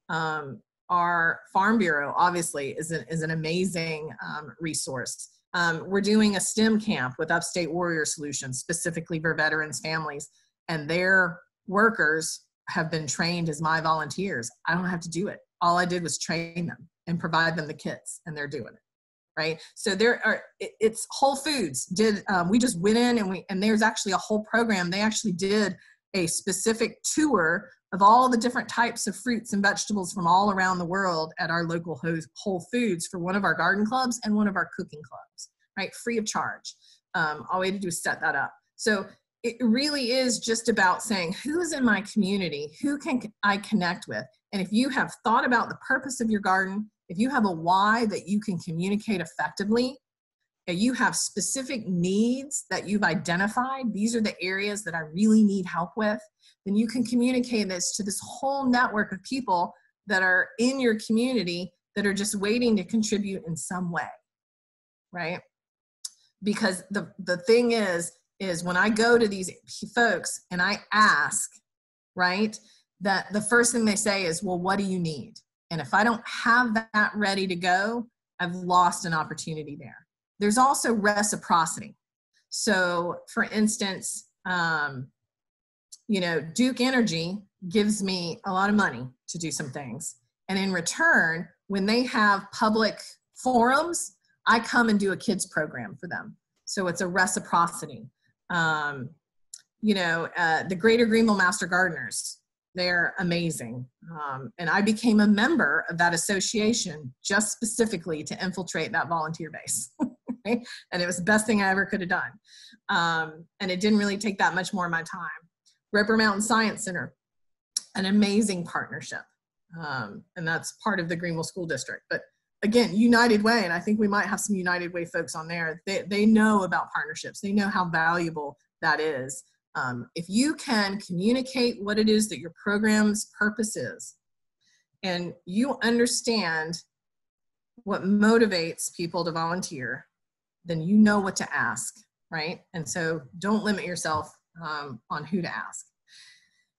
Um, our Farm Bureau obviously is an, is an amazing um, resource. Um, we're doing a STEM camp with Upstate Warrior Solutions, specifically for veterans families, and their workers have been trained as my volunteers. I don't have to do it. All I did was train them and provide them the kits, and they're doing it. Right. So there are. it- It's Whole Foods did. Um, we just went in and we and there's actually a whole program. They actually did a specific tour of all the different types of fruits and vegetables from all around the world at our local Ho- Whole Foods for one of our garden clubs and one of our cooking clubs, right? Free of charge. Um, all we had to do is set that up. So it really is just about saying who's in my community, who can I connect with? And if you have thought about the purpose of your garden, if you have a why that you can communicate effectively, and you have specific needs that you've identified, these are the areas that I really need help with, then you can communicate this to this whole network of people that are in your community that are just waiting to contribute in some way. Right? Because the the thing is is when I go to these folks and I ask, right? That the first thing they say is, "Well, what do you need?" And if I don't have that ready to go, I've lost an opportunity there there's also reciprocity. So, for instance, um, you know, Duke Energy gives me a lot of money to do some things. And in return, when they have public forums, I come and do a kids program for them. So it's a reciprocity. Um, you know, uh, the Greater Greenville Master Gardeners, they're amazing. Um, and I became a member of that association just specifically to infiltrate that volunteer base. And it was the best thing I ever could have done. Um, and it didn't really take that much more of my time. Roper Mountain Science Center, an amazing partnership. Um, and that's part of the Greenville School District. But again, United Way, and I think we might have some United Way folks on there. They, they know about partnerships. They know how valuable that is. Um, if you can communicate what it is that your program's purpose is, and you understand what motivates people to volunteer, then you know what to ask, right? And so don't limit yourself um, on who to ask.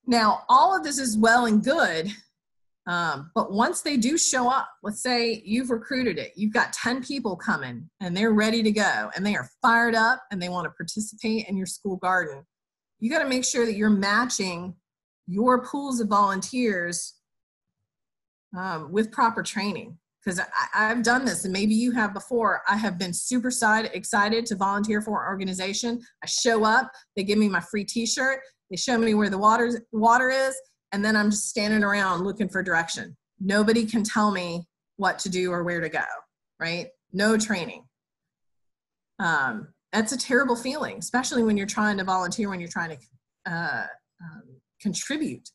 Now, all of this is well and good, um, but once they do show up, let's say you've recruited it, you've got 10 people coming and they're ready to go and they are fired up and they want to participate in your school garden. You got to make sure that you're matching your pools of volunteers um, with proper training because I've done this and maybe you have before. I have been super excited to volunteer for an organization. I show up, they give me my free t-shirt, they show me where the water, water is, and then I'm just standing around looking for direction. Nobody can tell me what to do or where to go, right? No training. Um, that's a terrible feeling, especially when you're trying to volunteer, when you're trying to uh, um, contribute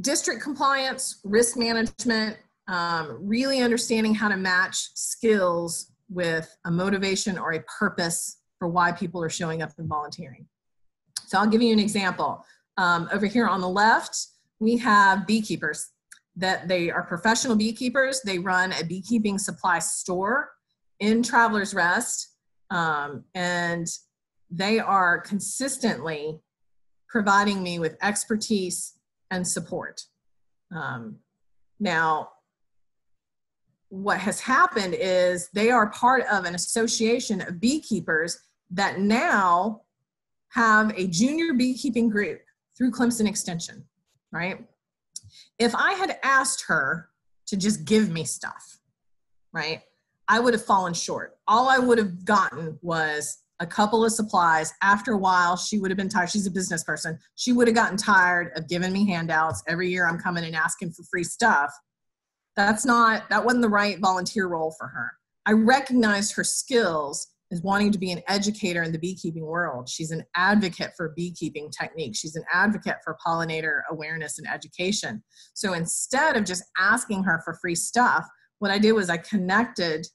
district compliance, risk management, um, really understanding how to match skills with a motivation or a purpose for why people are showing up and volunteering. So I'll give you an example. Um, over here on the left, we have beekeepers that they are professional beekeepers. They run a beekeeping supply store in Travelers Rest, um, and they are consistently providing me with expertise and support. Um, now, what has happened is they are part of an association of beekeepers that now have a junior beekeeping group through Clemson Extension, right? If I had asked her to just give me stuff, right, I would have fallen short. All I would have gotten was a couple of supplies. After a while, she would have been tired. She's a business person. She would have gotten tired of giving me handouts. Every year I'm coming and asking for free stuff. That's not, that wasn't the right volunteer role for her. I recognized her skills as wanting to be an educator in the beekeeping world. She's an advocate for beekeeping techniques. She's an advocate for pollinator awareness and education. So instead of just asking her for free stuff, what I did was I connected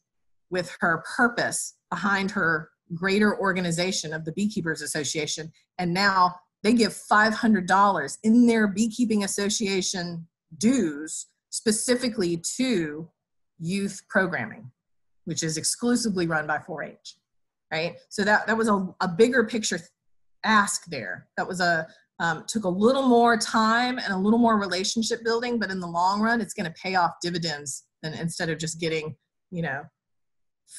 with her purpose behind her greater organization of the Beekeepers Association. And now they give $500 in their Beekeeping Association dues specifically to youth programming, which is exclusively run by 4 H. Right? So that, that was a, a bigger picture ask there. That was a, um, took a little more time and a little more relationship building, but in the long run, it's going to pay off dividends than instead of just getting, you know,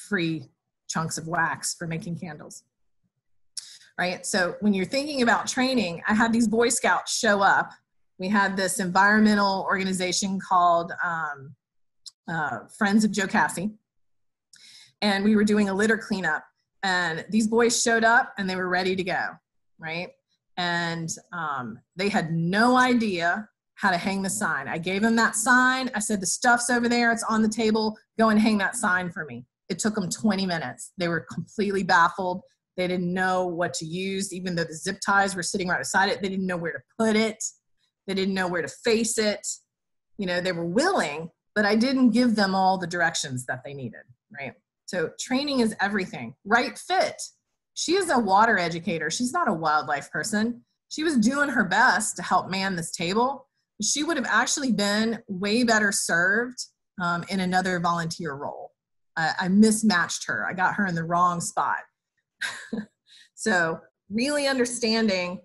free chunks of wax for making candles. Right? So when you're thinking about training, I had these Boy Scouts show up. We had this environmental organization called um, uh, Friends of Jocassee, And we were doing a litter cleanup. And these boys showed up and they were ready to go. Right? And um, they had no idea how to hang the sign. I gave them that sign. I said, The stuff's over there, it's on the table. Go and hang that sign for me. It took them 20 minutes. They were completely baffled. They didn't know what to use, even though the zip ties were sitting right beside it. They didn't know where to put it. They didn't know where to face it. You know, they were willing, but I didn't give them all the directions that they needed, right? So training is everything. Right fit. She is a water educator. She's not a wildlife person. She was doing her best to help man this table. She would have actually been way better served um, in another volunteer role. I, I mismatched her. I got her in the wrong spot. so, really understanding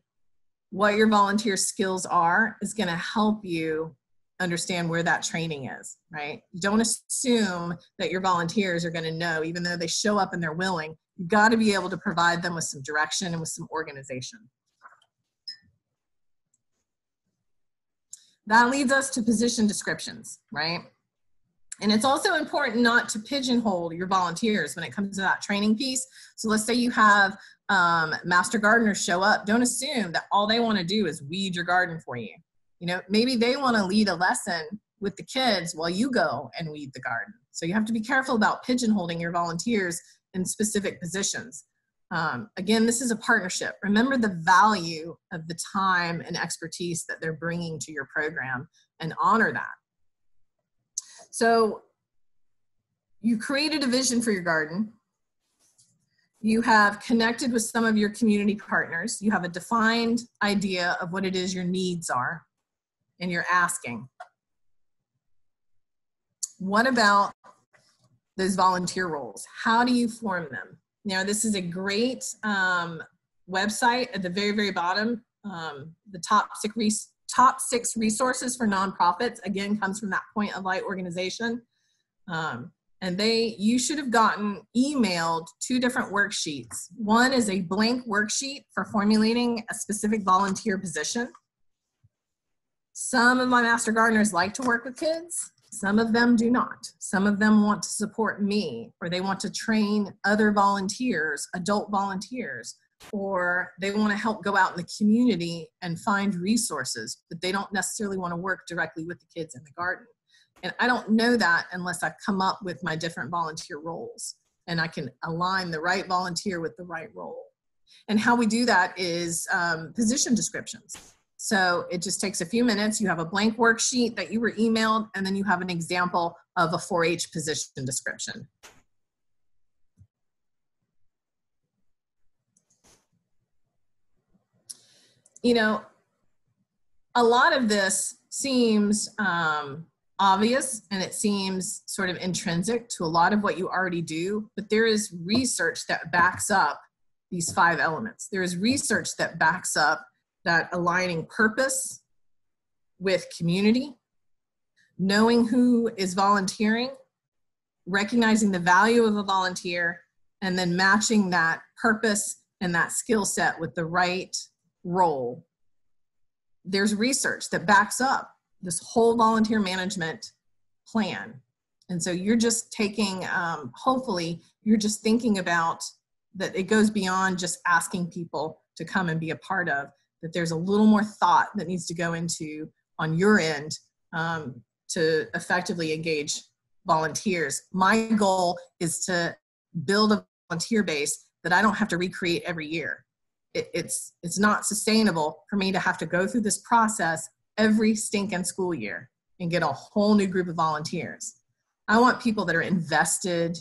what your volunteer skills are is going to help you understand where that training is, right? Don't assume that your volunteers are going to know, even though they show up and they're willing. You've got to be able to provide them with some direction and with some organization. That leads us to position descriptions, right? And it's also important not to pigeonhole your volunteers when it comes to that training piece. So let's say you have um, master gardeners show up. Don't assume that all they want to do is weed your garden for you. You know, maybe they want to lead a lesson with the kids while you go and weed the garden. So you have to be careful about pigeonholing your volunteers in specific positions. Um, again, this is a partnership. Remember the value of the time and expertise that they're bringing to your program and honor that. So you created a vision for your garden. You have connected with some of your community partners. You have a defined idea of what it is your needs are, and you're asking. What about those volunteer roles? How do you form them? Now, this is a great um, website at the very, very bottom. Um, the top six, top six resources for nonprofits, again, comes from that Point of Light organization. Um, and they, you should have gotten emailed two different worksheets. One is a blank worksheet for formulating a specific volunteer position. Some of my master gardeners like to work with kids. Some of them do not. Some of them want to support me, or they want to train other volunteers, adult volunteers, or they want to help go out in the community and find resources, but they don't necessarily want to work directly with the kids in the garden. And I don't know that unless I come up with my different volunteer roles and I can align the right volunteer with the right role. And how we do that is um, position descriptions. So it just takes a few minutes. You have a blank worksheet that you were emailed, and then you have an example of a 4 H position description. You know, a lot of this seems um, obvious and it seems sort of intrinsic to a lot of what you already do, but there is research that backs up these five elements. There is research that backs up that aligning purpose with community, knowing who is volunteering, recognizing the value of a volunteer, and then matching that purpose and that skill set with the right role. There's research that backs up this whole volunteer management plan. And so you're just taking, um, hopefully, you're just thinking about that it goes beyond just asking people to come and be a part of, that there's a little more thought that needs to go into on your end um, to effectively engage volunteers. My goal is to build a volunteer base that I don't have to recreate every year. It, it's it's not sustainable for me to have to go through this process every stinking school year and get a whole new group of volunteers. I want people that are invested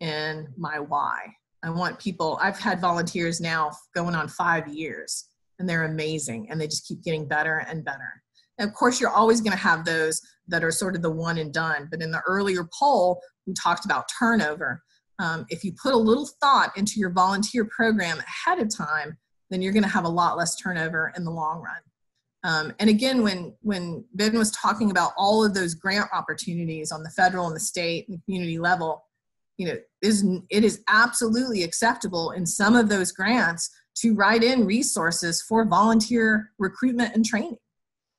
in my why. I want people, I've had volunteers now going on five years and they're amazing and they just keep getting better and better. And of course, you're always going to have those that are sort of the one and done. But in the earlier poll, we talked about turnover. Um, if you put a little thought into your volunteer program ahead of time, then you're going to have a lot less turnover in the long run. Um, and again, when when Ben was talking about all of those grant opportunities on the federal and the state and community level, you know, is it is absolutely acceptable in some of those grants to write in resources for volunteer recruitment and training.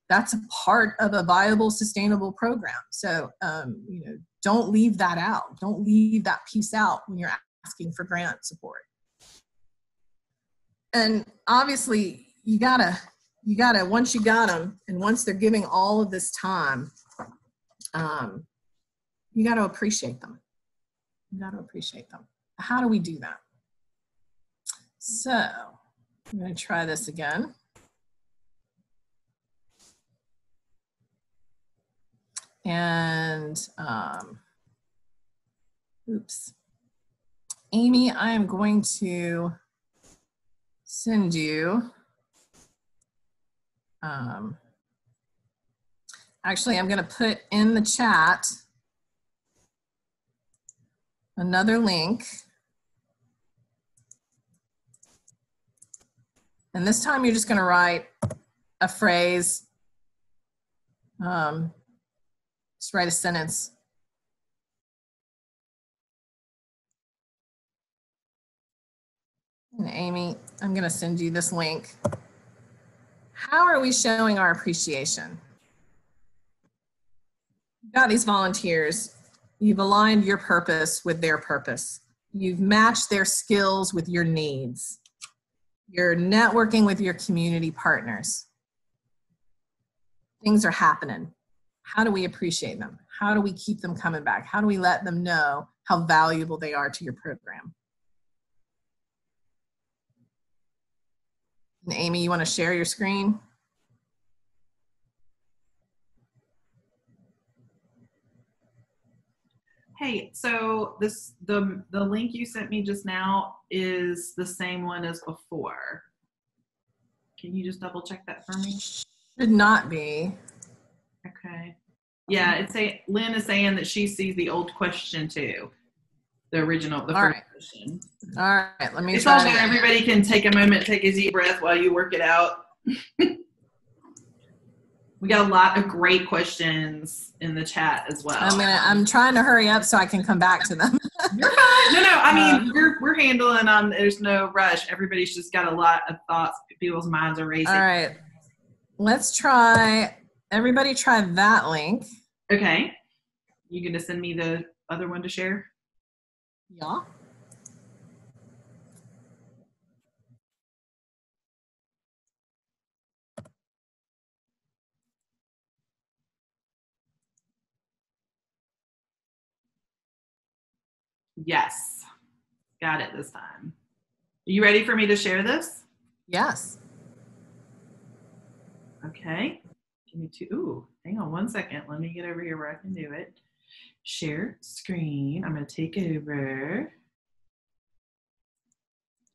That's a part of a viable, sustainable program. So, um, you know, don't leave that out. Don't leave that piece out when you're asking for grant support. And obviously, you gotta, you gotta, once you got them, and once they're giving all of this time, um, you gotta appreciate them. You gotta appreciate them. How do we do that? So I'm to try this again. And, um, oops. Amy, I am going to send you, um, actually, I'm going to put in the chat another link And this time you're just going to write a phrase, um, just write a sentence. And Amy, I'm going to send you this link. How are we showing our appreciation? You've got these volunteers. You've aligned your purpose with their purpose. You've matched their skills with your needs. You're networking with your community partners. Things are happening. How do we appreciate them? How do we keep them coming back? How do we let them know how valuable they are to your program? And Amy, you want to share your screen? Hey, so this the the link you sent me just now is the same one as before. Can you just double check that for me? Should not be. Okay. Yeah, it's a Lynn is saying that she sees the old question too. The original, the All first right. question. All right, let me It's try. also everybody can take a moment, take a deep breath while you work it out. we got a lot of great questions in the chat as well. I'm gonna. I'm trying to hurry up so I can come back to them. You're fine. No, no. I mean, Uh, we're we're handling um. There's no rush. Everybody's just got a lot of thoughts. People's minds are racing. All right, let's try. Everybody, try that link. Okay. You gonna send me the other one to share? Yeah. Yes. Got it this time. Are you ready for me to share this? Yes. Okay. Give me two. Ooh, hang on one second. Let me get over here where I can do it. Share screen. I'm going to take over.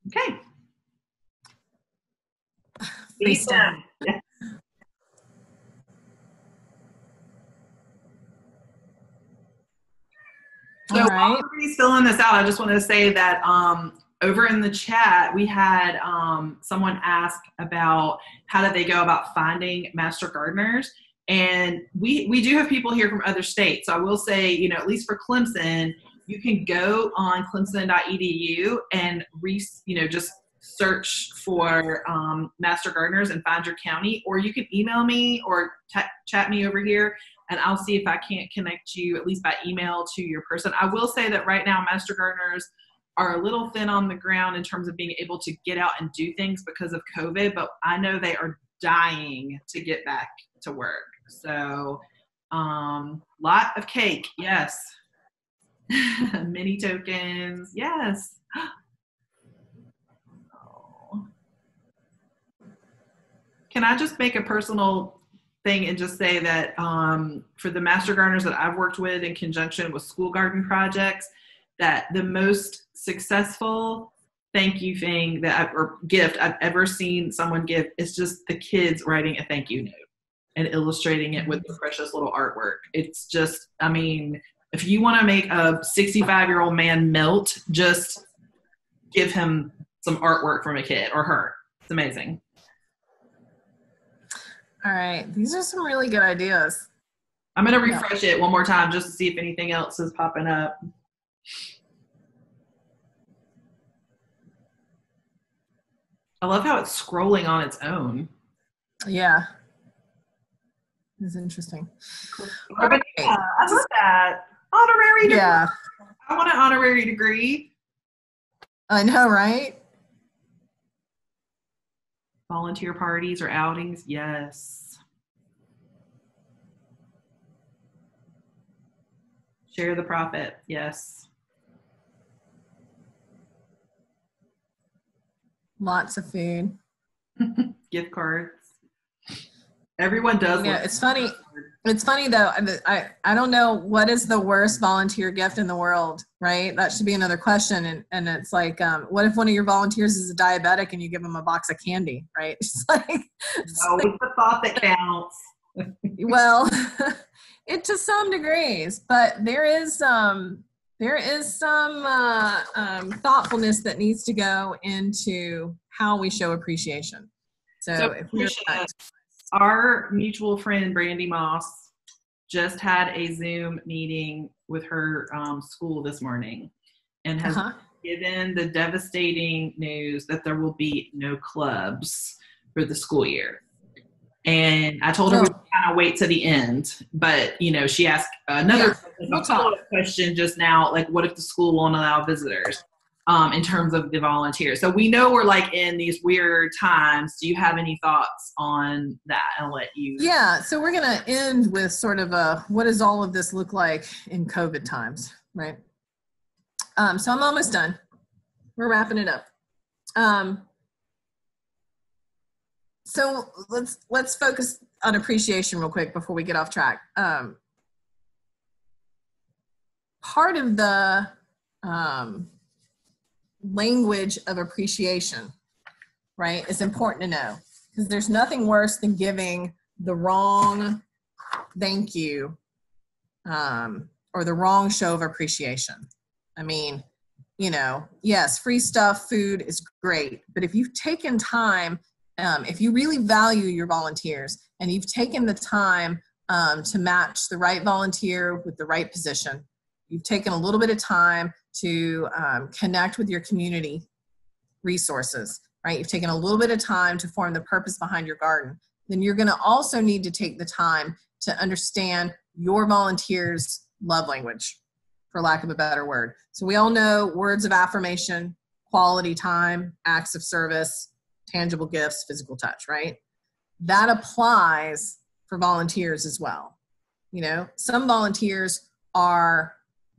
Okay. Please Ethan. So All while right. everybody's filling this out, I just want to say that um, over in the chat, we had um, someone ask about how did they go about finding master gardeners, and we we do have people here from other states. So I will say, you know, at least for Clemson, you can go on clemson.edu and re, you know, just search for um, master gardeners and find your county, or you can email me or t- chat me over here and I'll see if I can't connect you at least by email to your person. I will say that right now, master gardeners are a little thin on the ground in terms of being able to get out and do things because of COVID, but I know they are dying to get back to work. So, um, lot of cake, yes. Mini tokens, yes. Can I just make a personal thing and just say that um, for the master gardeners that I've worked with in conjunction with school garden projects, that the most successful thank you thing that I've, or gift I've ever seen someone give is just the kids writing a thank you note and illustrating it with the precious little artwork. It's just, I mean, if you want to make a 65 year old man melt, just give him some artwork from a kid or her. It's amazing. All right. These are some really good ideas. I'm gonna Yeah. refresh it one more time just to see if anything else is popping up. I love how it's scrolling on its own. Yeah. It's interesting. Yeah, I love that. Honorary degree. Yeah. I want an honorary degree. I know, right? Volunteer parties or outings, yes. Share the profit, yes. Lots of food. Gift cards. Everyone does. Yeah, it's funny. It's funny though. I, I I don't know what is the worst volunteer gift in the world, right? That should be another question. And and it's like, um, what if one of your volunteers is a diabetic and you give them a box of candy, right? It's like, it's No, like, it's the thought that counts. well, it to some degrees, but there is um there is some uh, um, thoughtfulness that needs to go into how we show appreciation. So, So, if we're Tricia, Our mutual friend Brandy Moss just had a Zoom meeting with her um, school this morning and has uh-huh. given the devastating news that there will be no clubs for the school year. And I told her we Oh. kind of wait to the end, but you know, she asked another we'll question just now, like what if the school won't allow visitors um, in terms of the volunteers? So we know we're like in these weird times. Do you have any thoughts on that? I'll let you. Yeah, so we're going to end with sort of a what does all of this look like in COVID times, right? Um, so I'm almost done. We're wrapping it up. Um, so let's let's focus on appreciation real quick before we get off track. Um, part of the um, language of appreciation, right, is important to know because there's nothing worse than giving the wrong thank you um, or the wrong show of appreciation. I mean, you know, yes, free stuff, food is great, but if you've taken time, um, if you really value your volunteers and you've taken the time um, to match the right volunteer with the right position, you've taken a little bit of time to um, connect with your community resources, right? You've taken a little bit of time to form the purpose behind your garden. Then you're going to also need to take the time to understand your volunteers' love language, for lack of a better word. So we all know words of affirmation, quality time, acts of service, tangible gifts, physical touch, right? That applies for volunteers as well. You know, some volunteers are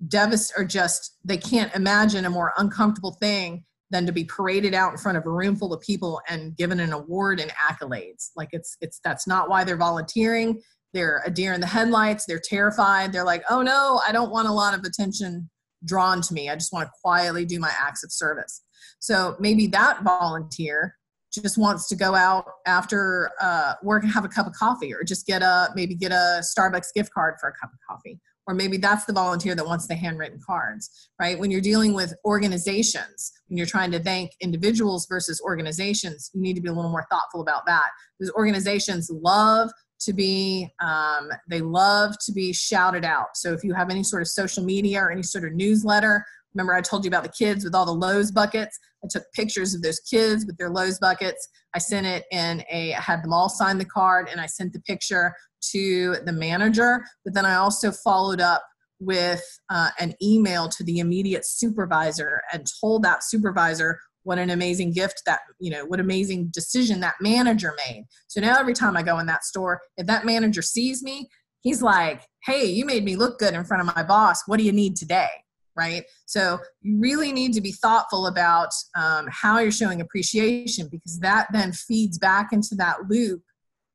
devast or just they can't imagine a more uncomfortable thing than to be paraded out in front of a room full of people and given an award and accolades. Like it's it's that's not why they're volunteering. They're a deer in the headlights. They're terrified. They're like, oh no, I don't want a lot of attention drawn to me. I just want to quietly do my acts of service. So maybe that volunteer just wants to go out after uh, work and have a cup of coffee, or just get a maybe get a Starbucks gift card for a cup of coffee, or maybe that's the volunteer that wants the handwritten cards right? When you're dealing with organizations when you're trying to thank individuals versus organizations you need to be a little more thoughtful about that. Because organizations love to be um, they love to be shouted out. So if you have any sort of social media or any sort of newsletter remember i told you about the kids with all the Lowe's buckets i took pictures of those kids with their Lowe's buckets. I sent it in a i had them all sign the card and i sent the picture to the manager, but then I also followed up with uh, an email to the immediate supervisor and told that supervisor what an amazing gift that you know what amazing decision that manager made. So now every time i go in that store if that manager sees me he's like hey you made me look good in front of my boss. What do you need today right so you really need to be thoughtful about um, how you're showing appreciation because that then feeds back into that loop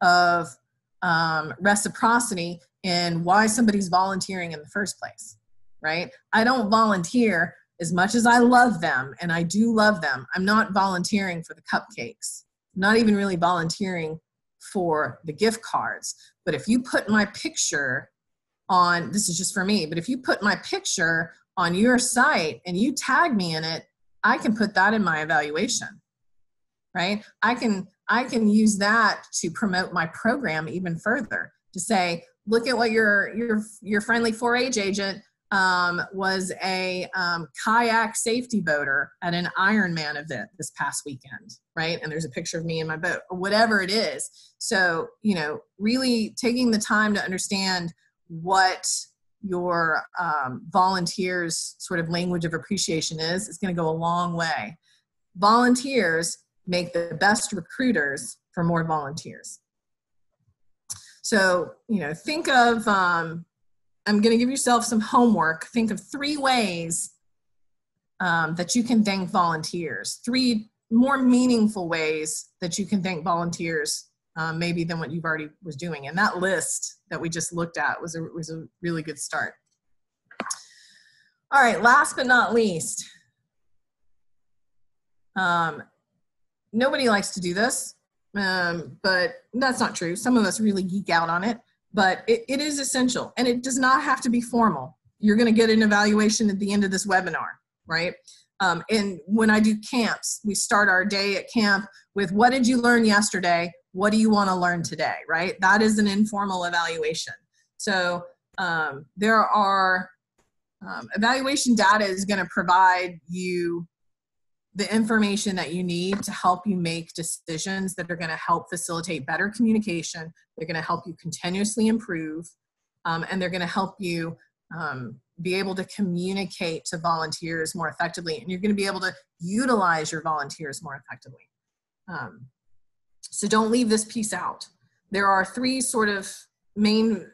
of um, reciprocity in why somebody's volunteering in the first place, right? I don't volunteer as much as I love them, and I do love them. I'm not volunteering for the cupcakes, not even really volunteering for the gift cards. But if you put my picture on, this is just for me, but if you put my picture on your site and you tag me in it, I can put that in my evaluation, right? I can I can use that to promote my program even further to say, look at what your your your friendly 4-H agent um, was a um, kayak safety boater at an Ironman event this past weekend, right? And there's a picture of me in my boat, or whatever it is. So, you know, really taking the time to understand what your um, volunteers' sort of language of appreciation is it's going to go a long way. Volunteers make the best recruiters for more volunteers. So, you know, think of, um, I'm going to give yourself some homework. Think of three ways um, that you can thank volunteers, three more meaningful ways that you can thank volunteers um, maybe than what you've already was doing. And that list that we just looked at was a, was a really good start. All right, last but not least, um, nobody likes to do this, um, but that's not true. Some of us really geek out on it, but it, it is essential and it does not have to be formal. You're going to get an evaluation at the end of this webinar, right? Um, and when I do camps, we start our day at camp with what did you learn yesterday? What do you want to learn today, right? That is an informal evaluation. So um, there are um, evaluation data is going to provide you the information that you need to help you make decisions that are going to help facilitate better communication. They're going to help you continuously improve, um, and they're going to help you um, be able to communicate to volunteers more effectively, and you're going to be able to utilize your volunteers more effectively. Um, so don't leave this piece out. There are three sort of main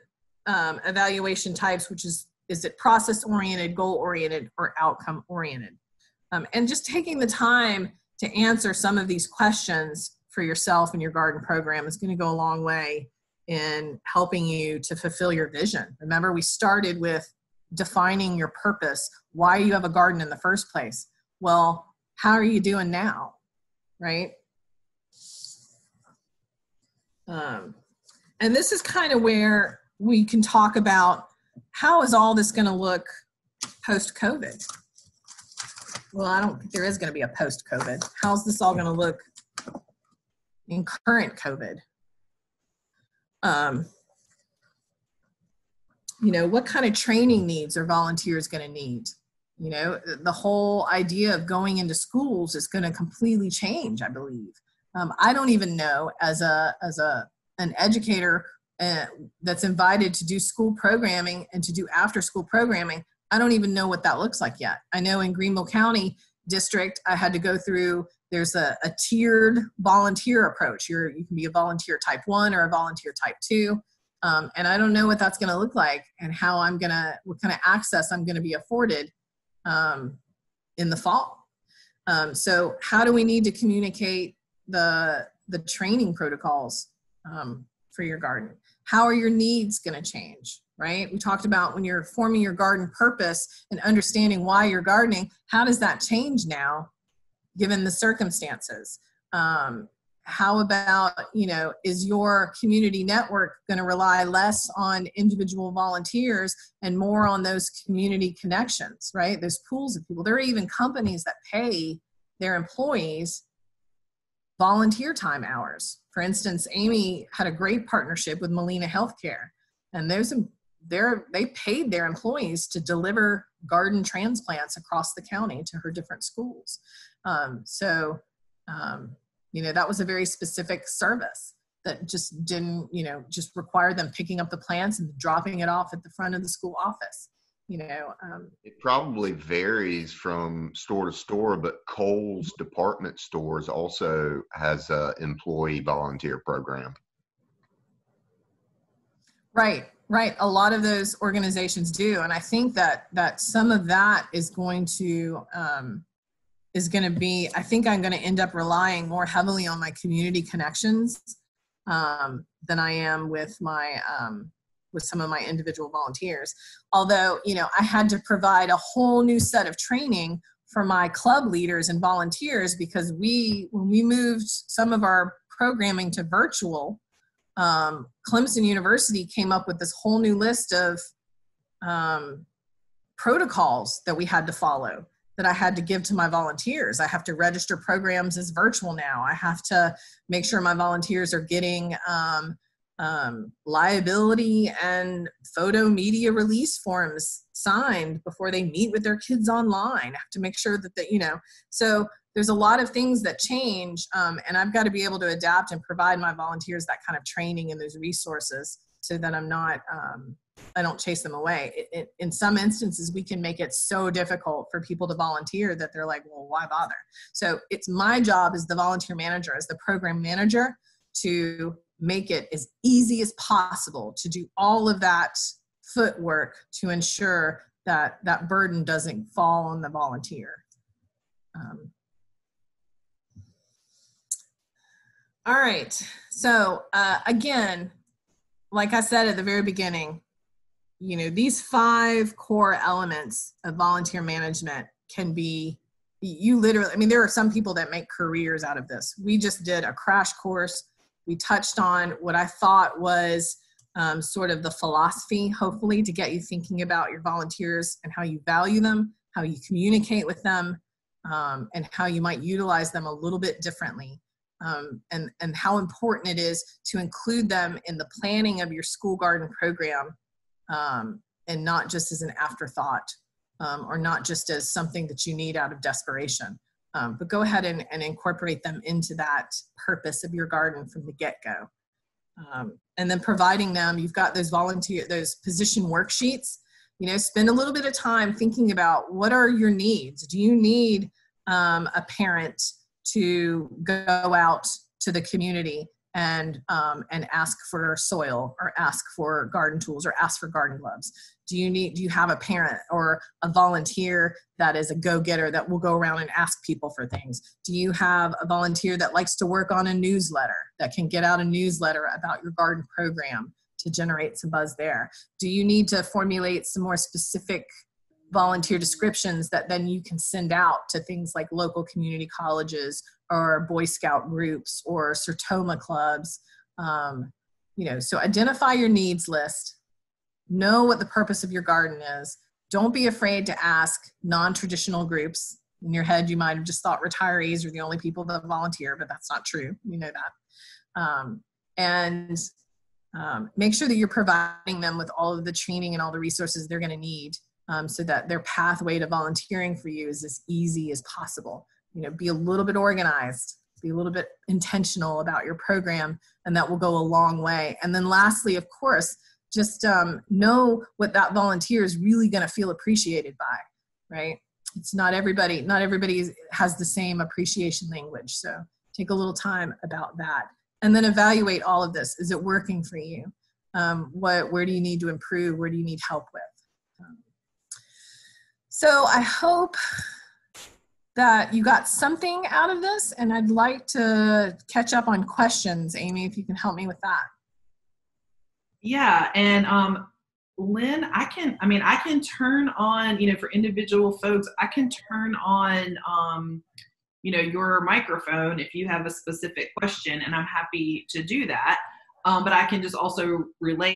um, evaluation types, which is is it process oriented, goal oriented, or outcome oriented? Um, and just taking the time to answer some of these questions for yourself and your garden program is going to go a long way in helping you to fulfill your vision. Remember, we started with defining your purpose, why you have a garden in the first place. Well, how are you doing now? Right? Um, and this is kind of where we can talk about how is all this going to look post COVID well, I don't think there is going to be a post COVID. How's this all going to look in current COVID? Um, you know, what kind of training needs are volunteers going to need? You know, the whole idea of going into schools is going to completely change, I believe. Um, I don't even know as a as a an educator uh, that's invited to do school programming and to do after school programming. I don't even know what that looks like yet. I know in Greenville County District, I had to go through. There's a, a tiered volunteer approach. You're you can be a volunteer type one or a volunteer type two. Um, and I don't know what that's going to look like and how I'm going to, what kind of access I'm going to be afforded um, in the fall. Um, so how do we need to communicate the the training protocols um, for your garden? How are your needs going to change? Right? We talked about when you're forming your garden purpose and understanding why you're gardening. How does that change now, given the circumstances? Um, how about you know is your community network going to rely less on individual volunteers and more on those community connections right those pools of people there are even companies that pay their employees volunteer time hours. For instance amy had a great partnership with molina healthcare and those they're, they paid their employees to deliver garden transplants across the county to her different schools. Um, so um, you know that was a very specific service that just didn't you know just require them picking up the plants and dropping it off at the front of the school office you know um, it probably varies from store to store but kohl's department stores also has a employee volunteer program. Right right. A lot of those organizations do and i think that that some of that is going to um, is going to be i think i'm going to end up relying more heavily on my community connections um, than i am with my um, with some of my individual volunteers although you know i had to provide a whole new set of training for my club leaders and volunteers because we when we moved some of our programming to virtual um, clemson university came up with this whole new list of um, protocols that we had to follow that I had to give to my volunteers. I have to register programs as virtual now. I have to make sure my volunteers are getting um, um, liability and photo media release forms signed before they meet with their kids online. I have to make sure that they, you know, so there's a lot of things that change, um, and I've got to be able to adapt and provide my volunteers that kind of training and those resources so that I'm not um, I don't chase them away. It, it, in some instances, we can make it so difficult for people to volunteer that they're like, well, why bother? So it's my job as the volunteer manager, as the program manager, to make it as easy as possible to do all of that footwork to ensure that that burden doesn't fall on the volunteer. Um, all right. So uh, again, like I said at the very beginning, you know these five core elements of volunteer management can be you literally i mean there are some people that make careers out of this we just did a crash course we touched on what i thought was um, sort of the philosophy hopefully to get you thinking about your volunteers and how you value them how you communicate with them um, and how you might utilize them a little bit differently um, and, and how important it is to include them in the planning of your school garden program um, and not just as an afterthought um, or not just as something that you need out of desperation. Um, but go ahead and, and, incorporate them into that purpose of your garden from the get-go. Um, and then providing them, you've got those volunteer, those position worksheets, you know, spend a little bit of time thinking about what are your needs? Do you need um, a parent to go out to the community and um, and ask for soil or ask for garden tools or ask for garden gloves do you need do you have a parent or a volunteer that is a go-getter that will go around and ask people for things do you have a volunteer that likes to work on a newsletter that can get out a newsletter about your garden program to generate some buzz there do you need to formulate some more specific volunteer descriptions that then you can send out to things like local community colleges or Boy Scout groups or Sertoma clubs. Um, you know, so identify your needs list, know what the purpose of your garden is. Don't be afraid to ask non traditional groups In your head, you might have just thought retirees are the only people that volunteer, but that's not true. You know that. Um, and um, make sure that you're providing them with all of the training and all the resources they're going to need um, so that their pathway to volunteering for you is as easy as possible. You know, be a little bit organized, be a little bit intentional about your program, and that will go a long way. And then, lastly, of course, just um, know what that volunteer is really going to feel appreciated by, right? It's not everybody, not everybody has the same appreciation language. So take a little time about that. And then evaluate all of this. Is it working for you? Um, what, where do you need to improve? Where do you need help with? Um, so I hope that you got something out of this, and I'd like to catch up on questions. Amy, if you can help me with that. Yeah, and um, Lynn, I can. I mean, I can turn on. You know, for individual folks, I can turn on. Um, you know, your microphone if you have a specific question, and I'm happy to do that. Um, but I can just also relate